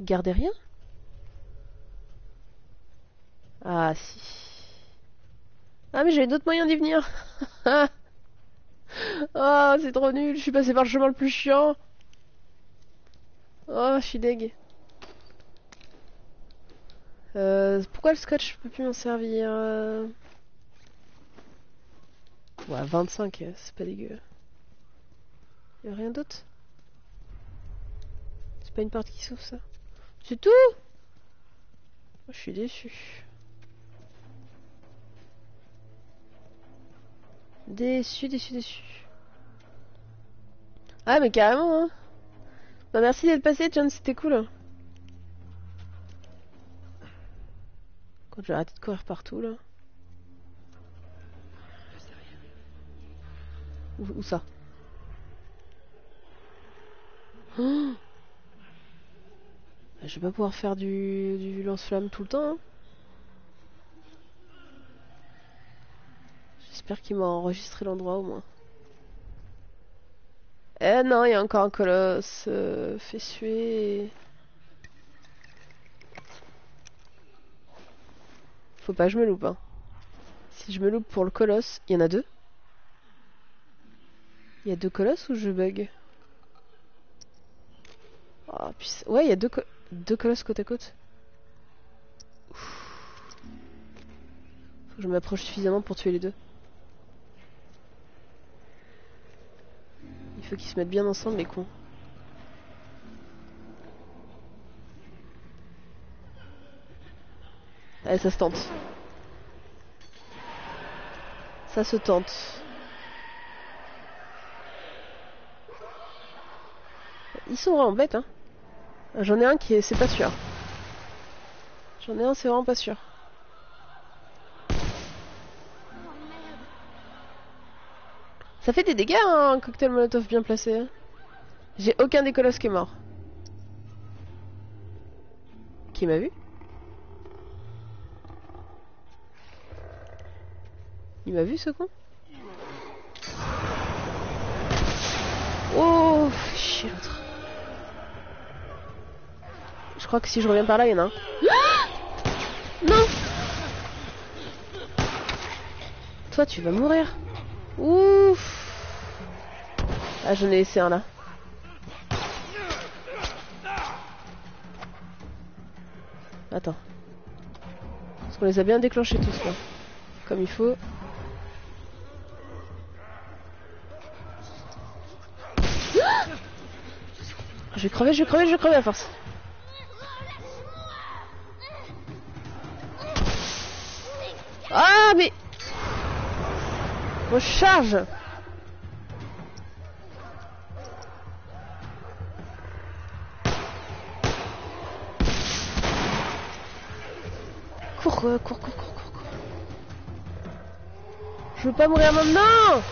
Gardait rien Ah si. Ah mais j'avais d'autres moyens d'y venir. Ah c'est trop nul, je suis passé par le chemin le plus chiant. Oh je suis deg. Euh, pourquoi le scotch je peux plus m'en servir euh Ouais 25 euh, c'est pas dégueu. Y'a rien d'autre? C'est pas une porte qui s'ouvre ça? C'est tout Je suis déçu. Déçu, déçu, déçu. Ah, mais carrément, hein. Bah, merci d'être passé, John, c'était cool. Quand j'ai arrêté de courir partout, là. Où, où ça? Oh Je vais pas pouvoir faire du, lance-flamme tout le temps. hein. J'espère qu'il m'a enregistré l'endroit au moins. Eh non, il y a encore un colosse. Euh, fait suer. Faut pas que je me loupe. Hein. Si je me loupe pour le colosse, il y en a deux. Il y a deux colosses ou je bug? Oh, putain. Ouais, il y a deux, co- deux colosses côte à côte. Faut que je m'approche suffisamment pour tuer les deux. Il faut qu'ils se mettent bien ensemble, les cons. Allez, ça se tente. Ça se tente. Ils sont vraiment bêtes, hein. J'en ai un qui est... c'est pas sûr. J'en ai un, c'est vraiment pas sûr. Ça fait des dégâts, hein, un cocktail molotov bien placé. J'ai aucun des colosses qui est mort. Qui m'a vu? Il m'a vu ce con? Oh, chier l'autre. Je crois que si je reviens par là, il y en a un. Ah non Toi, tu vas mourir. Ouf Ah, j'en ai laissé un là. Attends. Parce qu'on les a bien déclenchés tous là. Comme il faut. Je vais crever, je vais crever, je vais crever à force. Ah mais Recharge Cours, euh, cours, cours, cours, cours, cours. Je veux pas mourir maintenant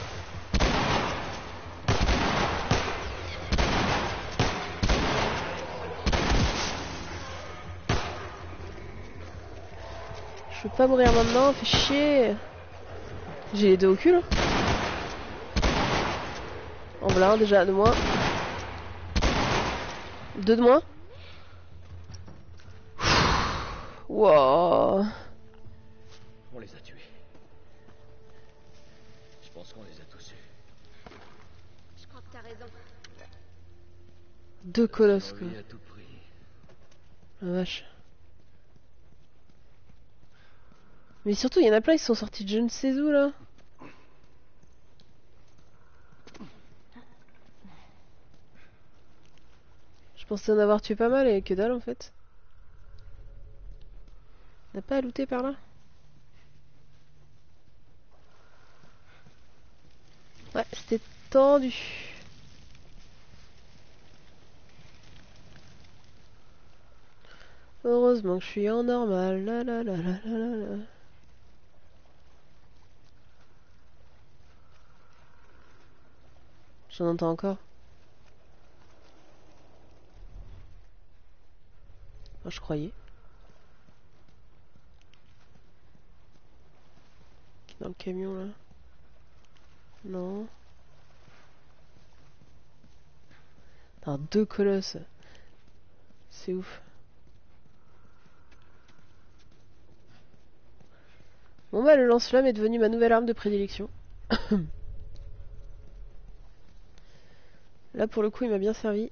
pas mourir maintenant, fais chier J'ai les deux au cul là. En voilà un déjà de moins. Deux de moins. Wow. On les a tués. Je pense qu'on les a tous eus. Je crois que t'as raison. Deux colosses quoi. La vache. Mais surtout, il y en a plein qui sont sortis de je ne sais où là. Je pensais en avoir tué pas mal et que dalle en fait. N'a pas à looter par là Ouais, c'était tendu. Heureusement que je suis en normal. J'en entends encore. Je croyais. Dans le camion là? Non. Deux colosses. C'est ouf. Bon bah le lance-flamme est devenu ma nouvelle arme de prédilection. Là pour le coup il m'a bien servi.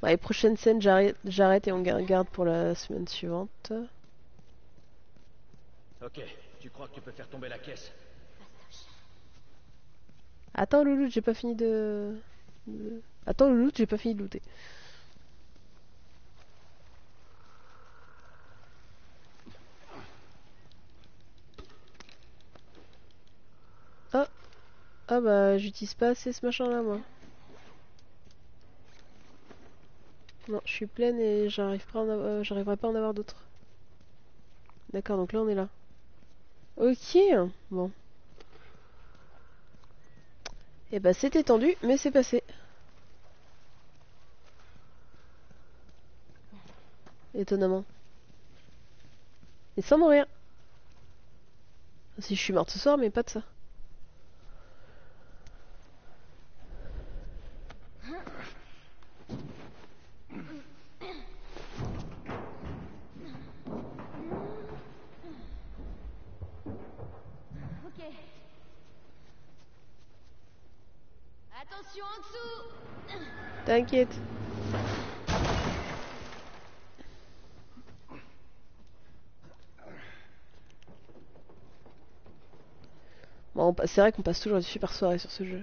Bon, les prochaines scènes j'arrête et on gar- garde pour la semaine suivante. Ok, tu crois que tu peux faire tomber la caisse? Attends Louloute, j'ai pas fini de... de- Attends Louloute, j'ai pas fini de looter. Oh Ah bah j'utilise pas assez ce machin là moi. Non, je suis pleine et euh, j'arriverai pas à en avoir d'autres. D'accord, donc là on est là. Ok, bon. Et bah c'était tendu, mais c'est passé. Étonnamment. Et sans mourir. Si je suis morte ce soir, mais pas de ça. Ok. Attention en dessous T'inquiète. Bon, c'est vrai qu'on passe toujours une super soirée sur ce jeu.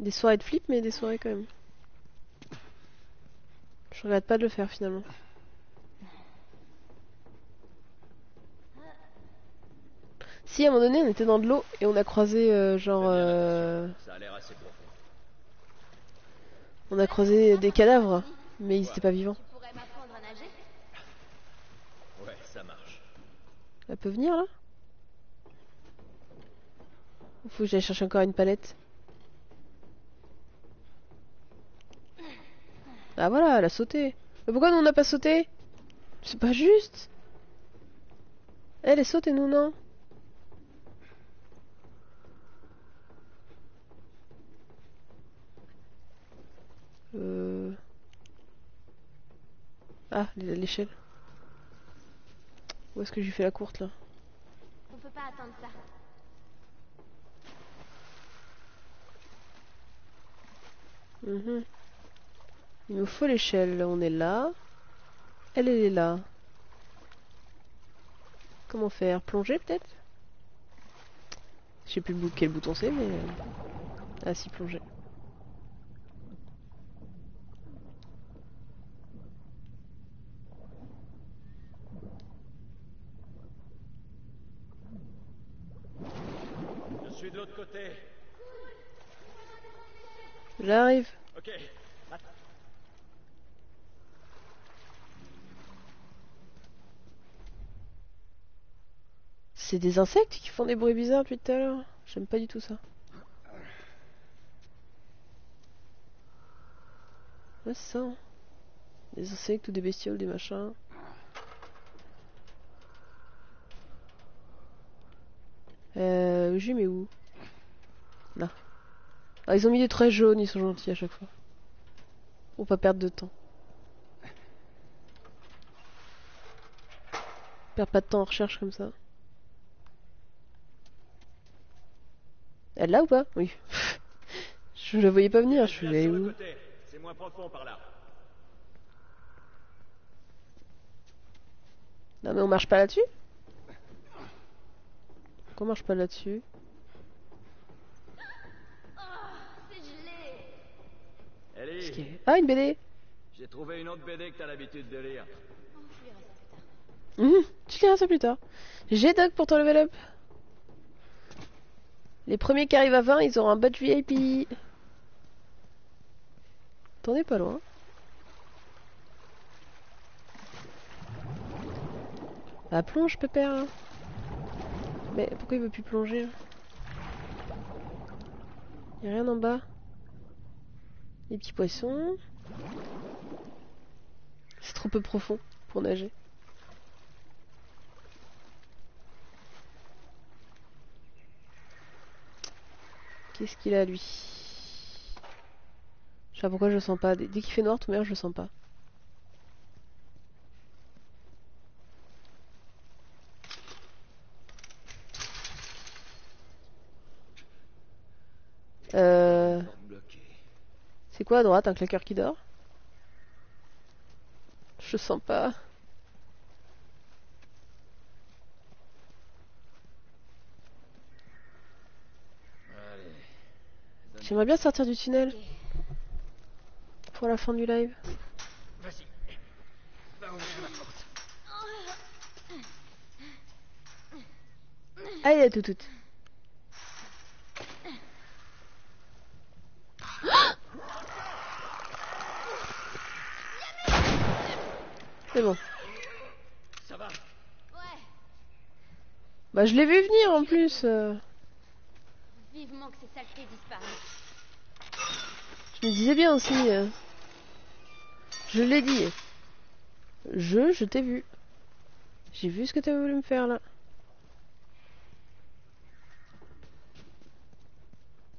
Des soirées de flip, mais des soirées quand même. Je regrette pas de le faire finalement. Si à un moment donné on était dans de l'eau et on a croisé euh, genre euh, Ça a l'air assez profond. on a croisé des cadavres mais ils étaient pas vivants. Ouais, ça marche. Elle peut venir là? Faut que j'aille chercher encore une palette. Ah voilà, elle a sauté. Mais pourquoi nous on n'a pas sauté? C'est pas juste. Elle est sautée, nous non? Euh... Ah, l'échelle. Où est-ce que j'ai fait la courte là On peut pas attendre ça. Mhm. Il nous faut l'échelle. On est là. Elle, elle est là. Comment faire? Plonger peut-être? Je sais plus quel bouton c'est, mais... euh, Ah si, plonger. Je suis de l'autre côté. J'arrive. Ok. C'est des insectes qui font des bruits bizarres depuis tout à l'heure. J'aime pas du tout ça. Ouais, ça. hein. Des insectes ou des bestioles, des machins. Euh, je mets où? Ah, ils ont mis des traits jaunes, ils sont gentils à chaque fois. Pour pas perdre de temps. Perd pas de temps en recherche comme ça. Elle là ou pas? Oui. je la voyais pas venir, je suis où? Côté. C'est moins profond par là. Non mais on marche pas là-dessus? Pourquoi on marche pas là-dessus Oh, c'est gelé Ah une BD j'ai trouvé une autre BD que t'as l'habitude de lire. Oh, je verrai ça plus tard. Mhm, Tu liras ça plus tard. J'ai Doc pour ton level up. Les premiers qui arrivent à 20, ils auront un badge VIP. T'en es pas loin. Bah plonge pépère. hein. Mais pourquoi il veut plus plonger là Y'a rien en bas. Les petits poissons. C'est trop peu profond pour nager. Qu'est-ce qu'il a lui? Je sais pas pourquoi je le sens pas. Dès qu'il fait noir, tout meilleur, je le sens pas. Euh... Bloqué. C'est quoi à droite Un claqueur qui dort? Je sens pas. J'aimerais bien sortir du tunnel pour la fin du live. Vas-y. Va ouvrir la porte. Allez, à tout toute. C'est bon. Ça va Ouais, Bah je l'ai vu venir en plus. euh. vivement que ces saletés disparaissent. Je me disais bien aussi. euh. Je l'ai dit. Je, je t'ai vu. J'ai vu ce que t'avais voulu me faire là.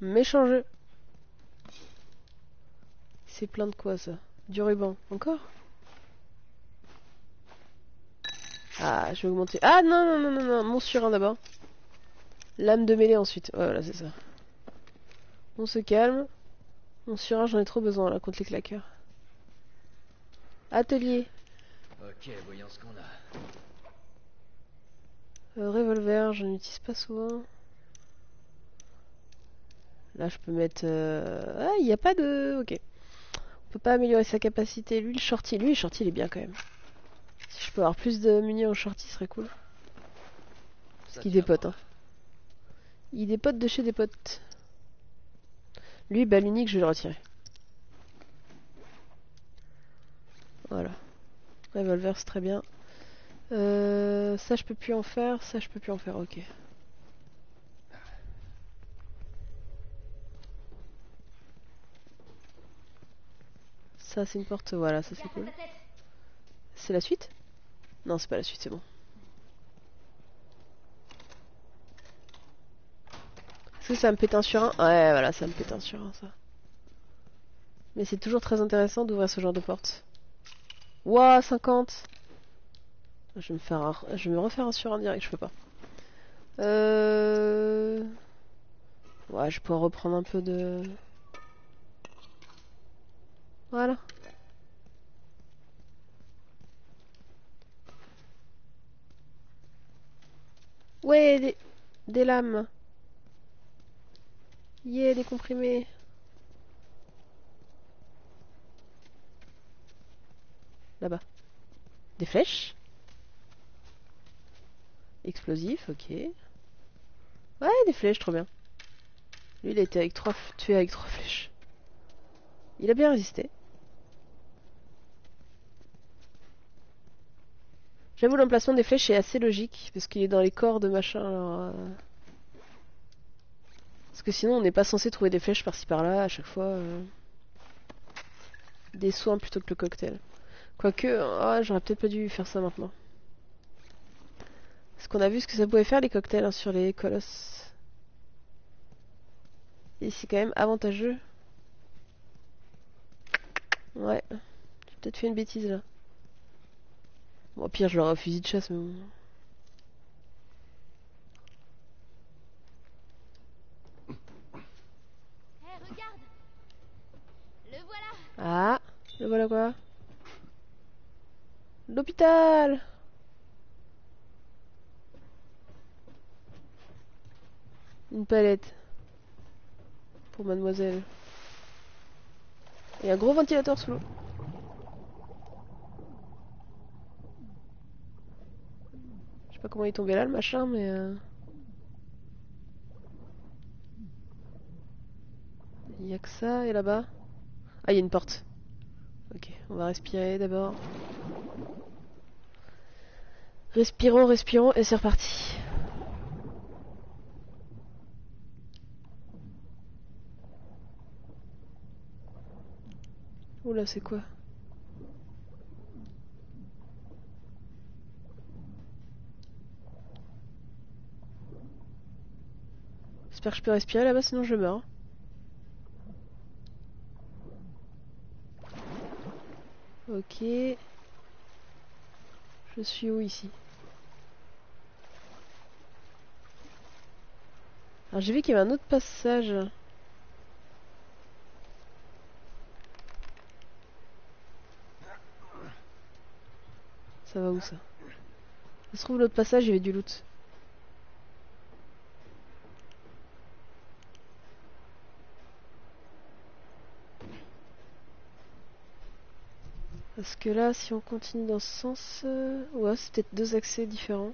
Méchant jeu. C'est plein de quoi ça Du ruban. Encore? Ah, je vais augmenter. Ah non, non, non, non, non. Mon surin d'abord. Lame de mêlée ensuite. Voilà, c'est ça. On se calme. Mon surin, j'en ai trop besoin là contre les claqueurs. Atelier. Ok, voyons ce qu'on a. Euh, revolver, je n'utilise pas souvent. Là, je peux mettre. euh, Ah, il n'y a pas de. Ok. On peut pas améliorer sa capacité. Lui, le shorty. Lui, le shorty, il est bien quand même. Je peux avoir plus de munitions au shorty, ce serait cool. Parce qu'il dépote. Hein. Il dépote de chez des potes. Lui, balle unique, je vais le retirer. Voilà. Revolver, c'est très bien. Euh, ça, je peux plus en faire. Ça, je peux plus en faire. Ok. Ça, c'est une porte. Voilà, ça, c'est cool. C'est la suite? Non, c'est pas la suite, c'est bon. Est-ce que ça me pète un sur un? Ouais, voilà, ça me pète un sur un, ça. Mais c'est toujours très intéressant d'ouvrir ce genre de porte. Ouah, 50 je vais, me faire un- je vais me refaire un sur un direct, je peux pas. Euh... Ouais, je pourrais reprendre un peu de... Voilà. Ouais, des, des lames. Yeah, des comprimés. Là-bas. Des flèches. Explosif, ok. Ouais, des flèches, trop bien. Lui, il a été avec trois, tué avec trois flèches. Il a bien résisté. J'avoue, l'emplacement des flèches est assez logique, parce qu'il est dans les corps de machin, alors... euh, Parce que sinon, on n'est pas censé trouver des flèches par-ci par-là, à chaque fois. euh, Des soins plutôt que le cocktail. Quoique, ah, j'aurais peut-être pas dû faire ça maintenant. Parce qu'on a vu ce que ça pouvait faire les cocktails hein, sur les colosses. Et c'est quand même avantageux. Ouais. J'ai peut-être fait une bêtise là. Bon, au pire, je l'aurais au fusil de chasse, mais bon. Hé, regarde Le voilà Ah, le voilà quoi? L'hôpital Une palette. Pour mademoiselle. Et un gros ventilateur sous l'eau. Sais pas comment il est tombé là le machin, mais... euh, Il y a que ça, et là-bas? Ah, il y a une porte. Ok, on va respirer d'abord. Respirons, respirons, et c'est reparti. Oula, c'est quoi? J'espère que je peux respirer là-bas, sinon je meurs. Ok. Je suis où ici? Alors j'ai vu qu'il y avait un autre passage. Ça va où ça? Ça se trouve l'autre passage, il y avait du loot. Parce que là, si on continue dans ce sens... euh, Ouais, c'est peut-être deux accès différents.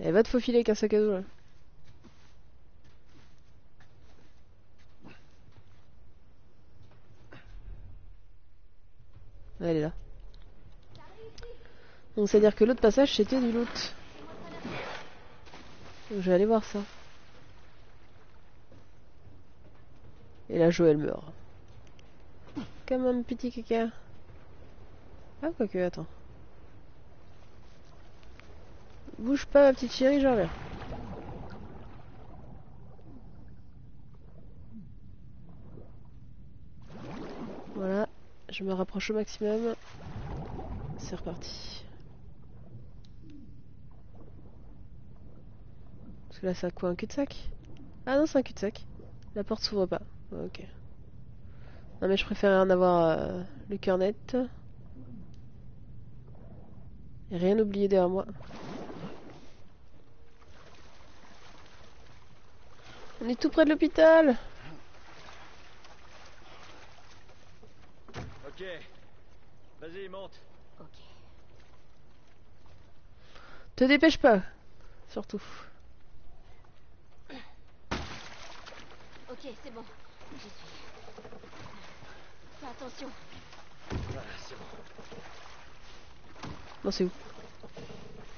Elle va te faufiler avec un sac à dos là. Elle est là. Donc c'est à dire que l'autre passage c'était du loot. Donc je vais aller voir ça. Et là Joël meurt. Comme un petit caca. Ah quoique, attends. Bouge pas ma petite chérie, j'en reviens. Voilà, je me rapproche au maximum. C'est reparti. Parce que là, c'est quoi un cul-de-sac Ah non, c'est un cul-de-sac. La porte s'ouvre pas. Ok. Non, mais je préfère en avoir euh, le cœur net. Et rien oublié derrière moi. On est tout près de l'hôpital. Ok. Vas-y, monte. Ok. Te dépêche pas. Surtout. Ok, c'est bon. J'y suis. Fais attention. Voilà, c'est bon. Non, c'est où?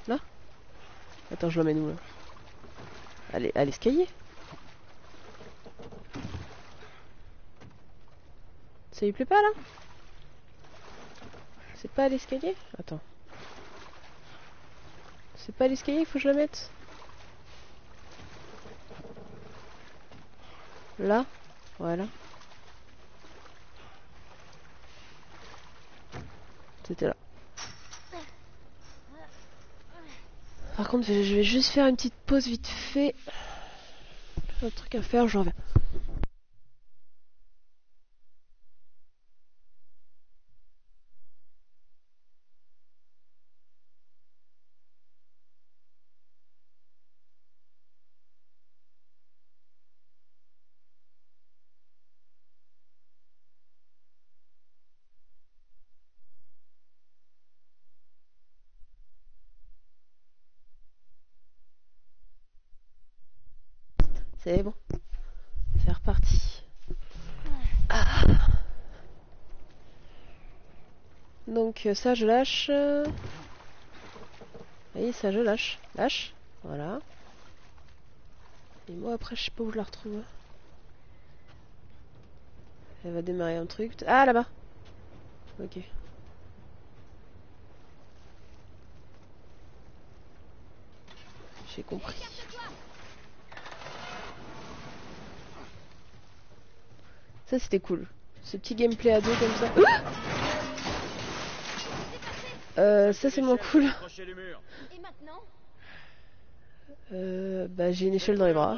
Là? Attends, je l'emmène où là? Allez, à l'escalier Ça lui plaît pas là? C'est pas à l'escalier? Attends. C'est pas à l'escalier, il faut que je la mette? Là? Voilà. Là. Par contre, je vais juste faire une petite pause vite fait. Un truc à faire, je reviens. C'est bon. C'est reparti. Ah. Donc ça je lâche. Oui, ça je lâche. Lâche. Voilà. Et moi après je sais pas où je la retrouve. Elle va démarrer un truc. Ah là-bas. Ok. J'ai compris. Ça c'était cool. Ce petit gameplay à deux comme ça. Euh, ça c'est moins cool. Euh, bah j'ai une échelle dans les bras.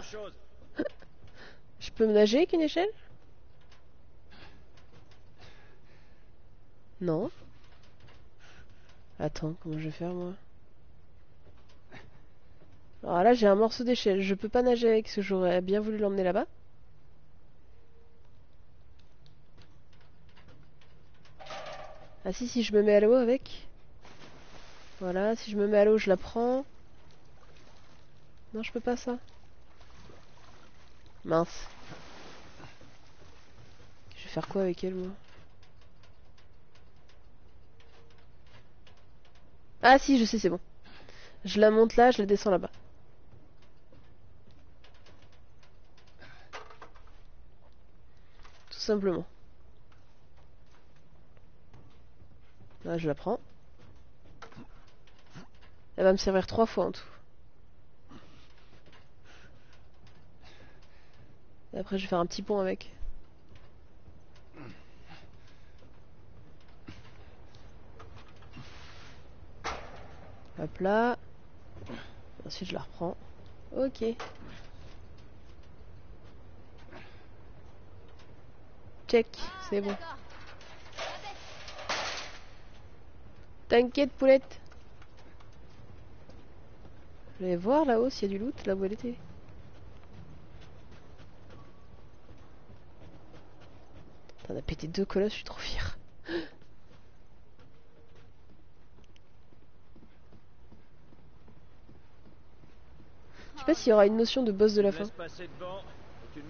Je peux me nager avec une échelle? Non. Attends, comment je vais faire moi? Alors là j'ai un morceau d'échelle. Je peux pas nager avec parce que j'aurais bien voulu l'emmener là-bas. Ah si, si je me mets à l'eau avec. Voilà, si je me mets à l'eau, je la prends. Non, je peux pas ça. Mince. Je vais faire quoi avec elle, moi? Ah si, je sais, c'est bon. Je la monte là, je la descends là-bas. Tout simplement. Là, je la prends. Elle va me servir trois fois en tout. Et après, je vais faire un petit pont avec. Hop là. Ensuite, je la reprends. Ok. Check, c'est bon. T'inquiète, poulette. Je vais voir là-haut s'il y a du loot, là où elle était. Putain, On a pété deux colosses, je suis trop fier. pas s'il y aura une notion de boss de la Je fin.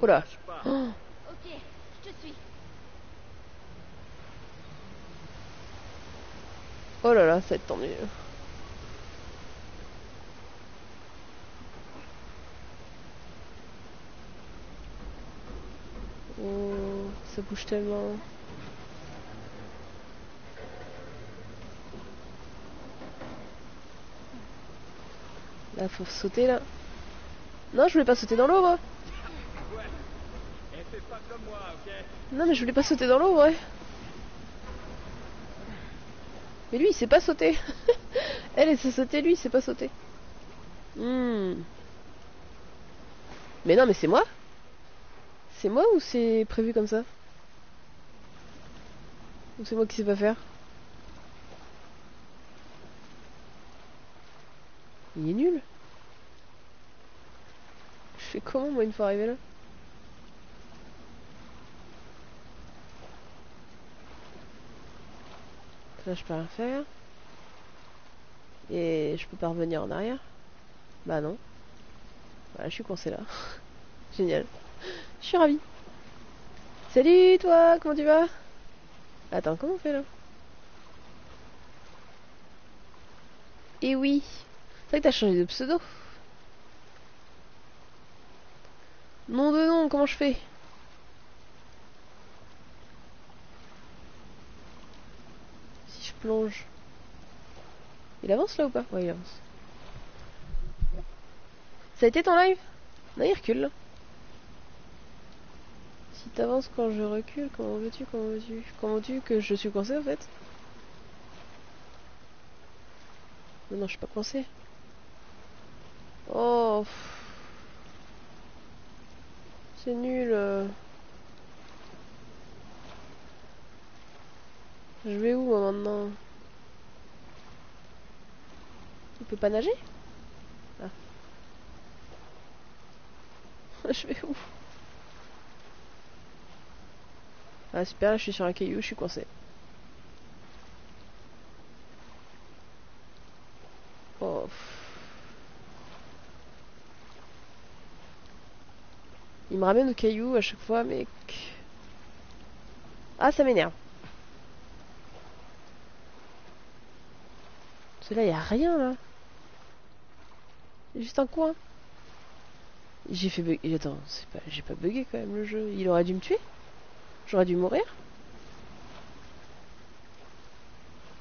Oula. Oh, Ok, je te suis. oh là là, ça va être tendu. Oh, ça bouge tellement. Là, faut sauter là. Non, je voulais pas sauter dans l'eau, moi. Non, mais je voulais pas sauter dans l'eau, ouais. Mais lui, il sait pas sauter. Elle, elle sait sauter, lui, il sait pas sauter. Hmm. Mais non, mais c'est moi C'est moi ou c'est prévu comme ça Ou c'est moi qui sais pas faire Il est nul. Je fais comment, moi, une fois arrivé là Là, je peux rien faire. Et je peux pas revenir en arrière Bah non. Voilà, je suis coincé là. Génial. Je suis ravie. Salut toi, comment tu vas? Attends, comment on fait là? Et oui. C'est vrai que t'as changé de pseudo. Nom de nom, comment je fais? Si je plonge. Il avance là ou pas? Ouais, il avance. Ça a été ton live? Non, il recule. Si t'avances quand je recule, comment veux-tu Comment veux-tu Comment veux-tu que je suis coincé en fait? Non, je suis pas coincé. Oh. C'est nul. Je vais où moi maintenant? Il peut pas nager? Ah. je vais où? Ah super, là je suis sur un caillou, je suis coincé. Oh. Il me ramène au caillou à chaque fois, mais... Ah, ça m'énerve. Là, il a rien, là. Y juste un coin. J'ai fait bug... Attends, pas... j'ai pas bugué quand même le jeu. Il aurait dû me tuer J'aurais dû mourir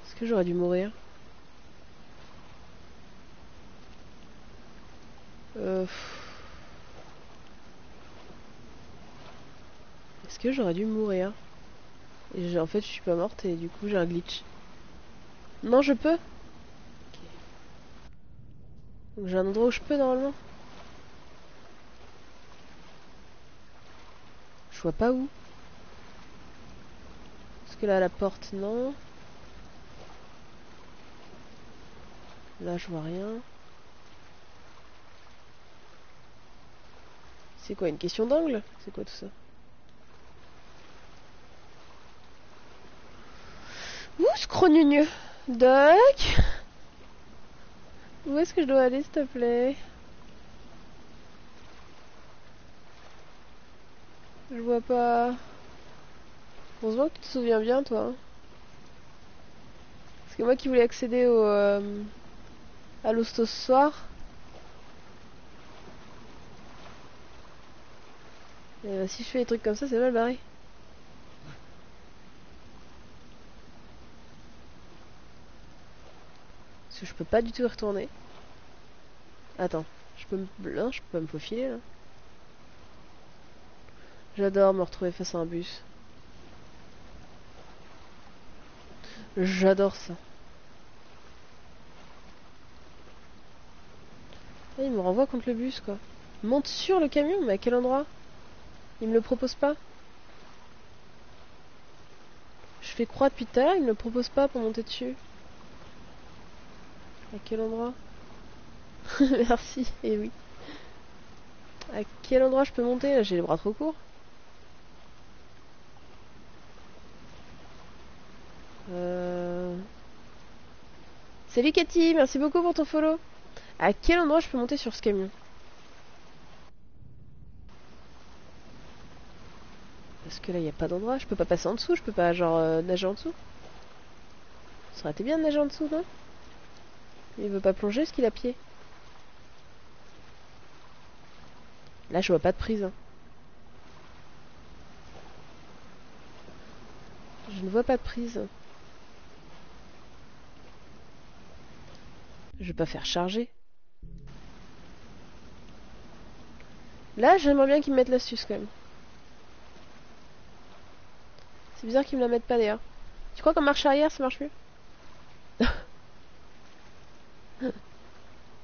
Est-ce que j'aurais dû mourir Euh... Est-ce que j'aurais dû mourir Et en fait, je suis pas morte et du coup, j'ai un glitch. Non, je peux. Donc j'ai un endroit où je peux normalement. Je vois pas où. Que là, la porte, non. Là, je vois rien. C'est quoi, une question d'angle? C'est quoi tout ça? Ouh, scrogneux Doc? Où est-ce que je dois aller, s'il te plaît? Je vois pas... Heureusement que tu te souviens bien, toi. hein. Parce que moi qui voulais accéder au... euh, à l'hosto. Et bah, si je fais des trucs comme ça, c'est mal barré. Parce que je peux pas du tout y retourner. Attends, je peux me... Non, je peux pas me faufiler là. J'adore me retrouver face à un bus. J'adore ça. Ah, il me renvoie contre le bus quoi. Monte sur le camion, mais à quel endroit? Il me le propose pas. Je fais croix depuis tout à l'heure, il me le propose pas pour monter dessus. À quel endroit? Merci, et oui. À quel endroit je peux monter? Là J'ai les bras trop courts. Euh, Salut Cathy, merci beaucoup pour ton follow. À quel endroit je peux monter sur ce camion? Parce que là, il n'y a pas d'endroit. Je peux pas passer en dessous. Je peux pas, genre, euh, nager en dessous. Ça aurait été bien de nager en dessous, non? Il veut pas plonger, ce qu'il a pied Là, je vois pas de prise. Hein. Je ne vois pas de prise. Je vais pas faire charger. Là, j'aimerais bien qu'ils me mettent l'astuce quand même. C'est bizarre qu'ils me la mettent pas d'ailleurs. Tu crois qu'en marche arrière ça marche mieux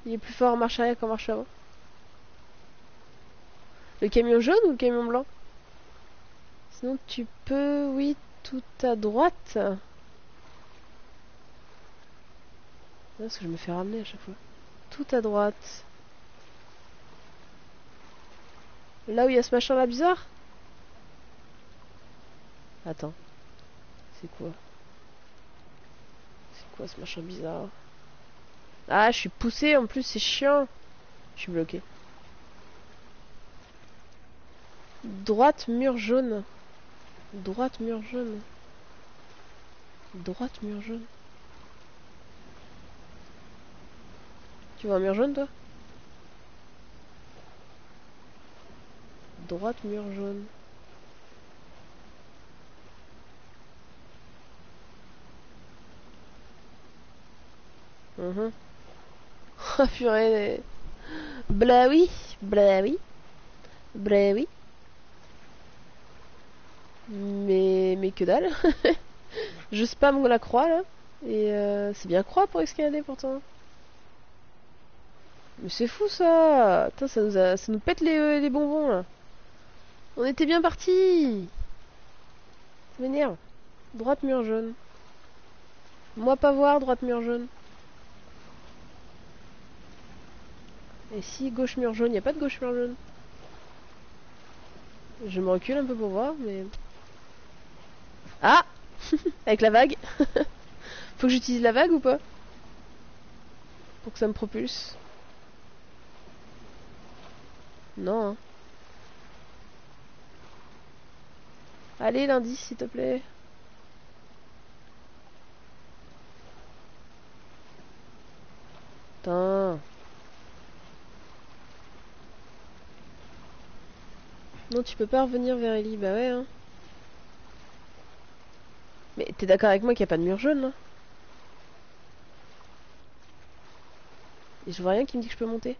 Il est plus fort en marche arrière qu'en marche avant. Le camion jaune ou le camion blanc? Sinon tu peux, oui, tout à droite. Non, parce que je me fais ramener à chaque fois. Tout à droite. Là où il y a ce machin là bizarre? Attends. C'est quoi? C'est quoi ce machin bizarre? Ah, je suis poussé en plus, c'est chiant. Je suis bloqué. Droite, mur jaune. Droite, mur jaune. Droite, mur jaune. Tu vois un mur jaune, toi? Droite, mur jaune. Mhm. Oh purée. Blah oui, blah oui, blah oui. Mais, mais que dalle. Je spam la croix là. Et euh, c'est bien croix pour escalader pourtant. Mais c'est fou ça ça nous, a- ça nous pète les, euh, les bonbons là. On était bien partis Ça m'énerve. Droite mur jaune. Moi pas voir, droite mur jaune. Et si gauche mur jaune, y a pas de gauche mur jaune. Je me recule un peu pour voir, mais... Ah Avec la vague Faut que j'utilise la vague ou pas? Pour que ça me propulse Non. hein. Allez, l'indice, s'il te plaît. Putain. Non, tu peux pas revenir vers Ellie. Bah ouais, hein. Mais t'es d'accord avec moi qu'il n'y a pas de mur jaune, là? Et je vois rien qui me dit que je peux monter.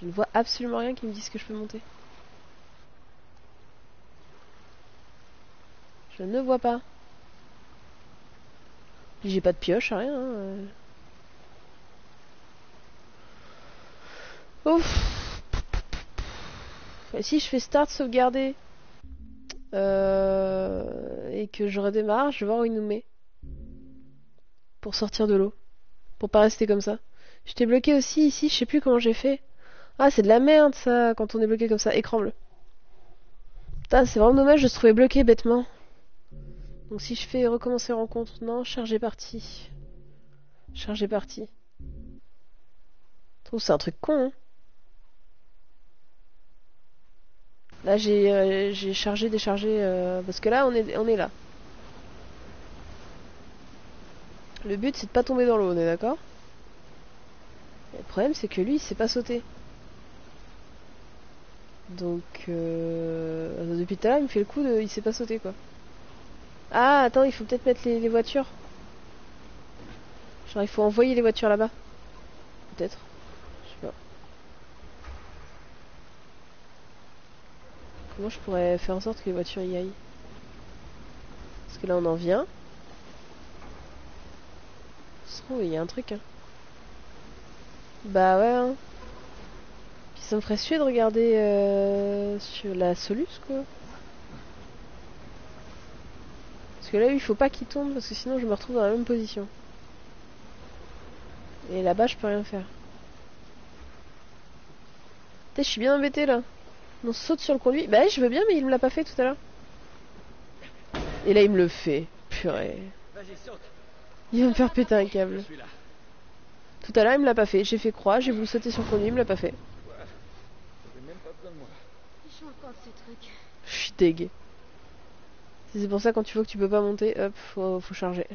Je ne vois absolument rien qui me dise que je peux monter. Je ne vois pas. J'ai pas de pioche, rien. hein, euh. Ouf. Si je fais start sauvegarder euh, et que je redémarre, je vais voir où il nous met. Pour sortir de l'eau. Pour pas rester comme ça. J'étais bloqué aussi ici, je sais plus comment j'ai fait. Ah, c'est de la merde ça, quand on est bloqué comme ça. Écran bleu. Putain, c'est vraiment dommage de se trouver bloqué bêtement. Donc si je fais recommencer rencontre, non, charger partie. Charger partie. Je trouve c'est un truc con, hein. Là, j'ai euh, chargé, déchargé, euh, parce que là, on est, on est là. Le but, c'est de pas tomber dans l'eau, on est d'accord? Le problème, c'est que lui, il sait pas sauter. Donc, euh, depuis tout à l'heure, il me fait le coup de... Il sait pas sauter, quoi. Ah, attends, il faut peut-être mettre les, les voitures. Genre, il faut envoyer les voitures là-bas. Peut-être. Je sais pas. Comment je pourrais faire en sorte que les voitures y aillent? Parce que là, on en vient. Ça se trouve, il y a un truc, hein. Bah ouais, hein. Ça me ferait suer de regarder euh, sur la Solus, quoi. Parce que là, il faut pas qu'il tombe, parce que sinon, je me retrouve dans la même position. Et là-bas, je peux rien faire. Putain, je suis bien embêté là. On saute sur le conduit. Bah, je veux bien, mais il me l'a pas fait tout à l'heure. Et là, il me le fait. Purée. Il va me faire péter un câble. Tout à l'heure, il me l'a pas fait. J'ai fait croix, j'ai voulu sauter sur le conduit, il me l'a pas fait. T'avais même pas besoin de moi. Je suis deg. C'est pour ça quand tu vois que tu peux pas monter, hop, faut, faut charger.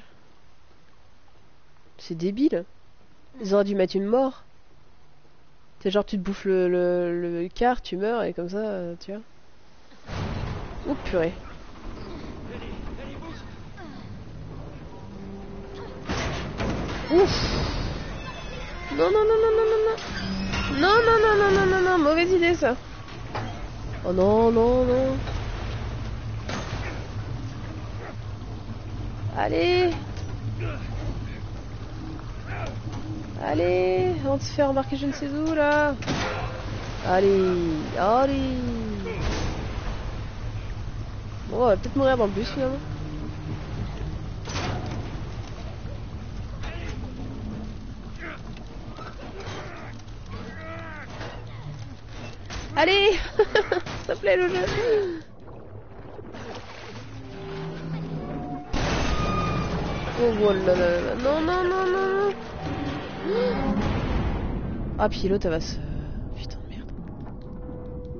C'est débile. Ils auraient dû mettre une mort. C'est genre tu te bouffes le, le, le quart, tu meurs et comme ça, euh, tu vois. Oh purée. Ouf. Non, non, non, non, non, non, non. Non, non, non, non, non, non, non, mauvaise idée ça. Oh non, non, non. Allez Allez On se fait remarquer je ne sais où là Allez Allez Bon, on va peut-être mourir dans le bus finalement. Allez Ça plaît le jeu Oh voilà là là là. Non, non, non, non, non. Ah, puis l'autre, elle va se... Putain de merde.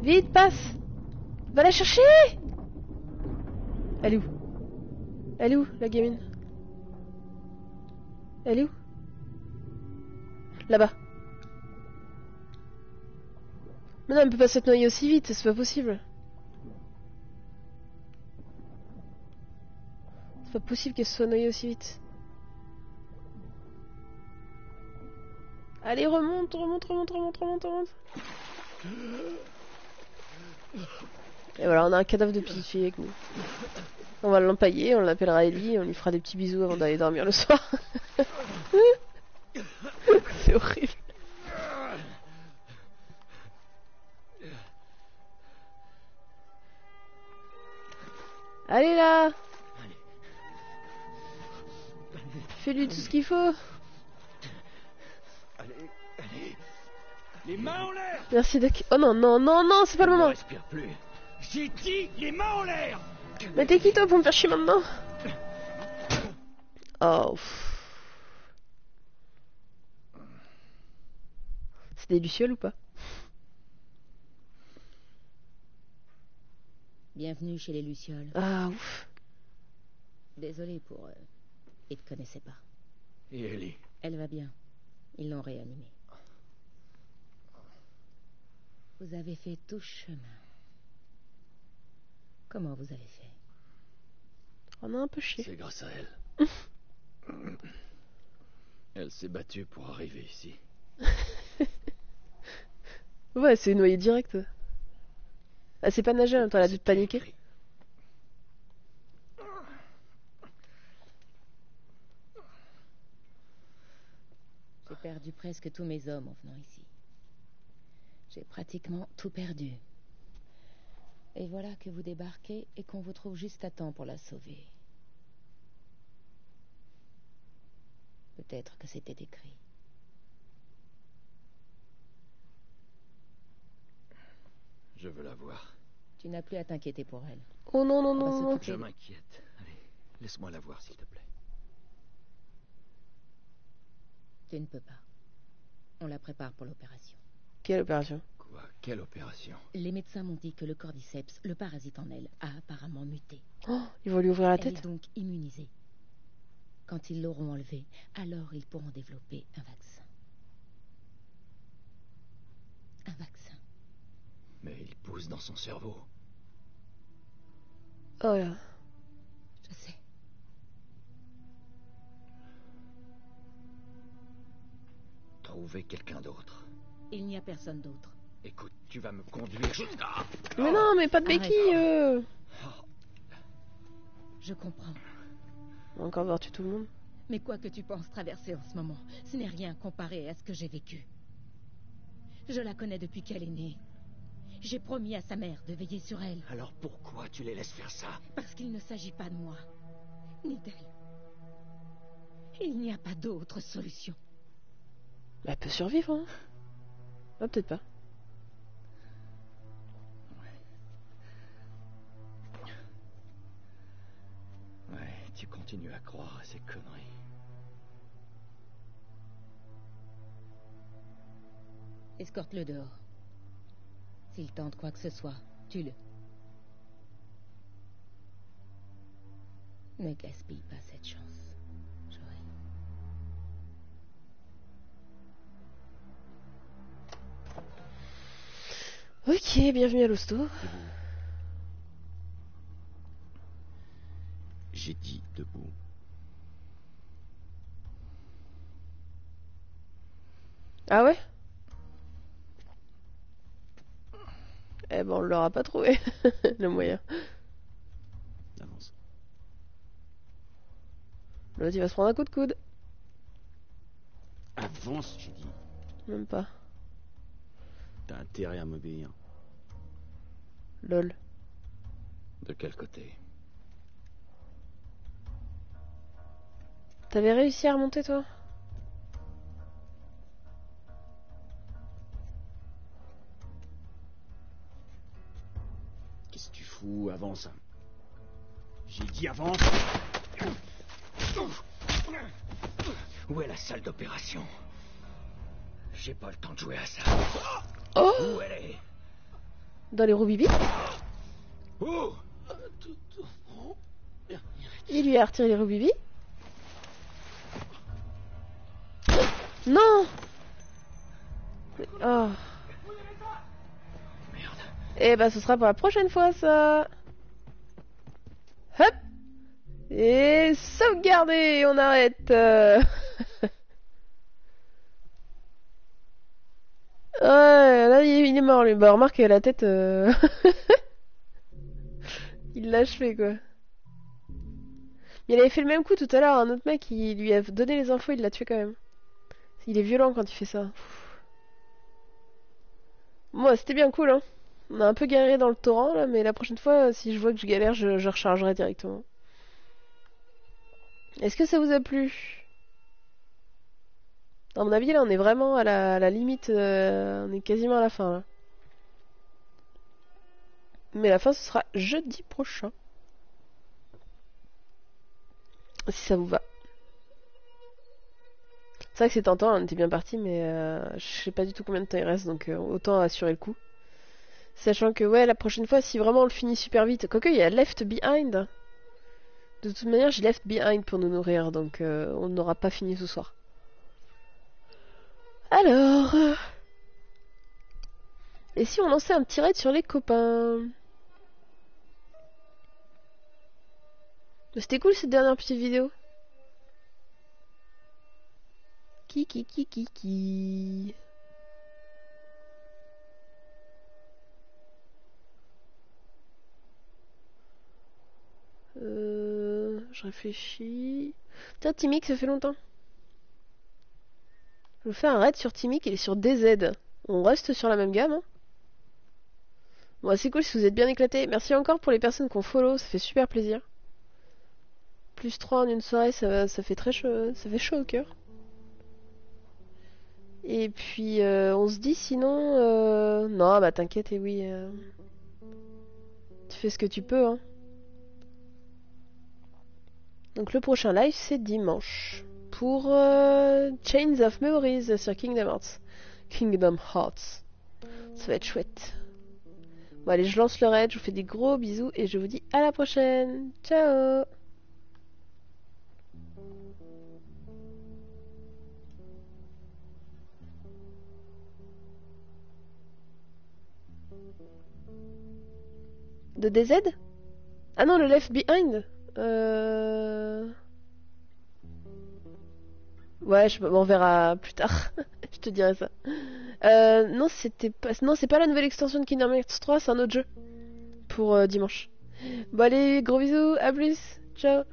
Vite, passe Va la chercher Elle est où? Elle est où, la gamine? Elle est où? Là-bas. Mais non, elle peut pas s'être noyée aussi vite, c'est pas possible. C'est pas possible qu'elle se soit noyée aussi vite. Allez, remonte, remonte, remonte, remonte, remonte, remonte. Et voilà, on a un cadavre de petite fille avec nous. On va l'empailler, on l'appellera Ellie, on lui fera des petits bisous avant d'aller dormir le soir. C'est horrible. Allez là Fais-lui tout ce qu'il faut. Allez, allez. Les mains en l'air Merci Doc. Oh non, non, non, non, c'est pas le Je moment. respire plus. J'ai dit les mains en l'air Mais t'es qui toi pour me faire chier maintenant? Oh. C'est des lucioles ou pas? Bienvenue chez les Lucioles. Ah ouf. Désolé pour... Euh, ils te connaissaient pas. Et Ellie Elle va bien. Ils l'ont réanimée. Vous avez fait tout chemin. Comment vous avez fait? On a un peu chié. C'est grâce à elle. Elle s'est battue pour arriver ici. Ouais, c'est noyé direct. Elle sait pas nager en même temps, elle a dû paniquer. J'ai perdu presque tous mes hommes en venant ici. J'ai pratiquement tout perdu. Et voilà que vous débarquez et qu'on vous trouve juste à temps pour la sauver. Peut-être que c'était écrit. Je veux la voir. Tu n'as plus à t'inquiéter pour elle. Oh non, non, non, non. Je m'inquiète. Allez, laisse-moi la voir, s'il te plaît. Tu ne peux pas. On la prépare pour l'opération. Quelle opération? Quoi? Quelle opération? Les médecins m'ont dit que le cordyceps, le parasite en elle, a apparemment muté. Oh, ils vont lui ouvrir la Elle est tête donc immunisée. Quand ils l'auront enlevée, alors ils pourront développer un vaccin. Un vaccin. Mais il pousse dans son cerveau. Oh là. Je sais. Trouver quelqu'un d'autre. Il n'y a personne d'autre. Écoute, tu vas me conduire jusqu'à... Mais non, mais pas de Arrête. béquilles euh. Je comprends. On va encore voir tuer tout le monde. Mais quoi que tu penses traverser en ce moment, ce n'est rien comparé à ce que j'ai vécu. Je la connais depuis qu'elle est née. J'ai promis à sa mère de veiller sur elle, Alors pourquoi tu les laisses faire ça parce qu'il ne s'agit pas de moi, ni d'elle. Il n'y a pas d'autre solution. Bah, elle peut survivre, hein. Ah, peut-être pas. Ouais, tu continues à croire à ces conneries. Escorte-le dehors. S'il tente quoi que ce soit, Tue-le. Ne gaspille pas cette chance, Joël. Ok, bienvenue à l'hosto. J'ai dit debout. Ah ouais? Eh ben on l'aura pas trouvé, le moyen. Avance. L'autre il va se prendre un coup de coude. Avance, j'ai dit. Même pas. T'as intérêt à m'obéir. Lol. De quel côté? T'avais réussi à remonter toi? Fous Avance. J'ai dit avance. Où est la salle d'opération? J'ai pas le temps de jouer à ça. Oh! Où elle est? Dans les roues bibi Où? Il lui a retiré les roues bibi Non! Oh Merde. Eh ben ce sera pour la prochaine fois ça Hop Et sauvegarder On arrête euh. Ouais, là il est mort lui. Bah remarque la tête... euh, il l'a achevé quoi. Il avait fait le même coup tout à l'heure, un autre mec il lui a donné les infos, il l'a tué quand même. Il est violent quand il fait ça. Moi c'était bien cool hein. On a un peu galéré dans le torrent là, mais la prochaine fois, si je vois que je galère, je, rechargerai directement. Est-ce que ça vous a plu? À mon avis, là, on est vraiment à la, limite. euh, on est quasiment à la fin là. Mais la fin, ce sera jeudi prochain. Si ça vous va. C'est vrai que c'est tentant, on était bien parti, mais euh, je sais pas du tout combien de temps il reste, donc euh, autant assurer le coup. Sachant que, ouais, la prochaine fois, si vraiment on le finit super vite, quoique il y a Left Behind. De toute manière, j'ai Left Behind pour nous nourrir, donc euh, on n'aura pas fini ce soir. Alors. euh, Et si on lançait un petit raid sur les copains? C'était cool cette dernière petite vidéo. Ki ki ki ki ki. Euh, je réfléchis. Tiens, Timic, ça fait longtemps. Je fais un raid sur Timic, il est sur DZ. On reste sur la même gamme. hein. Bon, c'est cool si vous êtes bien éclatés. Merci encore pour les personnes qui ont follow, ça fait super plaisir. Plus 3 en une soirée, ça, ça fait très chaud, ça fait chaud au cœur. Et puis, euh, on se dit sinon... euh, Non, bah t'inquiète, et oui. euh, Tu fais ce que tu peux, hein. Donc le prochain live, c'est dimanche. Pour euh, Chains of Memories sur Kingdom Hearts. Kingdom Hearts. Ça va être chouette. Bon allez, je lance le raid, je vous fais des gros bisous et je vous dis à la prochaine. Ciao De DZ Ah non, le Left Behind Euh... Ouais, je... on verra plus tard. je te dirai ça. Euh, non, c'était pas... Non, c'est pas la nouvelle extension de Kingdom Hearts 3, c'est un autre jeu. Pour euh, dimanche. Bon allez, gros bisous, à plus. Ciao